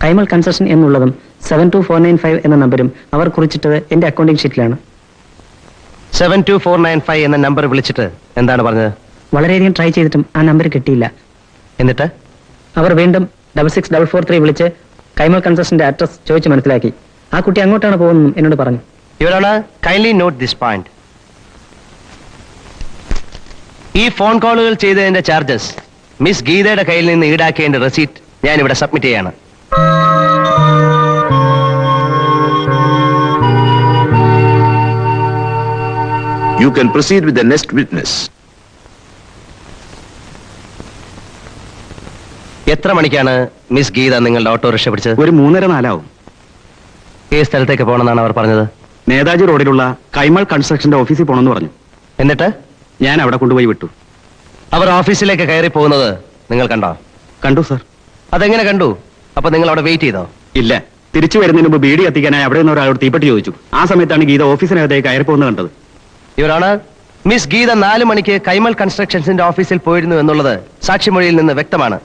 കൈമൽ കൺസ്ട്രക്ഷൻ എന്നുള്ളതും seven two four nine five എന്ന നമ്പരും അവർ കുറിച്ചിട്ടത് എന്റെ accounting ഷീറ്റിലാണ് seven two four nine five എന്ന നമ്പർ വിളിച്ചിട്ട് എന്താണ് പറഞ്ഞത്? വളരെയധികം ട്രൈ ചെയ്തിട്ടും ആ നമ്പർ കിട്ടിയില്ല. എന്നിട്ട്? അവർ വീണ്ടും double six double four three വിളിച്ച് കൈമൽ കൺസ്ട്രക്ഷന്റെ അഡ്രസ് ചോദിച്ച് മനസ്സിലാക്കി. ആ കുട്ടി അങ്ങോട്ടാണ് പോകുന്നതെന്നും എന്നോട് പറഞ്ഞു. ഇവരാണ് കൈൻഡ്ലി നോട്ട് ദിസ് പോയിന്റ് ഈ ഫോൺ കോളുകൾ ചെയ്തതിന്റെ ചാർജസ് മിസ് ഗീതയുടെ കയ്യിൽ നിന്ന് ഈടാക്കേണ്ട റെസീറ്റ് ഞാൻ ഇവിടെ സബ്മിറ്റ് ചെയ്യാണ്. You can proceed with the next witness. എത്ര മണിക്കാണ് മിസ് ഗീത നിങ്ങളുടെ ഓട്ടോറിക്ഷ പിടിച്ചത്? ഒരു മൂന്നര നാലാവും. ഏത് സ്ഥലത്തേക്ക് പോകണമെന്നാണ് അവർ പറഞ്ഞത്? നേതാജി റോഡിലുള്ള കൈമൾ കൺസ്ട്രക്ഷന്റെ ഓഫീസിൽ പോകണമെന്ന് പറഞ്ഞു. എന്നിട്ട്? ഞാൻ അവിടെ കൊണ്ടുപോയി വിട്ടു. അവർ ഓഫീസിലേക്ക് കയറി പോകുന്നത് നിങ്ങൾ കണ്ടോ? കണ്ടു സർ. അതെങ്ങനെ കണ്ടു? അപ്പൊ നിങ്ങൾ അവിടെ വെയിറ്റ് ചെയ്തോ? ഇല്ല. തിരിച്ചു വരുന്നതിന് മുമ്പ് ബീഡി കത്തിക്കാനായി അവിടെ നിന്ന് ഒരാളോട് തീപ്പെട്ടി ചോദിച്ചു. ആ സമയത്താണ് ഗീത ഓഫീസിനകത്തേക്ക് കയറി പോകുന്നത് കണ്ടത്. ഇവരാണ് മിസ് ഗീത നാല് മണിക്ക് കൈമൽ കൺസ്ട്രക്ഷൻസിന്റെ ഓഫീസിൽ പോയിരുന്നു എന്നുള്ളത് സാക്ഷിമൊഴിയിൽ നിന്ന് വ്യക്തമാണ്.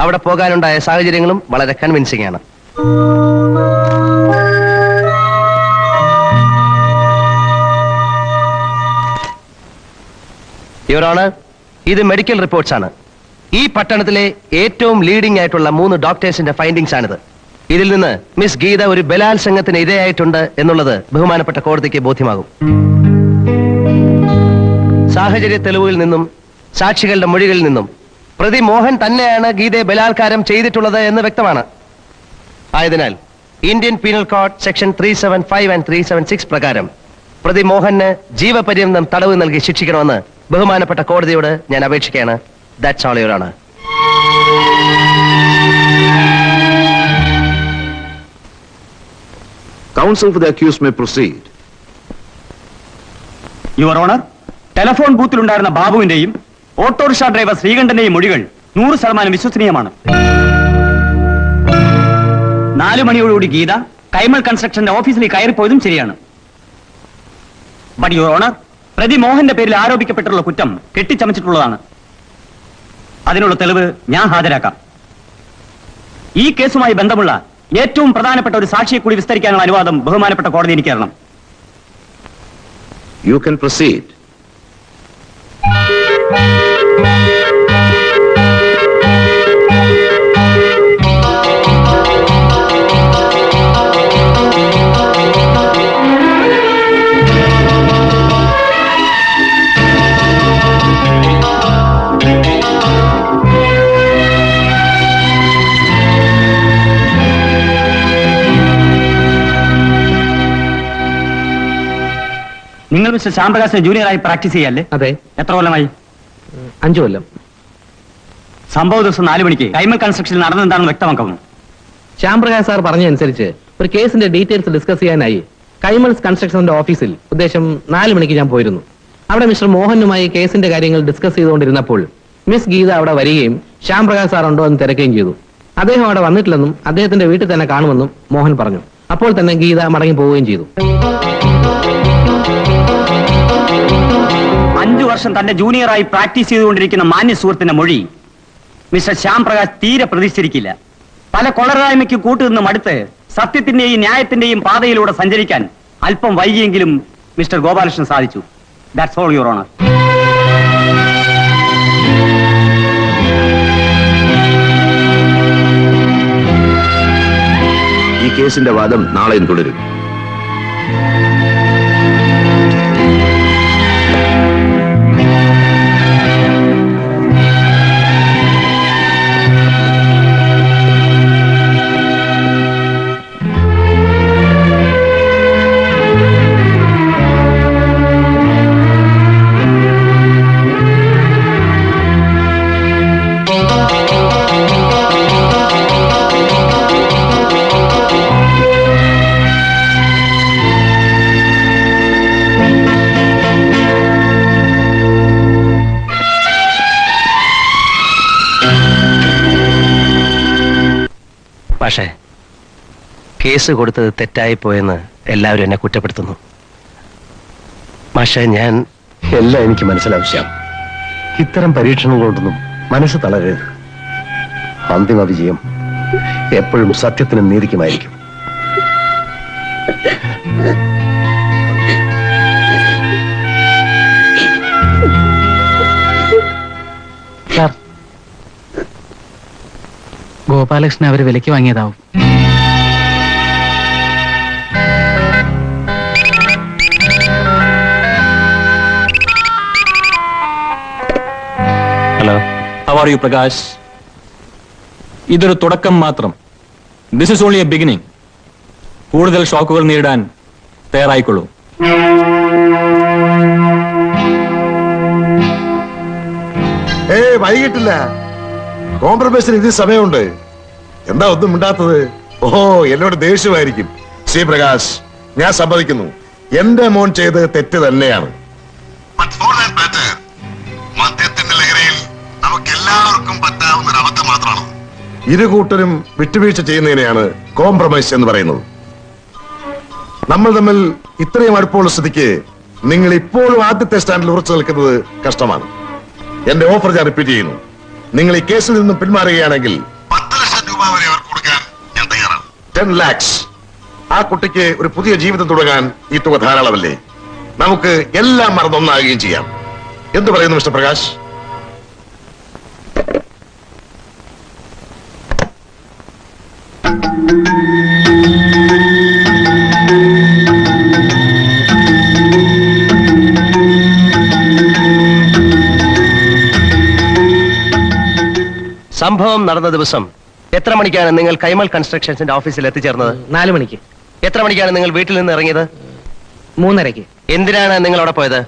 അവിടെ പോകാനുണ്ടായ സാഹചര്യങ്ങളും വളരെ കൺവിൻസിംഗ് ആണ്. ഇവരാണ് ഇത് മെഡിക്കൽ റിപ്പോർട്ട്സ് ആണ്. ഈ പട്ടണത്തിലെ ഏറ്റവും ലീഡിംഗ് ആയിട്ടുള്ള മൂന്ന് ഡോക്ടേഴ്സിന്റെ ഫൈൻഡിങ്സ് ആണിത്. ഇതിൽ നിന്ന് മിസ് ഗീത ഒരു ബലാത്സംഗത്തിന് ഇരയായിട്ടുണ്ട് എന്നുള്ളത് ബഹുമാനപ്പെട്ട കോടതിക്ക് ബോധ്യമാകും. സാഹചര്യ തെളിവുകളിൽ നിന്നും സാക്ഷികളുടെ മൊഴികളിൽ നിന്നും പ്രതി മോഹൻ തന്നെയാണ് ഗീതയെ ബലാത്കാരം ചെയ്തിട്ടുള്ളത് എന്ന് വ്യക്തമാണ്. ആയതിനാൽ Indian penal code section three seven five and three seven six പ്രകാരം പ്രതി മോഹന് ജീവപര്യന്തം തടവ് നൽകി ശിക്ഷിക്കണമെന്ന് ബഹുമാനപ്പെട്ട കോടതിയോട് ഞാൻ അപേക്ഷിക്കുകയാണ്. That's all your honour Counsel for the accused may proceed. Your honour telephone ബൂത്തിലുണ്ടായിരുന്ന ബാബുവിന്റെയും ഓട്ടോറിക്ഷ ഡ്രൈവർ ശ്രീകണ്ഠന്റെയും മൊഴികൾ നൂറ് ശതമാനം വിശ്വസനീയമാണ്. നാലു മണിയോടുകൂടി ഗീത കൈമൾ കൺസ്ട്രക്ഷന്റെ ഓഫീസിലേക്ക് കയറിപ്പോയതും ശരിയാണ്. ബട്ട് യുവർ ഓണർ പ്രതി മോഹന്റെ പേരിൽ ആരോപിക്കപ്പെട്ടിട്ടുള്ള കുറ്റം കെട്ടിച്ചമച്ചിട്ടുള്ളതാണ്. അതിനുള്ള തെളിവ് ഞാൻ ഹാജരാക്കാം. ഈ കേസുമായി ബന്ധമുള്ള ഏറ്റവും പ്രധാനപ്പെട്ട ഒരു സാക്ഷിയെ കൂടി വിസ്തരിക്കാനുള്ള അനുവാദം ബഹുമാനപ്പെട്ട കോടതി എനിക്ക് തരണം യു can proceed. നിങ്ങൾ മിസ്റ്റർ ശ്യാംപ്രകാശിനെ ജൂനിയറായി പ്രാക്ടീസ് ചെയ്യല്ലേ? അതെ. എത്ര കൊല്ലമായി? അഞ്ചു കൊല്ലം. സംഭവ ദിവസം നാലു മണിക്ക് കൈമൽ കൺസ്ട്രക്ഷനിൽ നടന്നെന്താണെന്ന് വ്യക്തമാക്കുന്നു ശ്യാംപ്രകാശ് സാർ പറഞ്ഞതനുസരിച്ച് ഒരു കേസിന്റെ ഡീറ്റെയിൽസ് ഡിസ്കസ് ചെയ്യാനായി കൈമൽസ് കൺസ്ട്രക്ഷന്റെ ഓഫീസിൽ ഉദ്ദേശം നാലു മണിക്ക് ഞാൻ പോയിരുന്നു. അവിടെ മിസ്റ്റർ മോഹനുമായി കേസിന്റെ കാര്യങ്ങൾ ഡിസ്കസ് ചെയ്തുകൊണ്ടിരുന്നപ്പോൾ മിസ് ഗീത അവിടെ വരികയും ശ്യാംപ്രകാശ് സാർ ഉണ്ടോ എന്ന് തിരക്കുകയും ചെയ്തു. അദ്ദേഹം അവിടെ വന്നിട്ടില്ലെന്നും അദ്ദേഹത്തിന്റെ വീട്ടിൽ തന്നെ കാണുമെന്നും മോഹൻ പറഞ്ഞു. അപ്പോൾ തന്നെ ഗീത മടങ്ങി പോവുകയും ചെയ്തു. വർഷം തന്റെ ജൂനിയറായി പ്രാക്ടീസ് ചെയ്തുകൊണ്ടിരിക്കുന്ന മാന്യ സുഹൃത്തിന്റെ മൊഴി മിസ്റ്റർ ശ്യാം പ്രകാശ് തീരെ പ്രതീക്ഷിച്ചിരിക്കില്ല പല കൊളരായ്മയ്ക്ക് കൂട്ടുനിന്ന് മടുത്ത് സത്യത്തിന്റെയും ന്യായത്തിന്റെയും പാതയിലൂടെ സഞ്ചരിക്കാൻ അല്പം വൈകിയെങ്കിലും മിസ്റ്റർ ഗോപാലകൃഷ്ണൻ സാധിച്ചു. ദാറ്റ്സ് ഓൾ യുവർ ഓണർ ഈ കേസിന്റെ വാദം നാളെയും തുടരും. കേസ് കൊടുത്തത് തെറ്റായി പോയെന്ന് എല്ലാവരും എന്നെ കുറ്റപ്പെടുത്തുന്നു. പക്ഷേ ഞാൻ എല്ലാം എനിക്ക് മനസ്സിലാവശ്യം ശ്യാം. ഇത്തരം പരീക്ഷണങ്ങളോടൊന്നും മനസ്സ് തളരരുത്. അന്തിമ വിജയം എപ്പോഴും സത്യത്തിനും നീതിക്കുമായിരിക്കും. ഗോപാലകൃഷ്ണൻ അവർ വിലയ്ക്ക് വാങ്ങിയതാവും. ആർ യു പ്രകാശ് ഇതൊരു തുടക്കം മാത്രം. This is only a beginning കൂടുതൽ ഷോക്കുകൾ നേരിടാൻ തയ്യാറായിക്കൊള്ളൂ. ഏ വൈകിട്ടില്ല. കോംപ്രമൈസിന് ഇത് സമയമുണ്ട്. എന്താ ഒന്നും മിണ്ടാത്തത്? ഓ എന്നോട് ദേഷ്യമായിരിക്കും. ശ്രീ പ്രകാശ് ഞാൻ സമ്മതിക്കുന്നു. എന്റെ മോൻ ചെയ്തത് തെറ്റ് തന്നെയാണ്. ഇരു കൂട്ടരും വിട്ടുവീഴ്ച ചെയ്യുന്നതിനെയാണ് കോംപ്രമൈസ് എന്ന് പറയുന്നത്. നമ്മൾ തമ്മിൽ ഇത്രയും അടുപ്പമുള്ള സ്ഥിതിക്ക് നിങ്ങൾ ഇപ്പോഴും ആദ്യത്തെ സ്റ്റാൻഡിൽ ഉറച്ചു നിൽക്കുന്നത് കഷ്ടമാണ്. എന്റെ ഓഫർ ഞാൻ റിപ്പീറ്റ് ചെയ്യുന്നു. നിങ്ങൾ ഈ കേസിൽ നിന്നും പിന്മാറുകയാണെങ്കിൽ ലക്ഷം രൂപ വരെ അവർ കൊടുക്കാൻ ഞാൻ തയ്യാറാണ്. ആ കുട്ടിക്ക് ഒരു പുതിയ ജീവിതം തുടങ്ങാൻ ഈ തുക ധാരാളമല്ലേ? നമുക്ക് എല്ലാം മറന്നൊന്നാകുകയും ചെയ്യാം. എന്തു പറയുന്നു മിസ്റ്റർ പ്രകാശ്? സംഭവം നടന്ന ദിവസം എത്ര മണിക്കാണ് നിങ്ങൾ കൈമൾ കൺസ്ട്രക്ഷൻസിന്റെ ഓഫീസിൽ എത്തിച്ചേർന്നത്? നാല് മണിക്ക്. എത്ര മണിക്കാണ് നിങ്ങൾ വീട്ടിൽ നിന്ന് ഇറങ്ങിയത്? മൂന്നരയ്ക്ക്. എന്തിനാണ് നിങ്ങൾ അവിടെ പോയത്?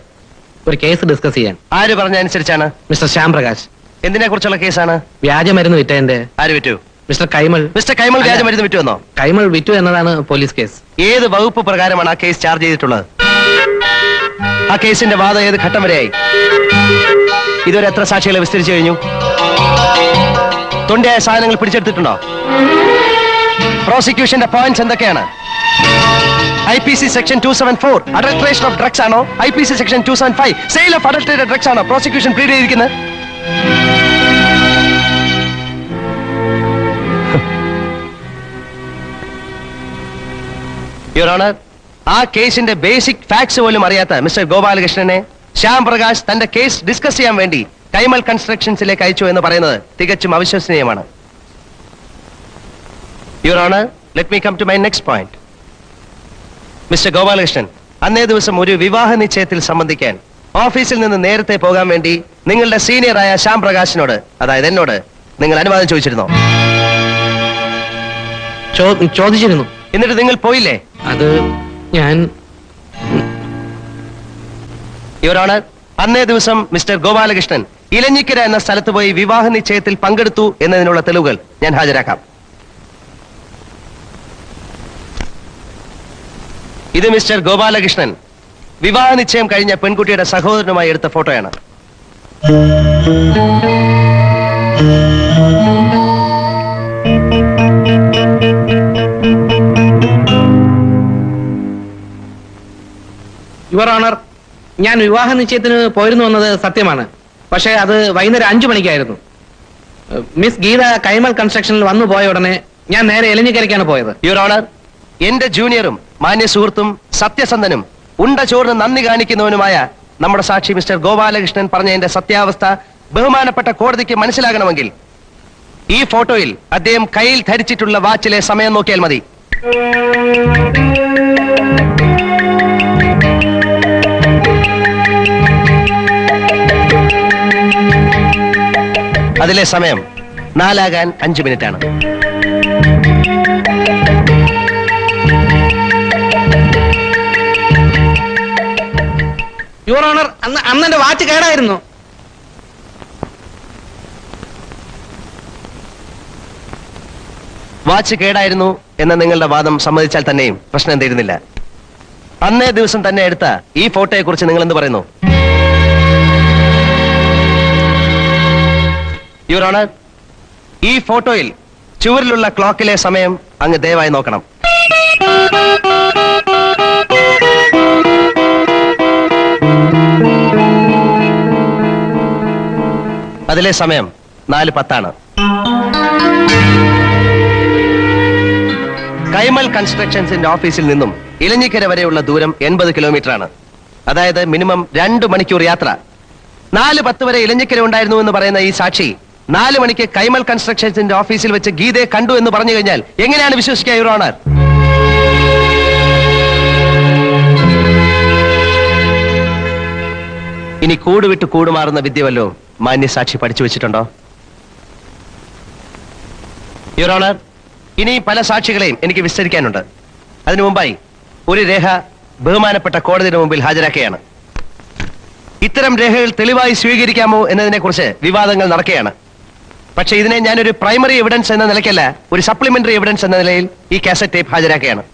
ഒരു കേസ് ഡിസ്കസ് ചെയ്യാൻ. ആര് പറഞ്ഞ അനുസരിച്ചാണ് മിസ്റ്റർ ശ്യാം പ്രകാശ് എന്തിനെ കുറിച്ചുള്ള കേസാണ്? വ്യാജമരുന്ന് വിറ്റതിന്റെ ആര് വിറ്റു? മിസ്റ്റർ കൈമൾ. മിസ്റ്റർ കൈമൾ വ്യാജമരുന്ന് വിറ്റു എന്നോ കൈമൾ വിറ്റു എന്നതാണ് പോലീസ് കേസ്. ഏത് വകുപ്പ് പ്രകാരമാണ് ആ കേസ് ചാർജ് ചെയ്തിട്ടുള്ളത്? ആ കേസിന്റെ വാദം ഏത് ഘട്ടം വരെയായി? ഇതുവരെ എത്ര സാക്ഷികളെ വിസ്തരിച്ചു കഴിഞ്ഞു? തൊണ്ടിയായ സാധനങ്ങൾ പിടിച്ചെടുത്തിട്ടുണ്ടോ? പ്രോസിക്യൂഷന്റെ പോയിന്റ്സ് എന്തൊക്കെയാണ്? I P C section two seven four adulteration of drugs ആണോ? I P C section two seven five sale of adulterated drugs ആണോ? പ്രോസിക്യൂഷൻ പ്ലീഡ് ചെയ്തിരിക്കുന്നത്? യുവർ ആ കേസിന്റെ ബേസിക് ഫാക്ട്സ് പോലും അറിയാത്ത മിസ്റ്റർ ഗോപാലകൃഷ്ണനെ ശ്യാം പ്രകാശ് തന്റെ കേസ് ഡിസ്കസ് ചെയ്യാൻ വേണ്ടി കൈമൽ കൺസ്ട്രക്ഷൻസിലേക്ക് അയച്ചു എന്ന് പറയുന്നത് തികച്ചും അവിശ്വസനീയമാണ്. Your let me come to my next point mister Gopalakrishnan അന്നേ ദിവസം ഒരു വിവാഹ നിശ്ചയത്തിൽ സംബന്ധിക്കാൻ ഓഫീസിൽ നിന്ന് നേരത്തെ പോകാൻ വേണ്ടി നിങ്ങളുടെ സീനിയറായ ശ്യാം പ്രകാശിനോട് അതായത് എന്നോട് നിങ്ങൾ അനുവാദം ചോദിച്ചിരുന്നോ? ചോദിച്ചിരുന്നു. എന്നിട്ട് നിങ്ങൾ പോയില്ലേ? അത് ഞാൻ ഇവരാണ് അന്നേ ദിവസം മിസ്റ്റർ ഗോപാലകൃഷ്ണൻ ഇലഞ്ഞിക്കര എന്ന സ്ഥലത്ത് പോയി വിവാഹ നിശ്ചയത്തിൽ പങ്കെടുത്തു എന്നതിനുള്ള തെളിവുകൾ ഞാൻ ഹാജരാക്കാം. ഇത് മിസ്റ്റർ ഗോപാലകൃഷ്ണൻ വിവാഹ നിശ്ചയം കഴിഞ്ഞ പെൺകുട്ടിയുടെ സഹോദരനുമായി എടുത്ത ഫോട്ടോയാണ്. യുവർ ഓണർ ഞാൻ വിവാഹ നിശ്ചയത്തിന് പോയിരുന്നു എന്നത് സത്യമാണ്. പക്ഷേ അത് വൈകുന്നേരം അഞ്ചു മണിക്കായിരുന്നു. മിസ് ഗീത കൈമൽ കൺസ്ട്രക്ഷനിൽ വന്നു പോയ ഉടനെ ഞാൻ നേരെ എലിഞ്ഞിക്കരയ്ക്കാണ് പോയത്. യുവർ ഓണർ എന്റെ ജൂനിയറും മാന്യ സുഹൃത്തും സത്യസന്ധനും ഉണ്ട ചോറിന് നന്ദി കാണിക്കുന്നവനുമായ നമ്മുടെ സാക്ഷി മിസ്റ്റർ ഗോപാലകൃഷ്ണൻ പറഞ്ഞ എന്റെ സത്യാവസ്ഥ ബഹുമാനപ്പെട്ട കോടതിക്ക് മനസ്സിലാകണമെങ്കിൽ ഈ ഫോട്ടോയിൽ അദ്ദേഹം കയ്യിൽ ധരിച്ചിട്ടുള്ള വാച്ചിലെ സമയം നോക്കിയാൽ മതി. അതിലെ സമയം നാലാകാൻ അഞ്ച് മിനിറ്റ് ആണ് യുവർ ഓണർ അന്ന് അന്ന് എന്റെ വാച്ച് കേടായിരുന്നു. വാച്ച് കേടായിരുന്നു എന്ന നിങ്ങളുടെ വാദം സമ്മതിച്ചാൽ തന്നെയും പ്രശ്നം എന്തായിരുന്നില്ല അന്നേ ദിവസം തന്നെ എടുത്ത ഈ ഫോട്ടോയെ കുറിച്ച് നിങ്ങൾ എന്ത് പറയുന്നു? യുവർ ഓണർ ഈ ഫോട്ടോയിൽ ചുവരിലുള്ള ക്ലോക്കിലെ സമയം അങ്ങ് ദയവായി നോക്കണം. അതിലെ സമയം നാല് പത്താണ്. കൈമൽ കൺസ്ട്രക്ഷൻസിന്റെ ഓഫീസിൽ നിന്നും ഇലഞ്ഞിക്കര വരെയുള്ള ദൂരം എൺപത് കിലോമീറ്റർ ആണ് അതായത് മിനിമം രണ്ട് മണിക്കൂർ യാത്ര. നാല് പത്ത് വരെ ഇലഞ്ഞിക്കര ഉണ്ടായിരുന്നു എന്ന് പറയുന്ന ഈ സാക്ഷി നാല് മണിക്ക് കൈമൽ കൺസ്ട്രക്ഷൻസിന്റെ ഓഫീസിൽ വെച്ച് ഗീതയെ കണ്ടു എന്ന് പറഞ്ഞു കഴിഞ്ഞാൽ എങ്ങനെയാണ് വിശ്വസിക്കുക യുവർ ഓണർ ഇനി കൂട് വിട്ട് കൂടുമാറുന്ന വിദ്യ വല്ലോ മാന്യസാക്ഷി പഠിച്ചു വെച്ചിട്ടുണ്ടോ? യുവർ ഓണർ ഇനി പല സാക്ഷികളെയും എനിക്ക് വിസ്തരിക്കാനുണ്ട്. അതിനു മുമ്പായി ഒരു രേഖ ബഹുമാനപ്പെട്ട കോടതിയുടെ മുമ്പിൽ ഹാജരാക്കുകയാണ്. ഇത്തരം രേഖകൾ തെളിവായി സ്വീകരിക്കാമോ എന്നതിനെക്കുറിച്ച് വിവാദങ്ങൾ നടക്കുകയാണ്. പക്ഷെ ഇതിനെ ഞാനൊരു പ്രൈമറി എവിഡൻസ് എന്ന നിലയ്ക്കല്ല ഒരു സപ്ലിമെന്ററി എവിഡൻസ് എന്ന നിലയിൽ ഈ കാസറ്റ് ടേപ്പ് ഹാജരാക്കുകയാണ്.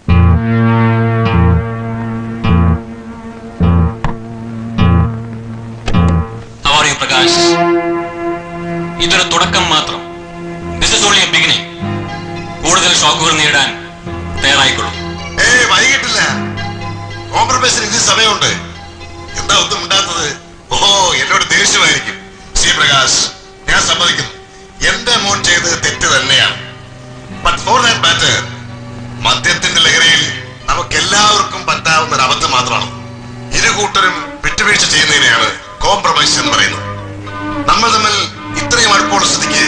പ്രകാശ് ഇതൊരു തുടക്കം മാത്രം. This is only a beginning കൂടുതൽ ഷോക്കുകൾ നേടാൻ തയ്യാറായിക്കൊള്ളൂ. ഏയ് വൈകിട്ടില്ല. കോംപ്രമൈസിന് ഇനി സമയമുണ്ട്. എന്താ ഒന്നും ഉണ്ടാത്തത് ഓ എന്നോട് ദേഷ്യമായിരിക്കും. ശ്രീ പ്രകാശ് ഞാൻ സമ്മതിക്കുന്നു. എന്റെ മോൻ ചെയ്തത് തെറ്റ് തന്നെയാണ്. മദ്യത്തിന്റെ ലഹരിയിൽ നമുക്ക് എല്ലാവർക്കും പറ്റാവുന്ന ഒരു അബദ്ധം മാത്രമാണ്. ഇരു കൂട്ടരും വിട്ടുവീഴ്ച ചെയ്യുന്നതിനെയാണ് കോംപ്രമൈസ് എന്ന് പറയുന്നത്. നമ്മൾ തമ്മിൽ ഇത്രയും അടുപ്പമുള്ള സ്ഥിതിക്ക്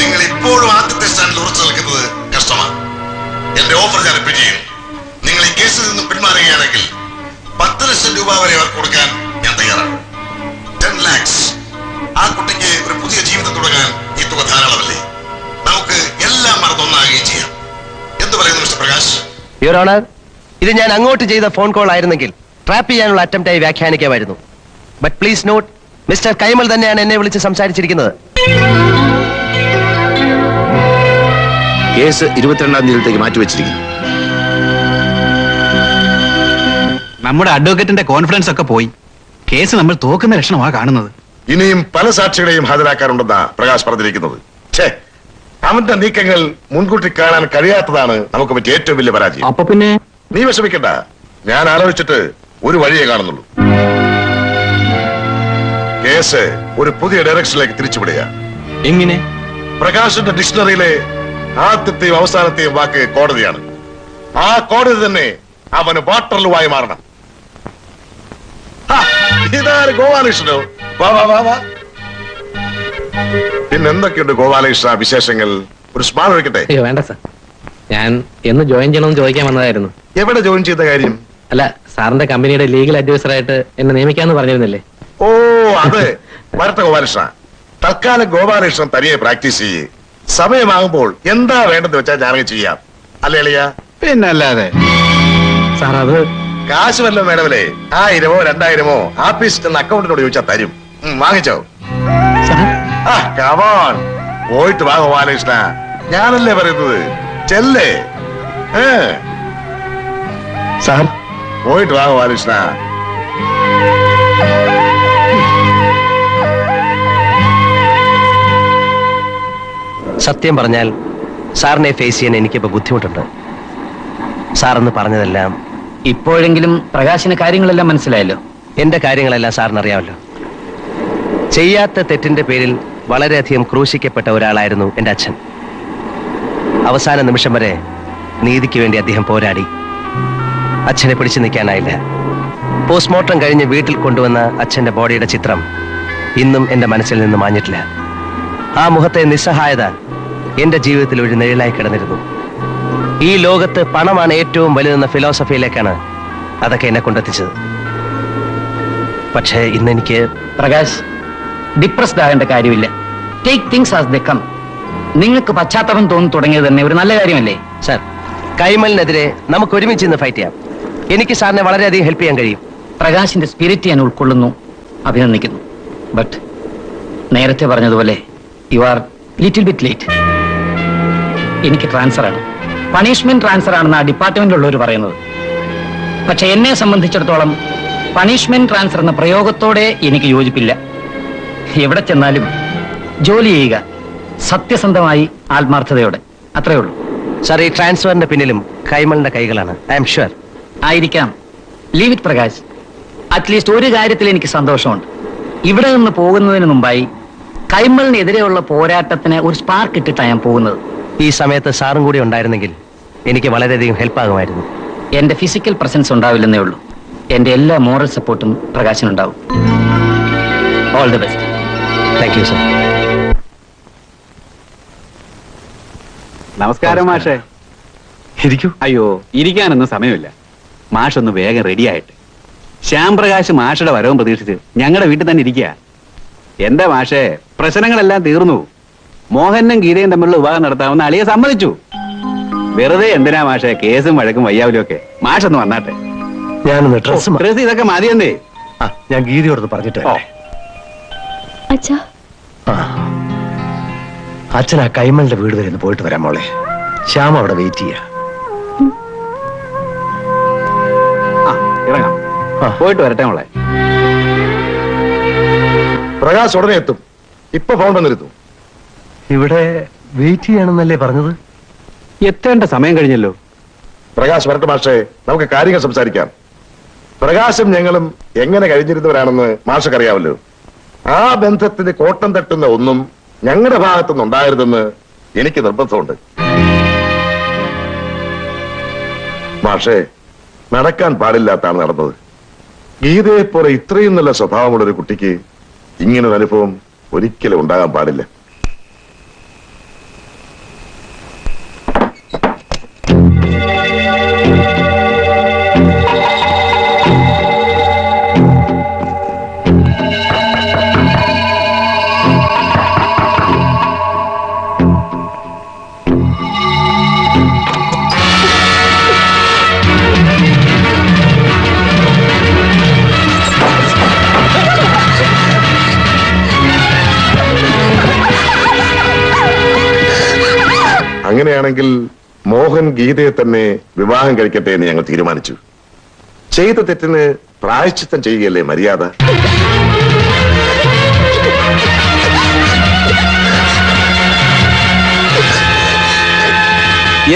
നിങ്ങൾ ഇപ്പോഴും ആദ്യത്തെ സ്റ്റാൻഡിൽ ഉറച്ചു നിൽക്കുന്നത് കഷ്ടമാണ്. എന്റെ ഓഫർ ഞാൻ റിപ്പീറ്റ് ചെയ്യുന്നു നിങ്ങൾ ഈ കേസിൽ നിന്ന് പിന്മാറുകയാണെങ്കിൽ പത്ത് ലക്ഷം രൂപ വരെ അവർക്ക് കൊടുക്കാൻ ഞാൻ തയ്യാറാണ്. ടെൻ ലാക്സ് ആ കുട്ടിക്ക് ഒരു പുതിയ ജീവിതം തുടങ്ങാൻ ഈ തുക ധാരാളമല്ലേ? നമുക്ക് എല്ലാം മറന്നൊന്നാകുകയും ചെയ്യാം. എന്ത് പറയുന്നു മിസ്റ്റർ പ്രകാശ്? യുവർ ഓണർ ഇത് ഞാൻ അങ്ങോട്ട് ചെയ്ത ഫോൺ കോൾ ആയിരുന്നെങ്കിൽ ട്രാപ്പ് ചെയ്യാനുള്ള അറ്റംപ്റ്റ് ആയി വ്യാഖ്യാനിക്കാമായിരുന്നു. But please note mister Kaimal തന്നെയാണ് എന്നെ വിളിച്ച് സംസാരിച്ചിരിക്കുന്നത്. കേസ് ഇരുപത്തിരണ്ടാം തീയതിയിലേക്ക് മാറ്റിവെച്ചിരിക്കുന്നു. നമ്മുടെ അഡ്വക്കേറ്റിന്റെ കോൺഫിഡൻസ് ഒക്കെ പോയി. കേസ് നമ്മൾ തോക്കുന്ന ലക്ഷണമാണ് കാണുന്നത്. ഇനിയും പല സാക്ഷികളെയും ഹാജരാക്കാറുണ്ടെന്നാ പ്രകാശ് പറഞ്ഞിരിക്കുന്നത്. ഛേ അവന്റെ നീക്കങ്ങൾ മുൻകൂട്ടി കാണാൻ കഴിയാത്തതാണ് നമുക്ക് പറ്റിയ ഏറ്റവും വലിയ പരാജയം. അപ്പൊ പിന്നെ? നീ വിഷമിക്കണ്ട. ഞാൻ ആലോചിച്ചിട്ട് ഒരു വഴിയേ കാണുന്നുള്ളൂ. കേസ് ഒരു പുതിയ ഡയറക്ഷനിലേക്ക് തിരിച്ചുവിടുക എങ്ങനെ? പ്രകാശിന്റെ ഡിക്ഷണറിയിലെ ആദ്യത്തെയും അവസാനത്തെയും വാക്ക് കോടതിയാണ്. ആ കോടതി തന്നെ അവന് വാട്ടർലുവായി മാറണം. ഹാ, ഇതാര് ഗോപാലകൃഷ്ണനോ? വാ വാ വാ വാ. പിന്നെ എന്തൊക്കെയുണ്ട് ഗോപാലകൃഷ്ണ വിശേഷങ്ങൾ? ഒരു സ്മാൾ ഒഴിക്കട്ടെ. അയ്യോ വേണ്ട സാർ. ഞാൻ എന്ന് ജോയിൻ ചെയ്യണമെന്ന് ചോദിക്കാൻ വന്നതായിരുന്നു. എവിടെ ജോയിൻ ചെയ്ത കാര്യം? അല്ല സാറിന്റെ കമ്പനിയുടെ ലീഗൽ അഡ്വൈസറായിട്ട് എന്നെ നിയമിക്കാന്ന് പറഞ്ഞിരുന്നില്ലേ? ഓ അതെ. വരട്ടെ ഗോപാലകൃഷ്ണ. തൽക്കാലം ഗോപാലകൃഷ്ണൻ തനിയെ പ്രാക്ടീസ് ചെയ്യേ. സമയമാകുമ്പോൾ എന്താ വേണ്ടെന്ന് വെച്ചാൽ ഞാൻ ചെയ്യാം. അല്ലേ അളിയ പിന്നല്ലാതെ. സാർ അത് കാശ് വല്ലതും വേണമല്ലേ? ആയിരമോ രണ്ടായിരമോ? ആഫീസിൽ ചെന്ന് അക്കൗണ്ടിനോട് ചോദിച്ചാൽ തരും. വാങ്ങിച്ചോ. ആ കമോൺ പോയിട്ട് വാങ്ങോ ബാലകൃഷ്ണ ഞാനല്ലേ പറയുന്നത്? ചെല്ലേ? സാർ. പോയിട്ട് വാങ്ങോ ബാലകൃഷ്ണ സത്യം പറഞ്ഞാൽ സാറിനെ ഫേസ് ചെയ്യാൻ എനിക്കിപ്പോ ബുദ്ധിമുട്ടുണ്ട്. സാറെന്ന് പറഞ്ഞതെല്ലാം ഇപ്പോഴെങ്കിലും പ്രകാശിന് കാര്യങ്ങളെല്ലാം മനസ്സിലായല്ലോ. എന്റെ കാര്യങ്ങളെല്ലാം സാറിന് അറിയാമല്ലോ ചെയ്യാത്ത തെറ്റിന്റെ പേരിൽ വളരെയധികം ക്രൂശിക്കപ്പെട്ട ഒരാളായിരുന്നു എന്റെ അച്ഛൻ. അവസാന നിമിഷം വരെ നീതിക്ക് വേണ്ടി അദ്ദേഹം പോരാടി. അച്ഛനെ പിടിച്ചു നിൽക്കാനായില്ല. പോസ്റ്റ്മോർട്ടം കഴിഞ്ഞ് വീട്ടിൽ കൊണ്ടുവന്ന അച്ഛന്റെ ബോഡിയുടെ ചിത്രം ഇന്നും എന്റെ മനസ്സിൽ നിന്ന് മാഞ്ഞിട്ടില്ല. ആ മുഖത്തെ നിസ്സഹായത എന്റെ ജീവിതത്തിൽ ഒരു നിഴലായി കിടന്നിരുന്നു. ഈ ലോകത്ത് പണമാണ് ഏറ്റവും വലുതെന്ന ഫിലോസഫിയിലേക്കാണ് അതൊക്കെ എന്നെ കൊണ്ടെത്തിച്ചത്. പക്ഷേ ഇന്നെനിക്ക് പ്രകാശ് ഡിപ്രസ്ഡ് ആകേണ്ട കാര്യമില്ല. Take things as the come നിങ്ങൾക്ക് പശ്ചാത്തലം തോന്നി തുടങ്ങിയത് തന്നെ ഒരു നല്ല കാര്യമല്ലേ? സർ കൈമലിനെതിരെ നമുക്ക് ഒരുമിച്ച് ഇന്ന് ഫൈറ്റ് ചെയ്യാം. എനിക്ക് സാറിനെ വളരെയധികം ഹെൽപ്പ് ചെയ്യാൻ കഴിയും. പ്രകാശിന്റെ സ്പിരിറ്റ് ഞാൻ ഉൾക്കൊള്ളുന്നു. അഭിനന്ദിക്കുന്നു. ബട്ട് നേരത്തെ പറഞ്ഞതുപോലെ you are little bit late എനിക്ക് ട്രാൻസ്ഫർ ആണ്. പണിഷ്മെന്റ് ട്രാൻസ്ഫർ ആണെന്ന് ആ ഡിപ്പാർട്ട്മെന്റിലുള്ളവർ പറയുന്നത്. പക്ഷെ എന്നെ സംബന്ധിച്ചിടത്തോളം പണിഷ്മെന്റ് ട്രാൻസ്ഫർ എന്ന പ്രയോഗത്തോടെ എനിക്ക് യോജിപ്പില്ല. എവിടെ ചെന്നാലും ജോലി ചെയ്യുക. സത്യസന്ധമായി ആത്മാർത്ഥതയോടെ. അത്രേ ഉള്ളൂ. സാർ ഈ ട്രാൻസ്ഫറിന്റെ പിന്നിലും കൈമളിന്റെ കൈകളാണ്. ഐ എം ഷുവർ ആയിരിക്കാം. Leave it Prakash. At least ഒരു കാര്യത്തിൽ എനിക്ക് സന്തോഷമുണ്ട്. ഇവിടെ നിന്ന് പോകുന്നതിന് മുമ്പായി കൈമളിനെതിരെയുള്ള പോരാട്ടത്തിന് ഒരു സ്പാർക്ക് ഇട്ടിട്ടാണ് ഞാൻ പോകുന്നത്. ഈ സമയത്ത് സാറും കൂടി ഉണ്ടായിരുന്നെങ്കിൽ എനിക്ക് വളരെയധികം ഹെൽപ്പ് ആകുമായിരുന്നു. എന്റെ ഫിസിക്കൽ പ്രസൻസ് ഉണ്ടാവില്ലെന്നേ ഉള്ളൂ. എന്റെ എല്ലാ മോറൽ സപ്പോർട്ടും പ്രകാശനുണ്ടാവും. All the best thank you sir നമസ്കാരം മാഷേ. ഇരിക്കൂ. അയ്യോ ഇരിക്കാനൊന്നും സമയമില്ല. മാഷ് ഒന്ന് വേഗം റെഡിയായിട്ട്. ശ്യാം പ്രകാശ് മാഷയുടെ വരവും പ്രതീക്ഷിച്ച് ഞങ്ങളുടെ വീട്ടിൽ തന്നെ ഇരിക്കുക എന്റെ മാഷേ പ്രശ്നങ്ങളെല്ലാം തീർന്നു. മോഹനും ഗീതയും തമ്മിലുള്ള വിവാഹം നടത്താമെന്ന് അളിയെ സമ്മതിച്ചു. വെറുതെ എന്തിനാ മാഷേ കേസും വഴക്കും വയ്യാവലും ഒക്കെ? മാഷൊന്ന് വന്നാട്ടെ. ഞാനൊന്ന് ഡ്രസ് ഡ്രസ് ഇതൊക്കെ മതിയെന്നേ. ആ ഞാൻ ഗീതയോടൊന്ന് പറഞ്ഞിട്ട്. അച്ഛാ. അച്ഛൻ ആ കൈമളിന്റെ വീട് വരെ പോയിട്ട് വരാം മോളെ. ശ്യാമ അവിടെ വെയിറ്റ് ചെയ്യാ. ഇറങ്ങാം. പോയിട്ട് വരട്ടെ മോളെ. പ്രകാശ് ഉടനെ എത്തും. ഇപ്പൊ ഫോൺ വന്നിരുന്നു. ഇവിടെ വെയിറ്റ് ചെയ്യണമെന്നല്ലേ പറഞ്ഞത്? എത്തേണ്ട സമയം കഴിഞ്ഞല്ലോ. പ്രകാശ് വരട്ടെ മാഷേ നമുക്ക് കാര്യങ്ങൾ സംസാരിക്കാം. പ്രകാശും ഞങ്ങളും എങ്ങനെ കഴിഞ്ഞിരുന്നവരാണെന്ന് മാഷക്ക് അറിയാമല്ലോ ആ ബന്ധത്തിന് കോട്ടം തട്ടുന്ന ഒന്നും ഞങ്ങളുടെ ഭാഗത്തുനിന്ന് ഉണ്ടായിരുന്നെന്ന് എനിക്ക് നിർബന്ധമുണ്ട്. മാഷേ നടക്കാൻ പാടില്ലാത്താണ് നടന്നത്. ഗീതയെപ്പോലെ പോലെ ഇത്രയും നല്ല സ്വഭാവമുള്ള ഒരു കുട്ടിക്ക് ഇങ്ങനൊരു അനുഭവം ഒരിക്കലും ഉണ്ടാകാൻ പാടില്ല. അങ്ങനെയാണെങ്കിൽ മോഹൻ ഗീതയെ തന്നെ വിവാഹം കഴിക്കട്ടെ എന്ന് ഞങ്ങൾ തീരുമാനിച്ചു. ചെയ്ത തെറ്റിന് പ്രായശ്ചിത്തം ചെയ്യുകയല്ലേ മര്യാദ?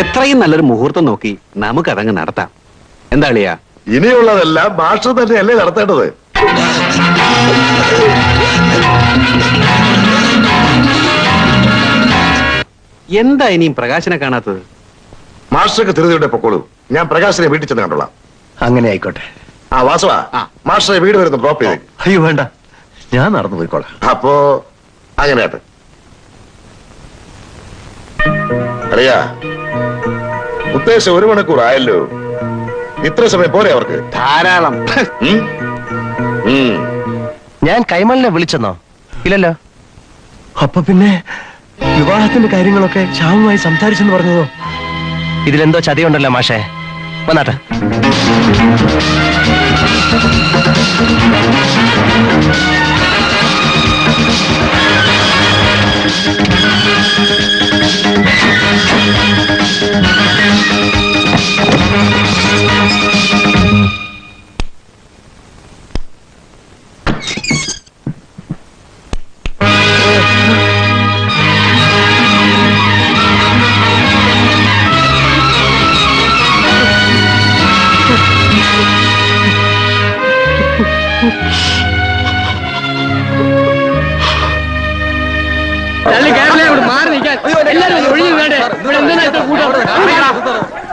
എത്രയും നല്ലൊരു മുഹൂർത്തം നോക്കി നമുക്കതങ്ങ് നടത്താം. എന്താ അളിയാ? ഇനിയുള്ളതെല്ലാം ഭാഷ തന്നെയല്ലേ നടത്തേണ്ടത്? എന്താ ഇനിയും പ്രകാശനെ കാണാത്തത്? മാസ്റ്റർക്ക് ധൃതിയുടെ പൊക്കോളൂ. ഞാൻ പ്രകാശനെ വീട്ടിൽ ചെന്ന് കണ്ടോളാം. അങ്ങനെ ആയിക്കോട്ടെ. ആ വാസവ മാസ്റ്ററെ വീട് വരുന്ന ഡ്രോപ്പ് ചെയ്ത് അയ്യോ വേണ്ട. ഞാൻ നടന്നു പോയിക്കോളാം. അപ്പോ അങ്ങനെയാട്ടെ. അറിയാ ഉദ്ദേശം ഒരു മണിക്കൂർ ആയല്ലോ. ഇത്ര സമയം പോരെ അവർക്ക്? ധാരാളം. ഞാൻ കൈമലിനെ വിളിച്ചെന്നോ? ഇല്ലല്ലോ. അപ്പൊ പിന്നെ വിവാഹത്തിന്റെ കാര്യങ്ങളൊക്കെ ശ്യാമുമായി സംസാരിച്ചെന്ന് പറഞ്ഞതോ? ഇതിലെന്തോ ചതിയുണ്ടല്ലോ മാഷേ. വന്നാട്ടെ. തള്ളി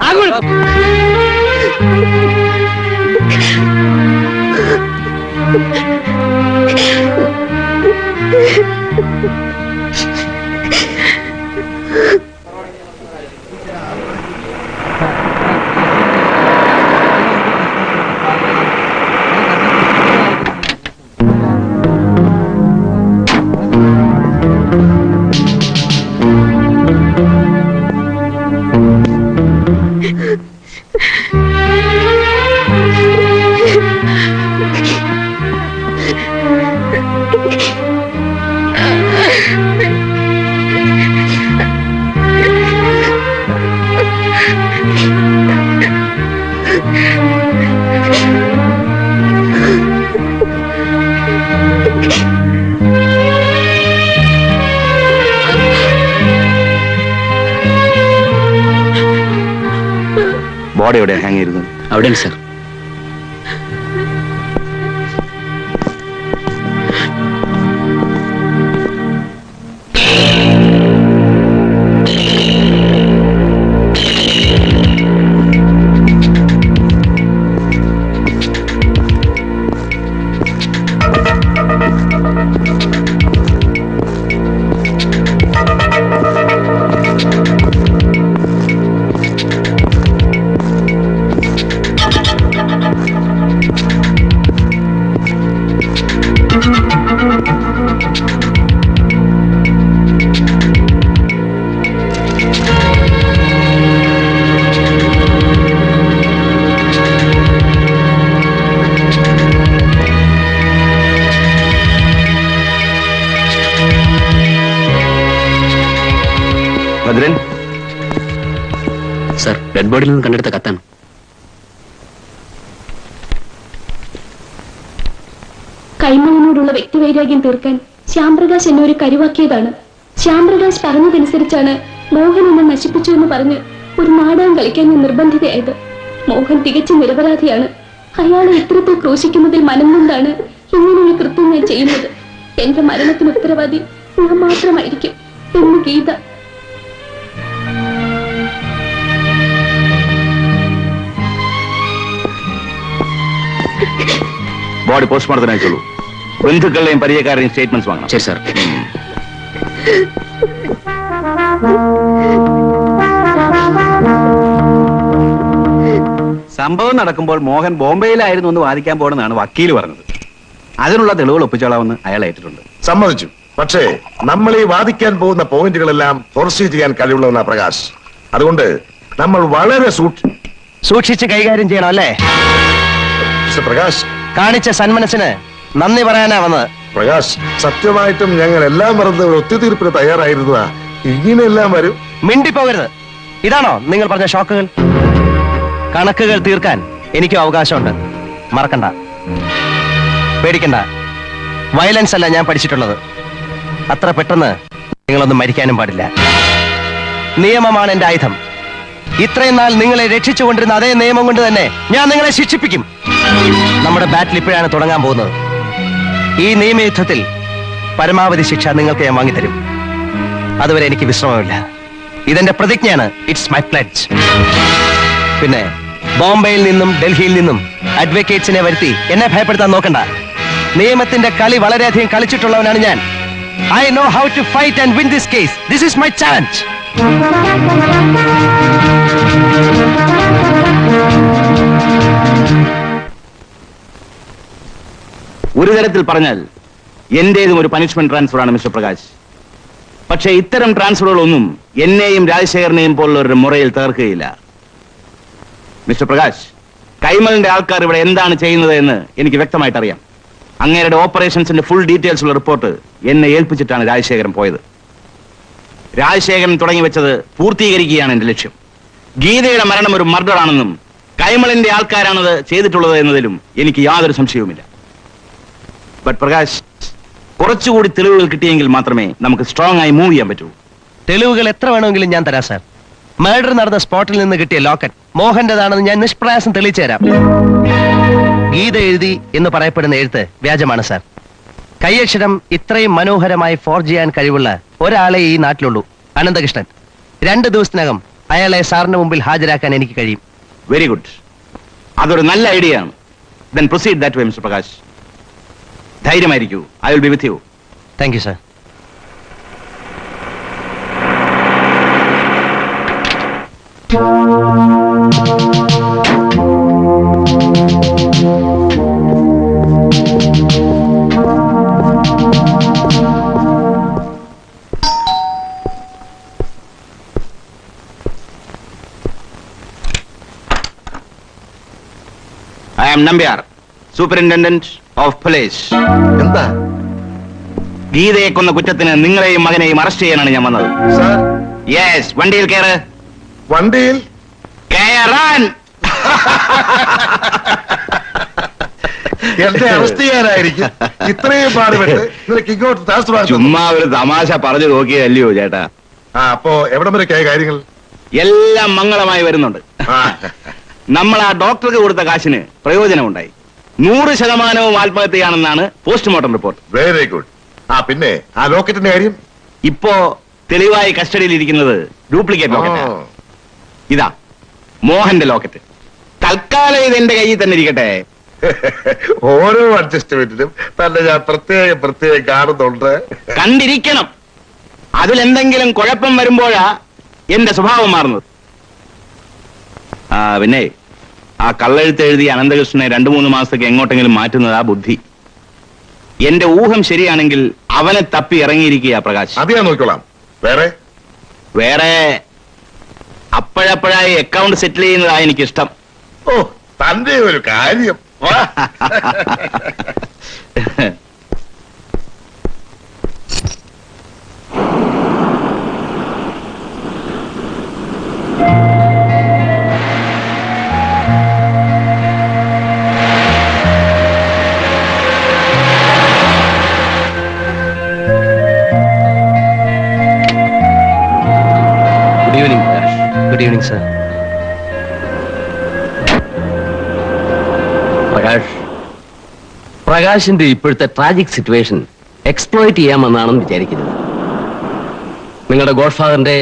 ఆగు అవడండి సార్. കൈമളിനോടുള്ള വ്യക്തിവൈരാഗ്യം തീർക്കാൻ ശ്യാംപ്രകാശ് എന്നെ ഒരു കരുവാക്കിയതാണ്. ശ്യാംപ്രകാശ് പറഞ്ഞതനുസരിച്ചാണ് മോഹൻ എന്നെ നശിപ്പിച്ചു എന്ന് പറഞ്ഞ് ഒരു നാടകം കളിക്കാൻ ഞാൻ നിർബന്ധിതയായത്. മോഹൻ തികച്ചും നിരപരാധിയാണ്. അയാളെ ഇത്തരത്തിൽ ക്രൂശിക്കുന്നതിൽ മനം കൊണ്ടാണ് ഇങ്ങനെയൊരു കൃത്യം ഞാൻ ചെയ്യുന്നത്. എന്റെ മരണത്തിന് ഉത്തരവാദി ഞാൻ മാത്രമായിരിക്കും എന്ന് ഗീത ബോഡി പോസ്റ്റ്മോർട്ടത്തിന് അയച്ചോളൂ ബന്ധുക്കളുടെയും പരിചയക്കാരുടെയും സ്റ്റേറ്റ്മെന്റ്സ് വാങ്ങണം. ശരി സാർ സംഭവം നടക്കുമ്പോൾ മോഹൻ ബോംബെയിലായിരുന്നു എന്ന് വാദിക്കാൻ പോകണമെന്നാണ് വക്കീൽ പറഞ്ഞത്. അതിനുള്ള തെളിവുകൾ ഒപ്പിച്ചോളാമെന്ന് അയാൾ ഏറ്റിട്ടുണ്ട്. സമ്മതിച്ചു. പക്ഷേ നമ്മൾ ഈ വാദിക്കാൻ പോകുന്ന പോയിന്റുകളെല്ലാം ഫോർസീ ചെയ്യാൻ കഴിവുള്ളവനാ പ്രകാശ്. അതുകൊണ്ട് നമ്മൾ വളരെ സൂക്ഷിച്ച് കൈകാര്യം ചെയ്യണം അല്ലേ? മിസ്റ്റർ പ്രകാശ് കാണിച്ച സന്മനസ്സിന് നന്ദി പറയാനാ വന്നത്. പ്രകാശ് സത്യമായിട്ടും ഞങ്ങൾ എല്ലാം മറന്ന് ഒരു ഒത്തുതീർപ്പിന് തയ്യാറായിരുന്നതാ. ഇങ്ങനെയെല്ലാം വരും. മിണ്ടിപ്പോകരുത്. ഇതാണോ നിങ്ങൾ പറഞ്ഞ ഷോക്കുകൾ? കണക്കുകൾ തീർക്കാൻ എനിക്കും അവകാശമുണ്ട്. മറക്കണ്ട. പേടിക്കണ്ട. വയലൻസ് അല്ല ഞാൻ പഠിച്ചിട്ടുള്ളത്. അത്ര പെട്ടെന്ന് നിങ്ങളൊന്നും മരിക്കാനും പാടില്ല. നിയമമാണ് എന്റെ ആയുധം. ഇത്രയും നാൾ നിങ്ങളെ രക്ഷിച്ചുകൊണ്ടിരുന്ന അതേ നിയമം കൊണ്ട് തന്നെ ഞാൻ നിങ്ങളെ ശിക്ഷിപ്പിക്കും. നമ്മുടെ ബാറ്റിൽ ഇപ്പോഴാണ് തുടങ്ങാൻ പോകുന്നത്. ഈ നിയമയുദ്ധത്തിൽ പരമാവധി ശിക്ഷ നിങ്ങൾക്ക് ഞാൻ വാങ്ങിത്തരും. അതുവരെ എനിക്ക് വിശ്രമമില്ല. ഇതെന്റെ പ്രതിജ്ഞയാണ്. ഇറ്റ്സ് മൈ പ്ലഡ്ജ് പിന്നെ ബോംബെയിൽ നിന്നും ഡൽഹിയിൽ നിന്നും അഡ്വക്കേറ്റ്സിനെ വരുത്തി എന്നെ ഭയപ്പെടുത്താൻ നോക്കണ്ട. നിയമത്തിന്റെ കളി വളരെയധികം കളിച്ചിട്ടുള്ളവനാണ് ഞാൻ. I know how to fight and win this case this is my chance ഒരു തരത്തിൽ പറഞ്ഞാൽ എന്റേതും ഒരു പനിഷ്മെന്റ് ട്രാൻസ്ഫർ ആണ് മിസ്റ്റർ പ്രകാശ്. പക്ഷേ ഇത്തരം ട്രാൻസ്ഫറുകളൊന്നും എന്നെയും രാജശേഖരനെയും പോലുള്ളവരുടെ മുറയിൽ തകർക്കുകയില്ല. മിസ്റ്റർ പ്രകാശ് കൈമലിന്റെ ആൾക്കാർ ഇവിടെ എന്താണ് ചെയ്യുന്നത് എന്ന് എനിക്ക് വ്യക്തമായിട്ട് അറിയാം അങ്ങേരുടെ ഓപ്പറേഷൻസിന്റെ ഫുൾ ഡീറ്റെയിൽസ് ഉള്ള റിപ്പോർട്ട് എന്നെ ഏൽപ്പിച്ചിട്ടാണ് രാജശേഖരൻ പോയത്. രാജശേഖരൻ തുടങ്ങി വെച്ചത് പൂർത്തീകരിക്കുകയാണ് എന്റെ ലക്ഷ്യം. ഗീതയുടെ മരണം ഒരു മർഡർ ആണെന്നും കൈമളിന്റെ ആൾക്കാരാണത് ചെയ്തിട്ടുള്ളത് എന്നതിലും എനിക്ക് യാതൊരു സംശയവുമില്ല. ബട്ട് പ്രകാശ് കുറച്ചുകൂടി തെളിവുകൾ കിട്ടിയെങ്കിൽ മാത്രമേ നമുക്ക് സ്ട്രോങ് ആയി മൂവ് ചെയ്യാൻ പറ്റൂ. തെളിവുകൾ എത്ര വേണമെങ്കിലും ഞാൻ തരാം സാർ മർഡർ നടന്ന സ്പോട്ടിൽ നിന്ന് കിട്ടിയ ലോക്കറ്റ് മോഹന്റേതാണെന്ന് ഞാൻ നിഷ്പ്രയാസം തെളിയിച്ചു തരാം. ഗീത എഴുതി എന്ന് പറയപ്പെടുന്ന എഴുത്ത് വ്യാജമാണ് സാർ കയ്യക്ഷരം ഇത്രയും മനോഹരമായി ഫോർജ് ചെയ്യാൻ കഴിവുള്ള ഒരാളെ ഈ നാട്ടിലുള്ളൂ അനന്തകൃഷ്ണൻ. രണ്ട് ദിവസത്തിനകം അയാളെ സാറിന് മുമ്പിൽ ഹാജരാക്കാൻ എനിക്ക് കഴിയും. വെരി ഗുഡ് അതൊരു നല്ല ഐഡിയ ആണ്. Proceed that way mister Prakash ധൈര്യമായിരിക്കൂ. I will be with you thank you sir I am Nambiar superintendent of police എന്താ? ഗീതയെ കൊന്ന കുറ്റത്തിന് നിങ്ങളെയും മകനെയും അറസ്റ്റ് ചെയ്യാനാണ് ഞാൻ വന്നത്. സർ യെസ് വണ്ടിയിൽ കയറ് വണ്ടിയിൽ? കയറാൻ എന്റെ അറസ്റ്റ് ചെയ്യാനായിരിക്കും. ഇത്രയും പാടുപെട്ട് നിനക്ക് ഇങ്ങോട്ട് ചുമ്മാ ഒരു തമാശ പറഞ്ഞു നോക്കിയതല്ലയോ ചേട്ടാ? ആ അപ്പോ എവിടം വരെ കാര്യങ്ങൾ? എല്ലാം മംഗളമായി വരുന്നുണ്ട്. നമ്മൾ ആ ഡോക്ടർക്ക് കൊടുത്ത കാശിന് പ്രയോജനമുണ്ടായി. നൂറ് ശതമാനവും ആത്മഹത്യയാണെന്നാണ് പോസ്റ്റ്മോർട്ടം റിപ്പോർട്ട്. വെരി ഗുഡ് ആ പിന്നെ ആ ലോക്കറ്റിന്റെ കാര്യം? ഇപ്പോ തെളിവായി കസ്റ്റഡിയിൽ ഇരിക്കുന്നത് ഡ്യൂപ്ലിക്കേറ്റ് ലോക്കറ്റ് ഇതാ മോഹന്റെ ലോക്കറ്റ്. തൽക്കാലം ഇത് എന്റെ കയ്യിൽ തന്നെ ഇരിക്കട്ടെ. ഓരോ അഡ്ജസ്റ്റ്മെന്റിനും തന്നെ ഞാൻ പ്രത്യേക പ്രത്യേകം കാണുന്നുണ്ട്. കണ്ടിരിക്കണം. അതിലെന്തെങ്കിലും കുഴപ്പം വരുമ്പോഴാ എന്റെ സ്വഭാവം മാറുന്നത്. ആ പിന്നെ ആ കള്ളെഴുത്ത് എഴുതി അനന്തകൃഷ്ണനെ രണ്ടു മൂന്ന് മാസത്തേക്ക് എങ്ങോട്ടെങ്കിലും മാറ്റുന്നത് ആ ബുദ്ധി. എന്റെ ഊഹം ശരിയാണെങ്കിൽ അവനെ തപ്പി ഇറങ്ങിയിരിക്കുക പ്രകാശ്. അത് ഞാൻ നോക്കിക്കോളാം. വേറെ? വേറെ അപ്പോഴപ്പോഴായി അക്കൗണ്ട് സെറ്റിൽ ചെയ്യുന്നതാ എനിക്കിഷ്ടം. ഓ തന്റെ ഒരു കാര്യം. Good evening sir Prakash. പ്രകാശിന്റെ ഇപ്പോഴത്തെ ട്രാജിക് സിറ്റുവേഷൻ എക്സ്പ്ലോയിറ്റ് ചെയ്യാമെന്നാണെന്ന് വിചാരിക്കുന്നത് നിങ്ങളുടെ ഗോഡ്ഫാദറിന്റെ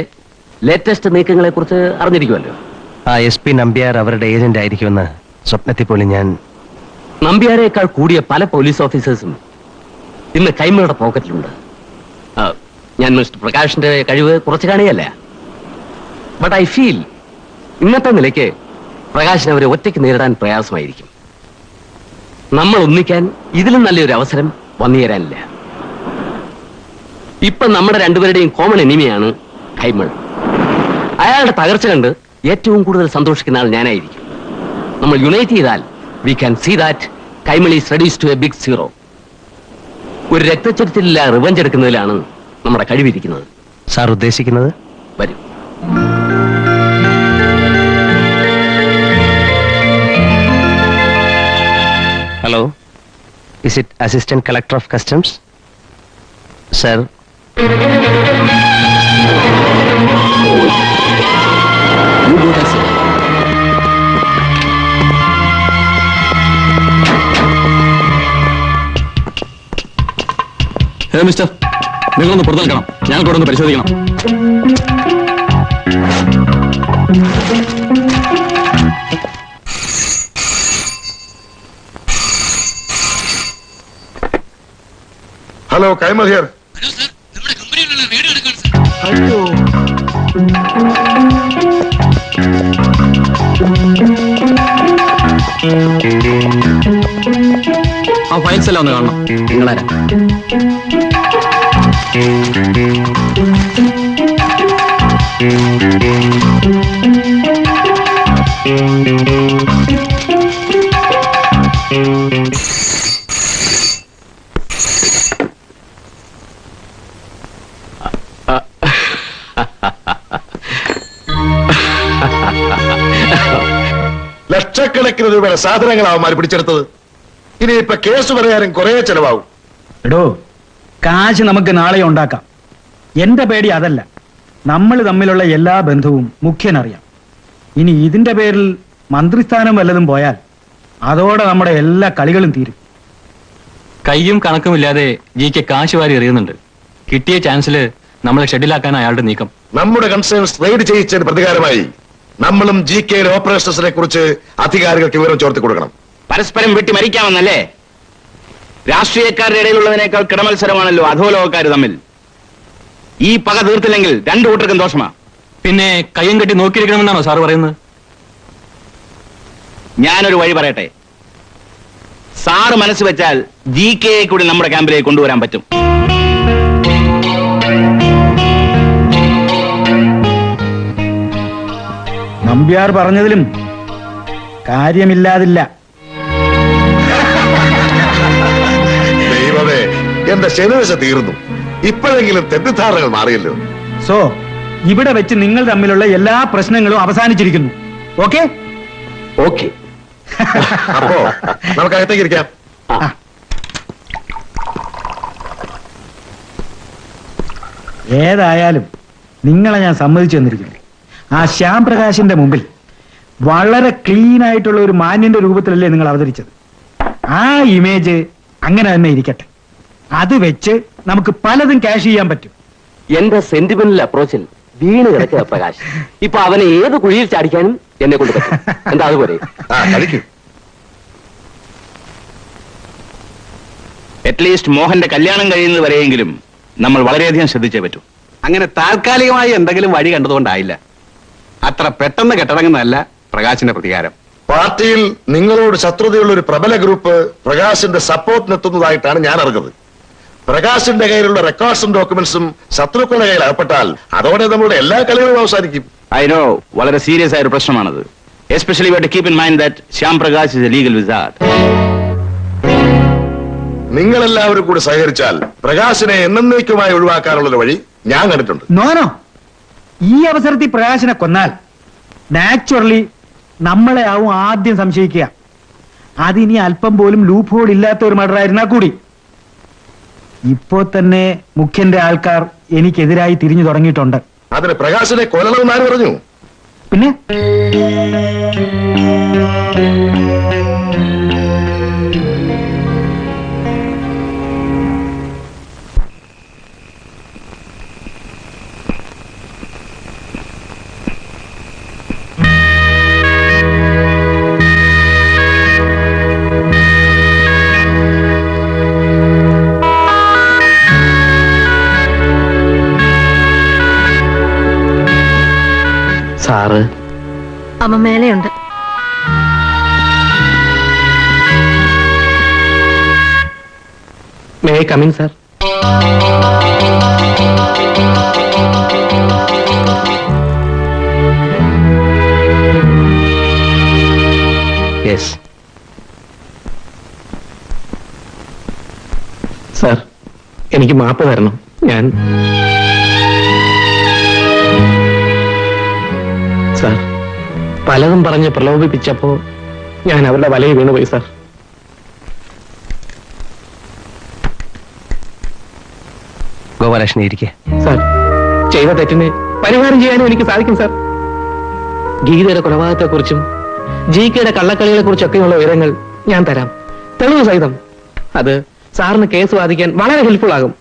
ലേറ്റസ്റ്റ് നീക്കങ്ങളെ കുറിച്ച് അറിഞ്ഞിരിക്കുമല്ലോ. ആ എസ് പി നമ്പ്യാർ അവരുടെ ഏജന്റ് ആയിരിക്കുമെന്ന് സ്വപ്നത്തിൽ പോലും ഞാൻ നമ്പ്യാരേക്കാൾ കൂടിയ പല പോലീസ് ഓഫീസേഴ്സും ഇന്ന് കൈമയുടെ പോക്കറ്റിലുണ്ട് ഞാൻ മിസ്റ്റർ പ്രകാശിന്റെ കഴിവ് കുറച്ച് കാണുകയല്ല? ബട്ട് ഐ ഫീൽ ഇന്നത്തെ നിലയ്ക്ക് പ്രകാശിന് അവരെ ഒറ്റയ്ക്ക് നേരിടാൻ പ്രയാസമായിരിക്കും. നമ്മൾ ഒന്നിക്കാൻ ഇതിലും നല്ലൊരു അവസരം വന്നു തരാനില്ല ഇപ്പൊ നമ്മുടെ രണ്ടുപേരുടെയും കോമൺ എനിമിയാണ് കൈമൾ അയാളുടെ തകർച്ച കണ്ട് ഏറ്റവും കൂടുതൽ സന്തോഷിക്കുന്ന ആൾ ഞാനായിരിക്കും. നമ്മൾ യുണൈറ്റ് ചെയ്താൽ we can see that Kaimal is reduced to a big zero ഒരു രക്തച്ചരിച്ചില്ല റിവഞ്ച് എടുക്കുന്നതിലാണ് നമ്മുടെ കഴിവിരിക്കുന്നത്. സാർ ഉദ്ദേശിക്കുന്നത്? വരും. Hello is it assistant collector of customs sir hello mister നിങ്ങളൊന്ന് പുറത്തു നിൽക്കണം. ഞാൻ കൂടെ ഒന്ന് പരിശോധിക്കണം. ഹലോ കൈമൽ ഹിയർ അയ്യോ. ആ ഫയൽസ് എല്ലാം ഒന്ന് കാണണം. നിങ്ങളാരാ ലക്ഷക്കണക്കിന് രൂപയുടെ സാധനങ്ങളാവുമാർ പിടിച്ചെടുത്തത്. ഇനി ഇപ്പൊ കേസ് പറയാനും കുറെ ചെലവാകും. എടോ കാശ് നമുക്ക് നാളെ ഉണ്ടാക്കാം. എന്റെ പേടി അതല്ല. നമ്മൾ തമ്മിലുള്ള എല്ലാ ബന്ധവും മുഖ്യനറിയാം. ഇനി ഇതിന്റെ പേരിൽ മന്ത്രിസ്ഥാനം വല്ലതും പോയാൽ അതോടെ നമ്മുടെ എല്ലാ കളികളും തീരും. കയ്യും കണക്കുമില്ലാതെ ജി കെ കാശ് വാരി എറിയുന്നുണ്ട്. കിട്ടിയ ചാൻസിൽ നമ്മളെ ഷെഡിലാക്കാൻ അയാളുടെ നീക്കം. നമ്മുടെ കൺസേൺസ് റെയ്ഡ് ചെയ്യിച്ചതിന് പ്രതികാരമായി. നമ്മളും ജി കെയിലെ ഓപ്പറേഷൻസിനെ കുറിച്ച് അധികാരികൾക്ക് വിവരം ചോർത്തി കൊടുക്കണം. പരസ്പരം വെട്ടി മരിക്കാമെന്നല്ലേ? രാഷ്ട്രീയക്കാരുടെ ഇടയിലുള്ളതിനേക്കാൾ കിടമത്സരമാണല്ലോ അധോലോകക്കാർ തമ്മിൽ. ഈ പക തീർത്തില്ലെങ്കിൽ രണ്ടു കൂട്ടർക്കും ദോഷമാ. പിന്നെ കയ്യും കെട്ടി നോക്കിയിരിക്കണമെന്നാണോ സാർ പറയുന്നത്? ഞാനൊരു വഴി പറയട്ടെ. സാറ് മനസ്സ് വെച്ചാൽ ജി കെയെ കൂടി നമ്മുടെ ക്യാമ്പിലേക്ക് കൊണ്ടുവരാൻ പറ്റും. നമ്പ്യാർ പറഞ്ഞതിലും കാര്യമില്ലാതില്ല. ദൈവമേ എന്റെ ശനിവശ തീർന്നു. ഇപ്പോഴെങ്കിലും തെറ്റിദ്ധാരണകൾ മാറിയല്ലോ. സോ ഇവിടെ വെച്ച് നിങ്ങൾ തമ്മിലുള്ള എല്ലാ പ്രശ്നങ്ങളും അവസാനിച്ചിരിക്കുന്നു. ഓക്കെ? ഓക്കെ. അപ്പോ നമുക്ക് അകത്തേക്ക് ഇരിക്കാം. ഏതായാലും നിങ്ങളെ ഞാൻ സമ്മതിച്ചു തന്നിരിക്കുന്നു. ആ ശ്യാം പ്രകാശിന്റെ മുമ്പിൽ വളരെ ക്ലീൻ ആയിട്ടുള്ള ഒരു മാന്യന്റെ രൂപത്തിലല്ലേ നിങ്ങൾ അവതരിച്ചത്. ആ ഇമേജ് അങ്ങനെ തന്നെ ഇരിക്കട്ടെ. അത് വെച്ച് നമുക്ക് പലതും ക്യാഷ് ചെയ്യാൻ പറ്റും. എന്റെ സെന്റിമെന്റൽ അപ്രോച്ചിൽ വീണ് കിടക്കുക പ്രകാശ്. ഇപ്പൊ അവനെ ഏത് കുഴിയിൽ ചാടിക്കാനും എന്നെ കൊണ്ട് പറ്റും. എന്താ അതുപോലെ? അറ്റ്ലീസ്റ്റ് മോഹന്റെ കല്യാണം കഴിയുന്നത് വരെയെങ്കിലും നമ്മൾ വളരെയധികം ശ്രദ്ധിച്ചേ പറ്റൂ. അങ്ങനെ താൽക്കാലികമായി എന്തെങ്കിലും വഴി കണ്ടതുകൊണ്ടായില്ല. അത്ര പെട്ടെന്ന് കെട്ടടങ്ങുന്നതല്ല പ്രകാശിന്റെ പ്രതികാരം. പാർട്ടിയിൽ നിങ്ങളോട് ശത്രുതയുള്ള ഒരു പ്രബല ഗ്രൂപ്പ് പ്രകാശിന്റെ സപ്പോർട്ടിനെത്തുന്നതായിട്ടാണ് ഞാൻ അറിഞ്ഞത്. പ്രകാശിന്റെ കയ്യിലുള്ള റെക്കോർഡ്സും ഡോക്യുമെന്റ്സും ശത്രുക്കളുടെ കയ്യിൽ അകപ്പെട്ടാൽ അതോടെ നമ്മളുടെ എല്ലാ കളികളും അവസാനിക്കും. ഐ നോ വളരെ സീരിയസ് ആയ ഒരു പ്രശ്നമാണത് especially to keep in mind that Shyam Prakash is a legal wizard നിങ്ങളെല്ലാവരും കൂടി സഹകരിച്ചാൽ പ്രകാശിനെ എന്നേക്കുമായി ഒഴിവാക്കാനുള്ളൊരു വഴി ഞാൻ കണ്ടിട്ടുണ്ട്. നോനോ ഈ അവസരത്തിൽ പ്രകാശനെ കൊന്നാൽ നാച്ചുറലി നമ്മളെ ആവും ആദ്യം സംശയിക്കുക. അതിനി അല്പം പോലും ലൂപ്പ് ഹോൾ ഇല്ലാത്ത ഒരു മർഡർ ആയിരുന്നാൽ കൂടി. ഇപ്പോ തന്നെ മുഖ്യന്റെ ആൾക്കാർ എനിക്കെതിരായി തിരിഞ്ഞു തുടങ്ങിയിട്ടുണ്ട്. അതിന് പ്രകാശനെ കൊല്ലണമെന്ന് ആര് പറഞ്ഞു? പിന്നെ? സാറ്. അവൻ മേലെയുണ്ട്. May coming sir yes sir എനിക്ക് മാപ്പ് തരണം. ഞാൻ സാർ പലതും പറഞ്ഞ് പ്രലോഭിപ്പിച്ചപ്പോ ഞാൻ അവരുടെ വലയിൽ വീണുപോയി സാർ. ഗോപാലകൃഷ്ണൻ ഇരിക്കെ. സാർ ചെയ്ത തെറ്റിന് പരിഹാരം ചെയ്യാനും എനിക്ക് സാധിക്കും സാർ. ഗീതയുടെ കൊലപാതകത്തെക്കുറിച്ചും ജി കെയുടെ കള്ളക്കളികളെ കുറിച്ചൊക്കെയുള്ള വിവരങ്ങൾ ഞാൻ തരാം. തെളിവ് സഹിതം. അത് സാറിന് കേസ് വാദിക്കാൻ വളരെ ഹെൽപ്ഫുൾ ആകും.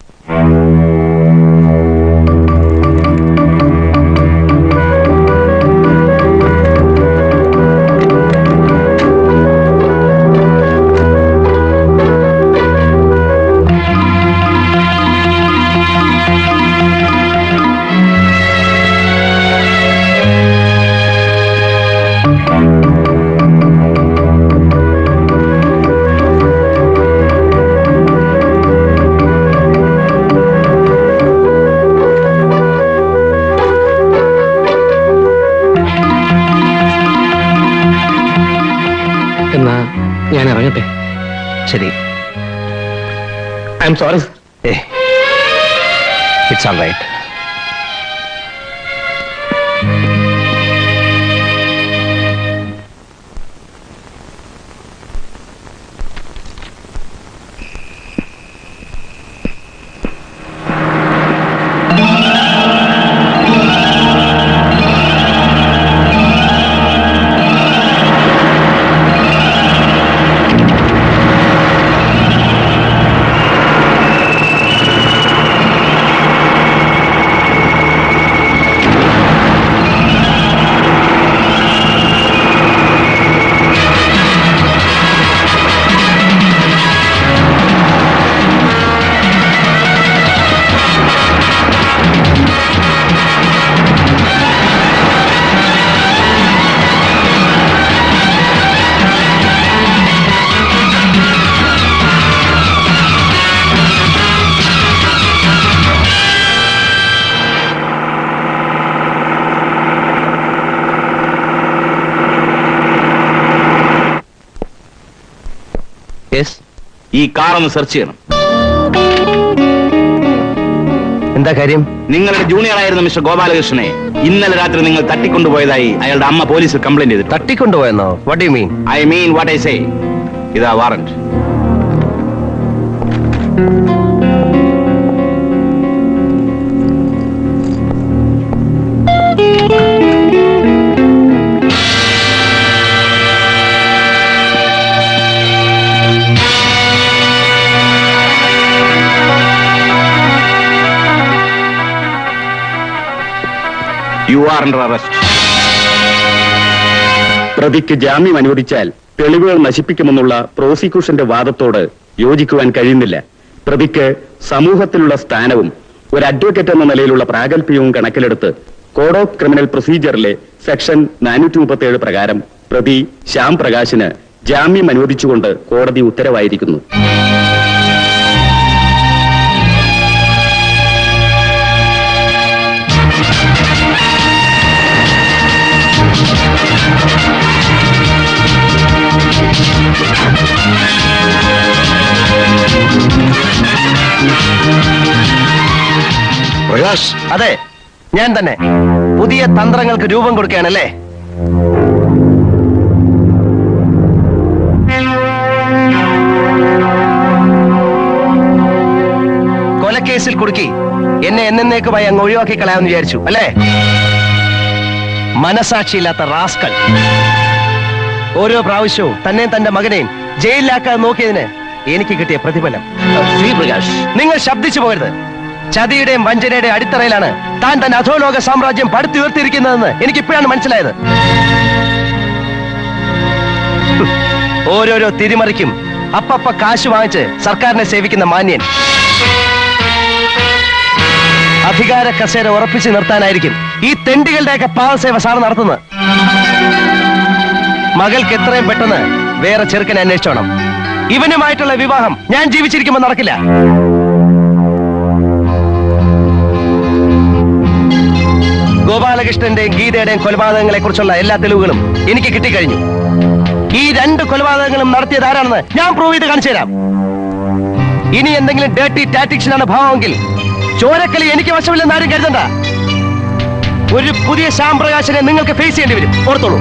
ഐ എം സോറി ഏ ഇറ്റ്സ് ഈ കാർ ഒന്ന് സെർച്ച് ചെയ്യണം. എന്താ കാര്യം? നിങ്ങളുടെ ജൂനിയർ ആയിരുന്ന മിസ്റ്റർ ഗോപാലകൃഷ്ണനെ ഇന്നലെ രാത്രി നിങ്ങൾ തട്ടിക്കൊണ്ടുപോയതായി അയാളുടെ അമ്മ പോലീസിൽ കംപ്ലൈന്റ് ചെയ്തു തട്ടിക്കൊണ്ടുപോയെന്നോ? What you mean I mean what I say ഇതാ വാറന്റ് അണ്ടർ അറസ്റ്റ്. പ്രതിക്ക് ജാമ്യം അനുവദിച്ചാൽ തെളിവുകൾ നശിപ്പിക്കുമെന്നുള്ള പ്രോസിക്യൂഷന്റെ വാദത്തോട് യോജിക്കുവാൻ കഴിയുന്നില്ല. പ്രതിക്ക് സമൂഹത്തിലുള്ള സ്ഥാനവും ഒരു അഡ്വക്കേറ്റ് എന്ന നിലയിലുള്ള പ്രാഗൽഭ്യവും കണക്കിലെടുത്ത് കോഡ് ഓഫ് ക്രിമിനൽ പ്രൊസീജിയറിലെ സെക്ഷൻ നാനൂറ്റി മുപ്പത്തി പ്രകാരം പ്രതി ശ്യാം പ്രകാശിന് ജാമ്യം അനുവദിച്ചുകൊണ്ട് കോടതി ഉത്തരവായിരിക്കുന്നു. പ്രകാശ്. അതെ ഞാൻ തന്നെ. പുതിയ തന്ത്രങ്ങൾക്ക് രൂപം കൊടുക്കുകയാണല്ലേ? കൊലക്കേസിൽ കുടുക്കി എന്നെ എന്നേക്കുമായി അങ്ങ് ഒഴിവാക്കി കളയാമെന്ന് വിചാരിച്ചു അല്ലേ? മനസാക്ഷിയില്ലാത്ത റാസ്കൾ ഓരോ പ്രാവശ്യവും തന്നെയും തന്റെ മകനെയും ജയിലിലാക്കാൻ നോക്കിയതിന് എനിക്ക് കിട്ടിയ പ്രതിഫലം. പ്രകാശ്. നിങ്ങൾ ശബ്ദിച്ചു പോകരുത്. ചതിയുടെയും വഞ്ചനയുടെയും അടിത്തറയിലാണ് താൻ തന്റെ അധോലോക സാമ്രാജ്യം പടുത്തുയർത്തിയിരിക്കുന്നതെന്ന് എനിക്ക് ഇപ്പോഴാണ് മനസ്സിലായത്. ഓരോരോ തിരിമറിക്കും അപ്പപ്പ കാശ് വാങ്ങിച്ച് സർക്കാരിനെ സേവിക്കുന്ന മാന്യൻ. അധികാര കസേര ഉറപ്പിച്ചു നിർത്താനായിരിക്കും ഈ തെണ്ടികളുടെയൊക്കെ പാവസേവ സാർ നടത്തുന്നത്. മകൾക്ക് എത്രയും പെട്ടെന്ന് വേറെ ചെറുക്കനെ അന്വേഷിച്ചോണം. ഇവനുമായിട്ടുള്ള വിവാഹം ഞാൻ ജീവിച്ചിരിക്കുമ്പോൾ നടക്കില്ല. ഗോപാലകൃഷ്ണന്റെയും ഗീതയുടെയും കൊലപാതകങ്ങളെ കുറിച്ചുള്ള എല്ലാ തെളിവുകളും എനിക്ക് കിട്ടിക്കഴിഞ്ഞു. ഈ രണ്ട് കൊലപാതകങ്ങളും നടത്തിയത് ആരാണെന്ന് ഞാൻ പ്രൂവ് ചെയ്ത് കാണിച്ചു തരാം. ഇനി എന്തെങ്കിലും ഡേർട്ടി ആണ് ഭാവമെങ്കിൽ ചോരക്കളി എനിക്ക് വശമില്ലെന്ന് ആരും കരുതണ്ട. ഒരു പുതിയ ശ്യാം പ്രകാശനെ നിങ്ങൾക്ക് ഫേസ് ചെയ്യേണ്ടി വരും. ഓർത്തോളൂ.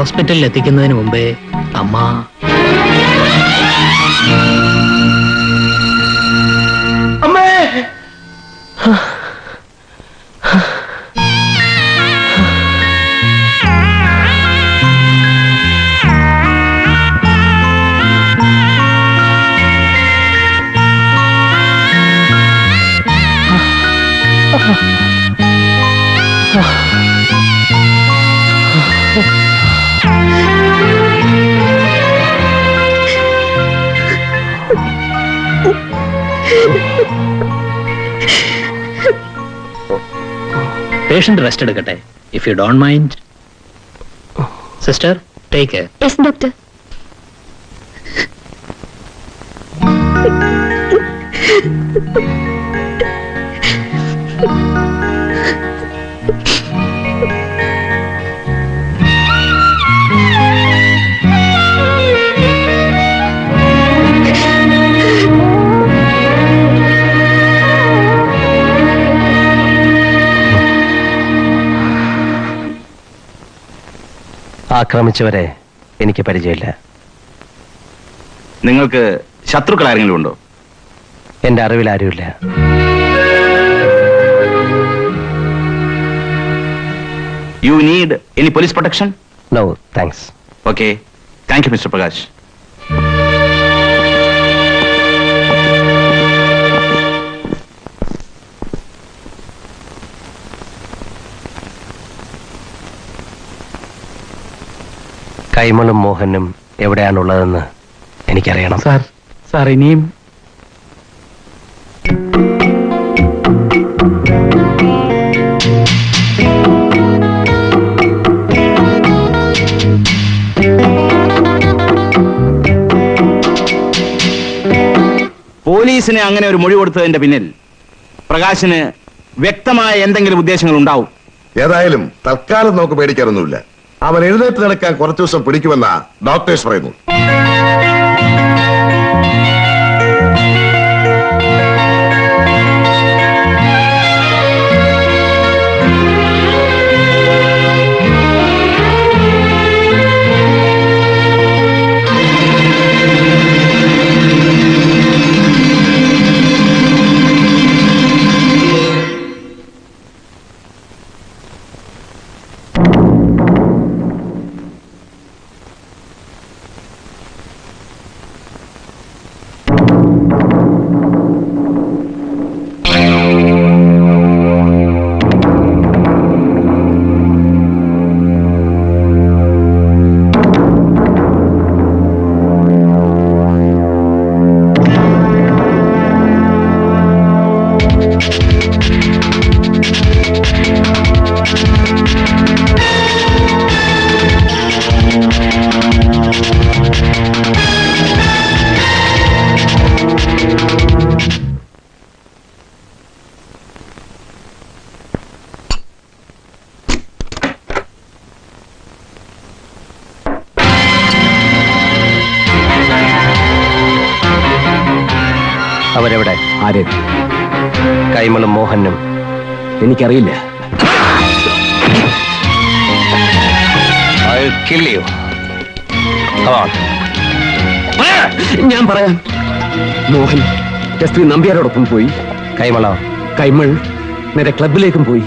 ഹോസ്പിറ്റലിൽ എത്തിക്കുന്നതിന് മുമ്പേ പേഷ്യന്റ് റെസ്റ്റ് എടുക്കട്ടെ. If you don't mind sister take yes doctor ആക്രമിച്ചവരെ എനിക്ക് പരിചയമില്ല. നിങ്ങൾക്ക് ശത്രുക്കൾ ആരെങ്കിലും ഉണ്ടോ? എന്റെ അറിവിൽ ആരുമില്ല. You need any police protection no thanks okay thank you mister Prakash കൈമളും മോഹനും എവിടെയാണുള്ളതെന്ന് എനിക്കറിയണം. സാർ സാർ ഇനിയും പോലീസിന് അങ്ങനെ ഒരു മൊഴി കൊടുത്തതിന്റെ പിന്നിൽ പ്രകാശിന് വ്യക്തമായ എന്തെങ്കിലും ഉദ്ദേശങ്ങൾ ഉണ്ടാവും ഏതായാലും തൽക്കാലം നമുക്ക് പേടിക്കാനൊന്നുമില്ല. അവൻ എഴുന്നേറ്റ് നടക്കാൻ കുറച്ചു ദിവസം പിടിക്കുമെന്നാ ഡോക്ടേഴ്സ് പറയുന്നു. എസ് പി നമ്പ്യാരോടൊപ്പം പോയി. കൈമള കൈമൾ നേരെ ക്ലബിലേക്കും പോയി.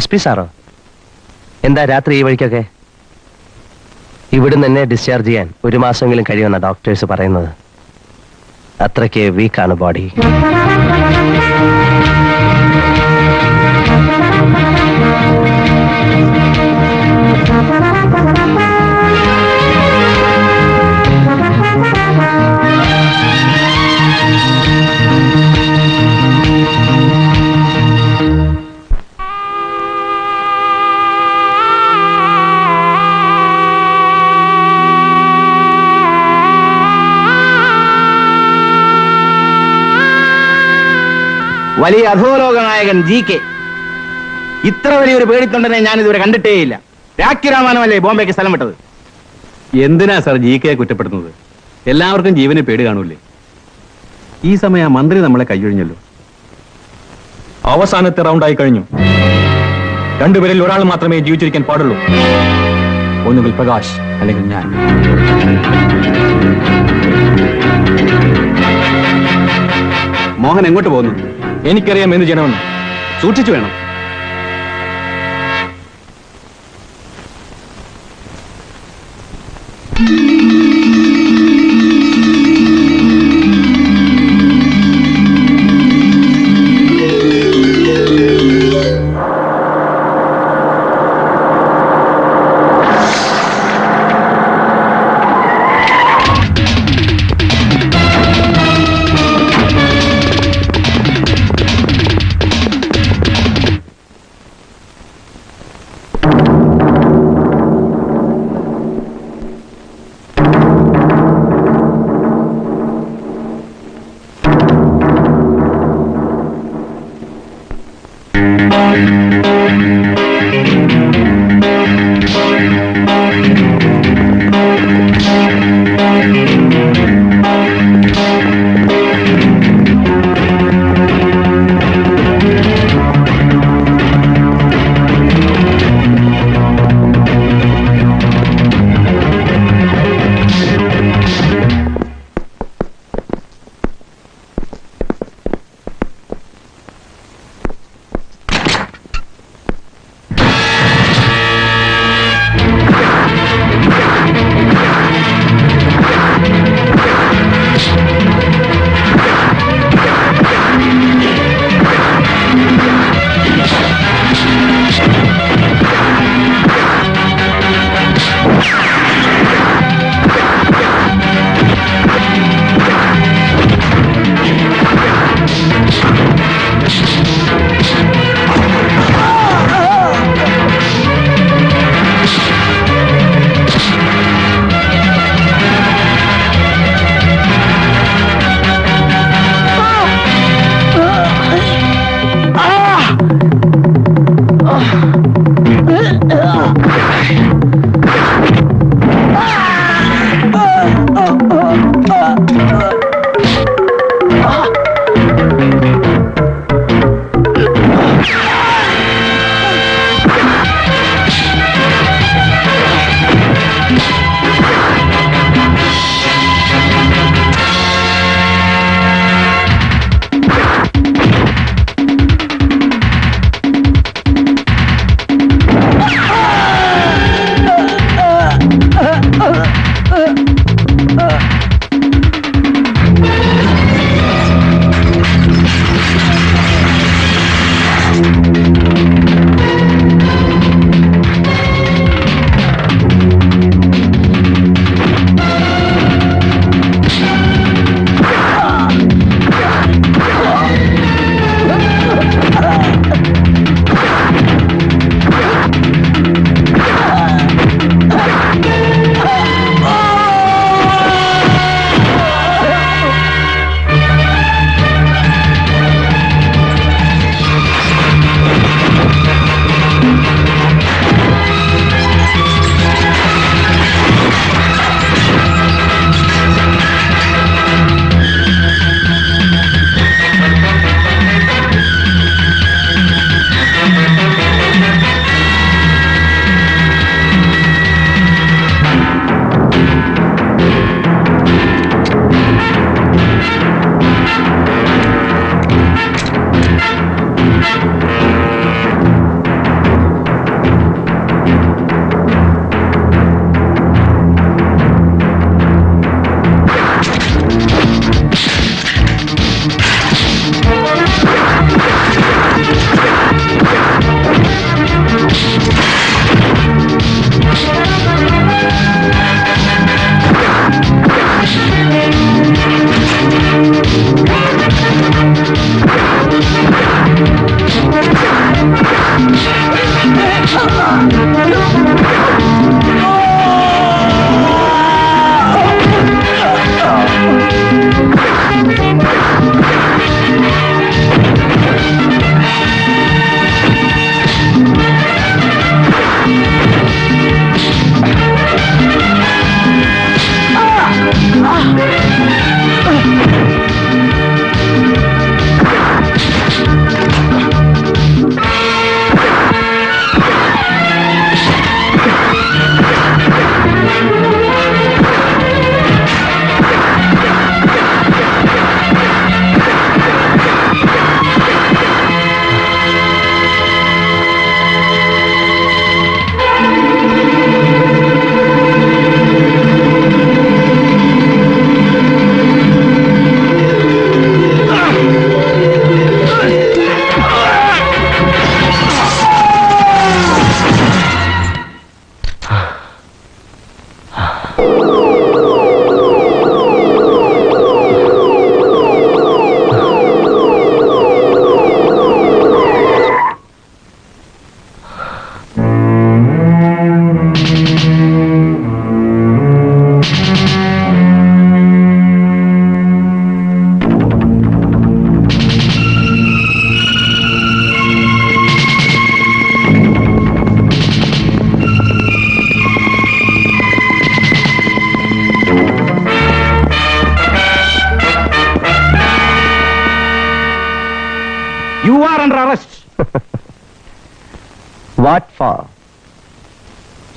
എസ് പി സാറോ? എന്താ രാത്രി ഈ വഴിക്കൊക്കെ? ഇവിടുന്ന് എന്നെ ഡിസ്ചാർജ് ചെയ്യാൻ ഒരു മാസമെങ്കിലും കഴിയുമെന്ന ഡോക്ടേഴ്സ് പറയുന്നത്. അത്രയ്ക്ക് വീക്കാണ് ബോഡി വലിയ അധോലോക നായകൻ ജി കെ. ഇത്ര വലിയൊരു പേടിത്തൊണ്ടനെ ഞാൻ ഇതുവരെ കണ്ടിട്ടേയില്ല. രാഖി രാമാനമല്ലേ ബോംബെക്ക് സ്ഥലം വിട്ടത്? എന്തിനാ സാർ ജി കെ കുറ്റപ്പെടുത്തുന്നത്? എല്ലാവർക്കും ജീവന് പേടി കാണൂലേ ഈ സമയം ആ മന്ത്രി നമ്മളെ കൈയൊഴിഞ്ഞല്ലോ. അവസാനത്തെ റൗണ്ടായി കഴിഞ്ഞു. രണ്ടുപേരിൽ ഒരാൾ മാത്രമേ ജീവിച്ചിരിക്കാൻ പാടുള്ളൂ. ഒന്നുകിൽ പ്രകാശ് അല്ലെങ്കിൽ ഞാൻ. മോഹൻ എങ്ങോട്ട് പോകുന്നു? എനിക്കറിയാം എന്ത് ചെയ്യണമെന്ന് സൂക്ഷിച്ചു വേണം Mm-hmm.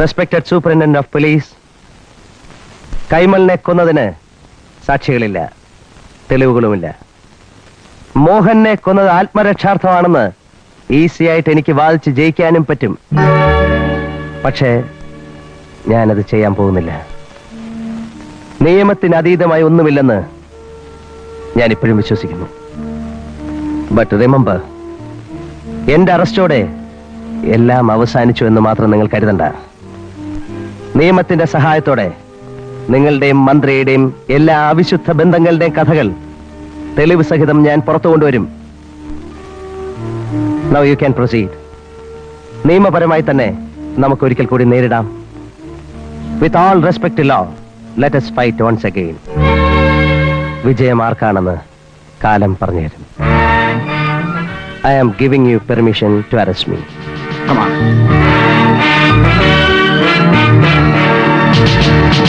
Respected superintendent of police കൈമലിനെ കൊന്നതിന് സാക്ഷികളില്ല. തെളിവുകളുമില്ല. മോഹനെ കൊന്നത് ആത്മരക്ഷാർത്ഥമാണെന്ന് ഈസി ആയിട്ട് എനിക്ക് വാദിച്ച് ജയിക്കാനും പറ്റും. പക്ഷേ ഞാനത് ചെയ്യാൻ പോകുന്നില്ല. നിയമത്തിന് അതീതമായി ഒന്നുമില്ലെന്ന് ഞാൻ ഇപ്പോഴും വിശ്വസിക്കുന്നു. ബട്ട് റിമംബർ എന്റെ അറസ്റ്റോടെ എല്ലാം അവസാനിച്ചു എന്ന് മാത്രം നിങ്ങൾ കരുതണ്ട. നിയമത്തിന്റെ സഹായത്തോടെ നിങ്ങളുടെയും മന്ത്രിയുടെയും എല്ലാ അവിശുദ്ധ ബന്ധങ്ങളുടെയും കഥകൾ തെളിവ് സഹിതം ഞാൻ പുറത്തു കൊണ്ടുവരും. നൗ യു ക്യാൻ പ്രൊസീഡ് നിയമപരമായി തന്നെ നമുക്ക് ഒരിക്കൽ കൂടി നേരിടാം. With all respect law let's fight once again വിജയം ആർക്കാണെന്ന് കാലം പറഞ്ഞു തരും. I am giving you permission to arrest me Come on. Música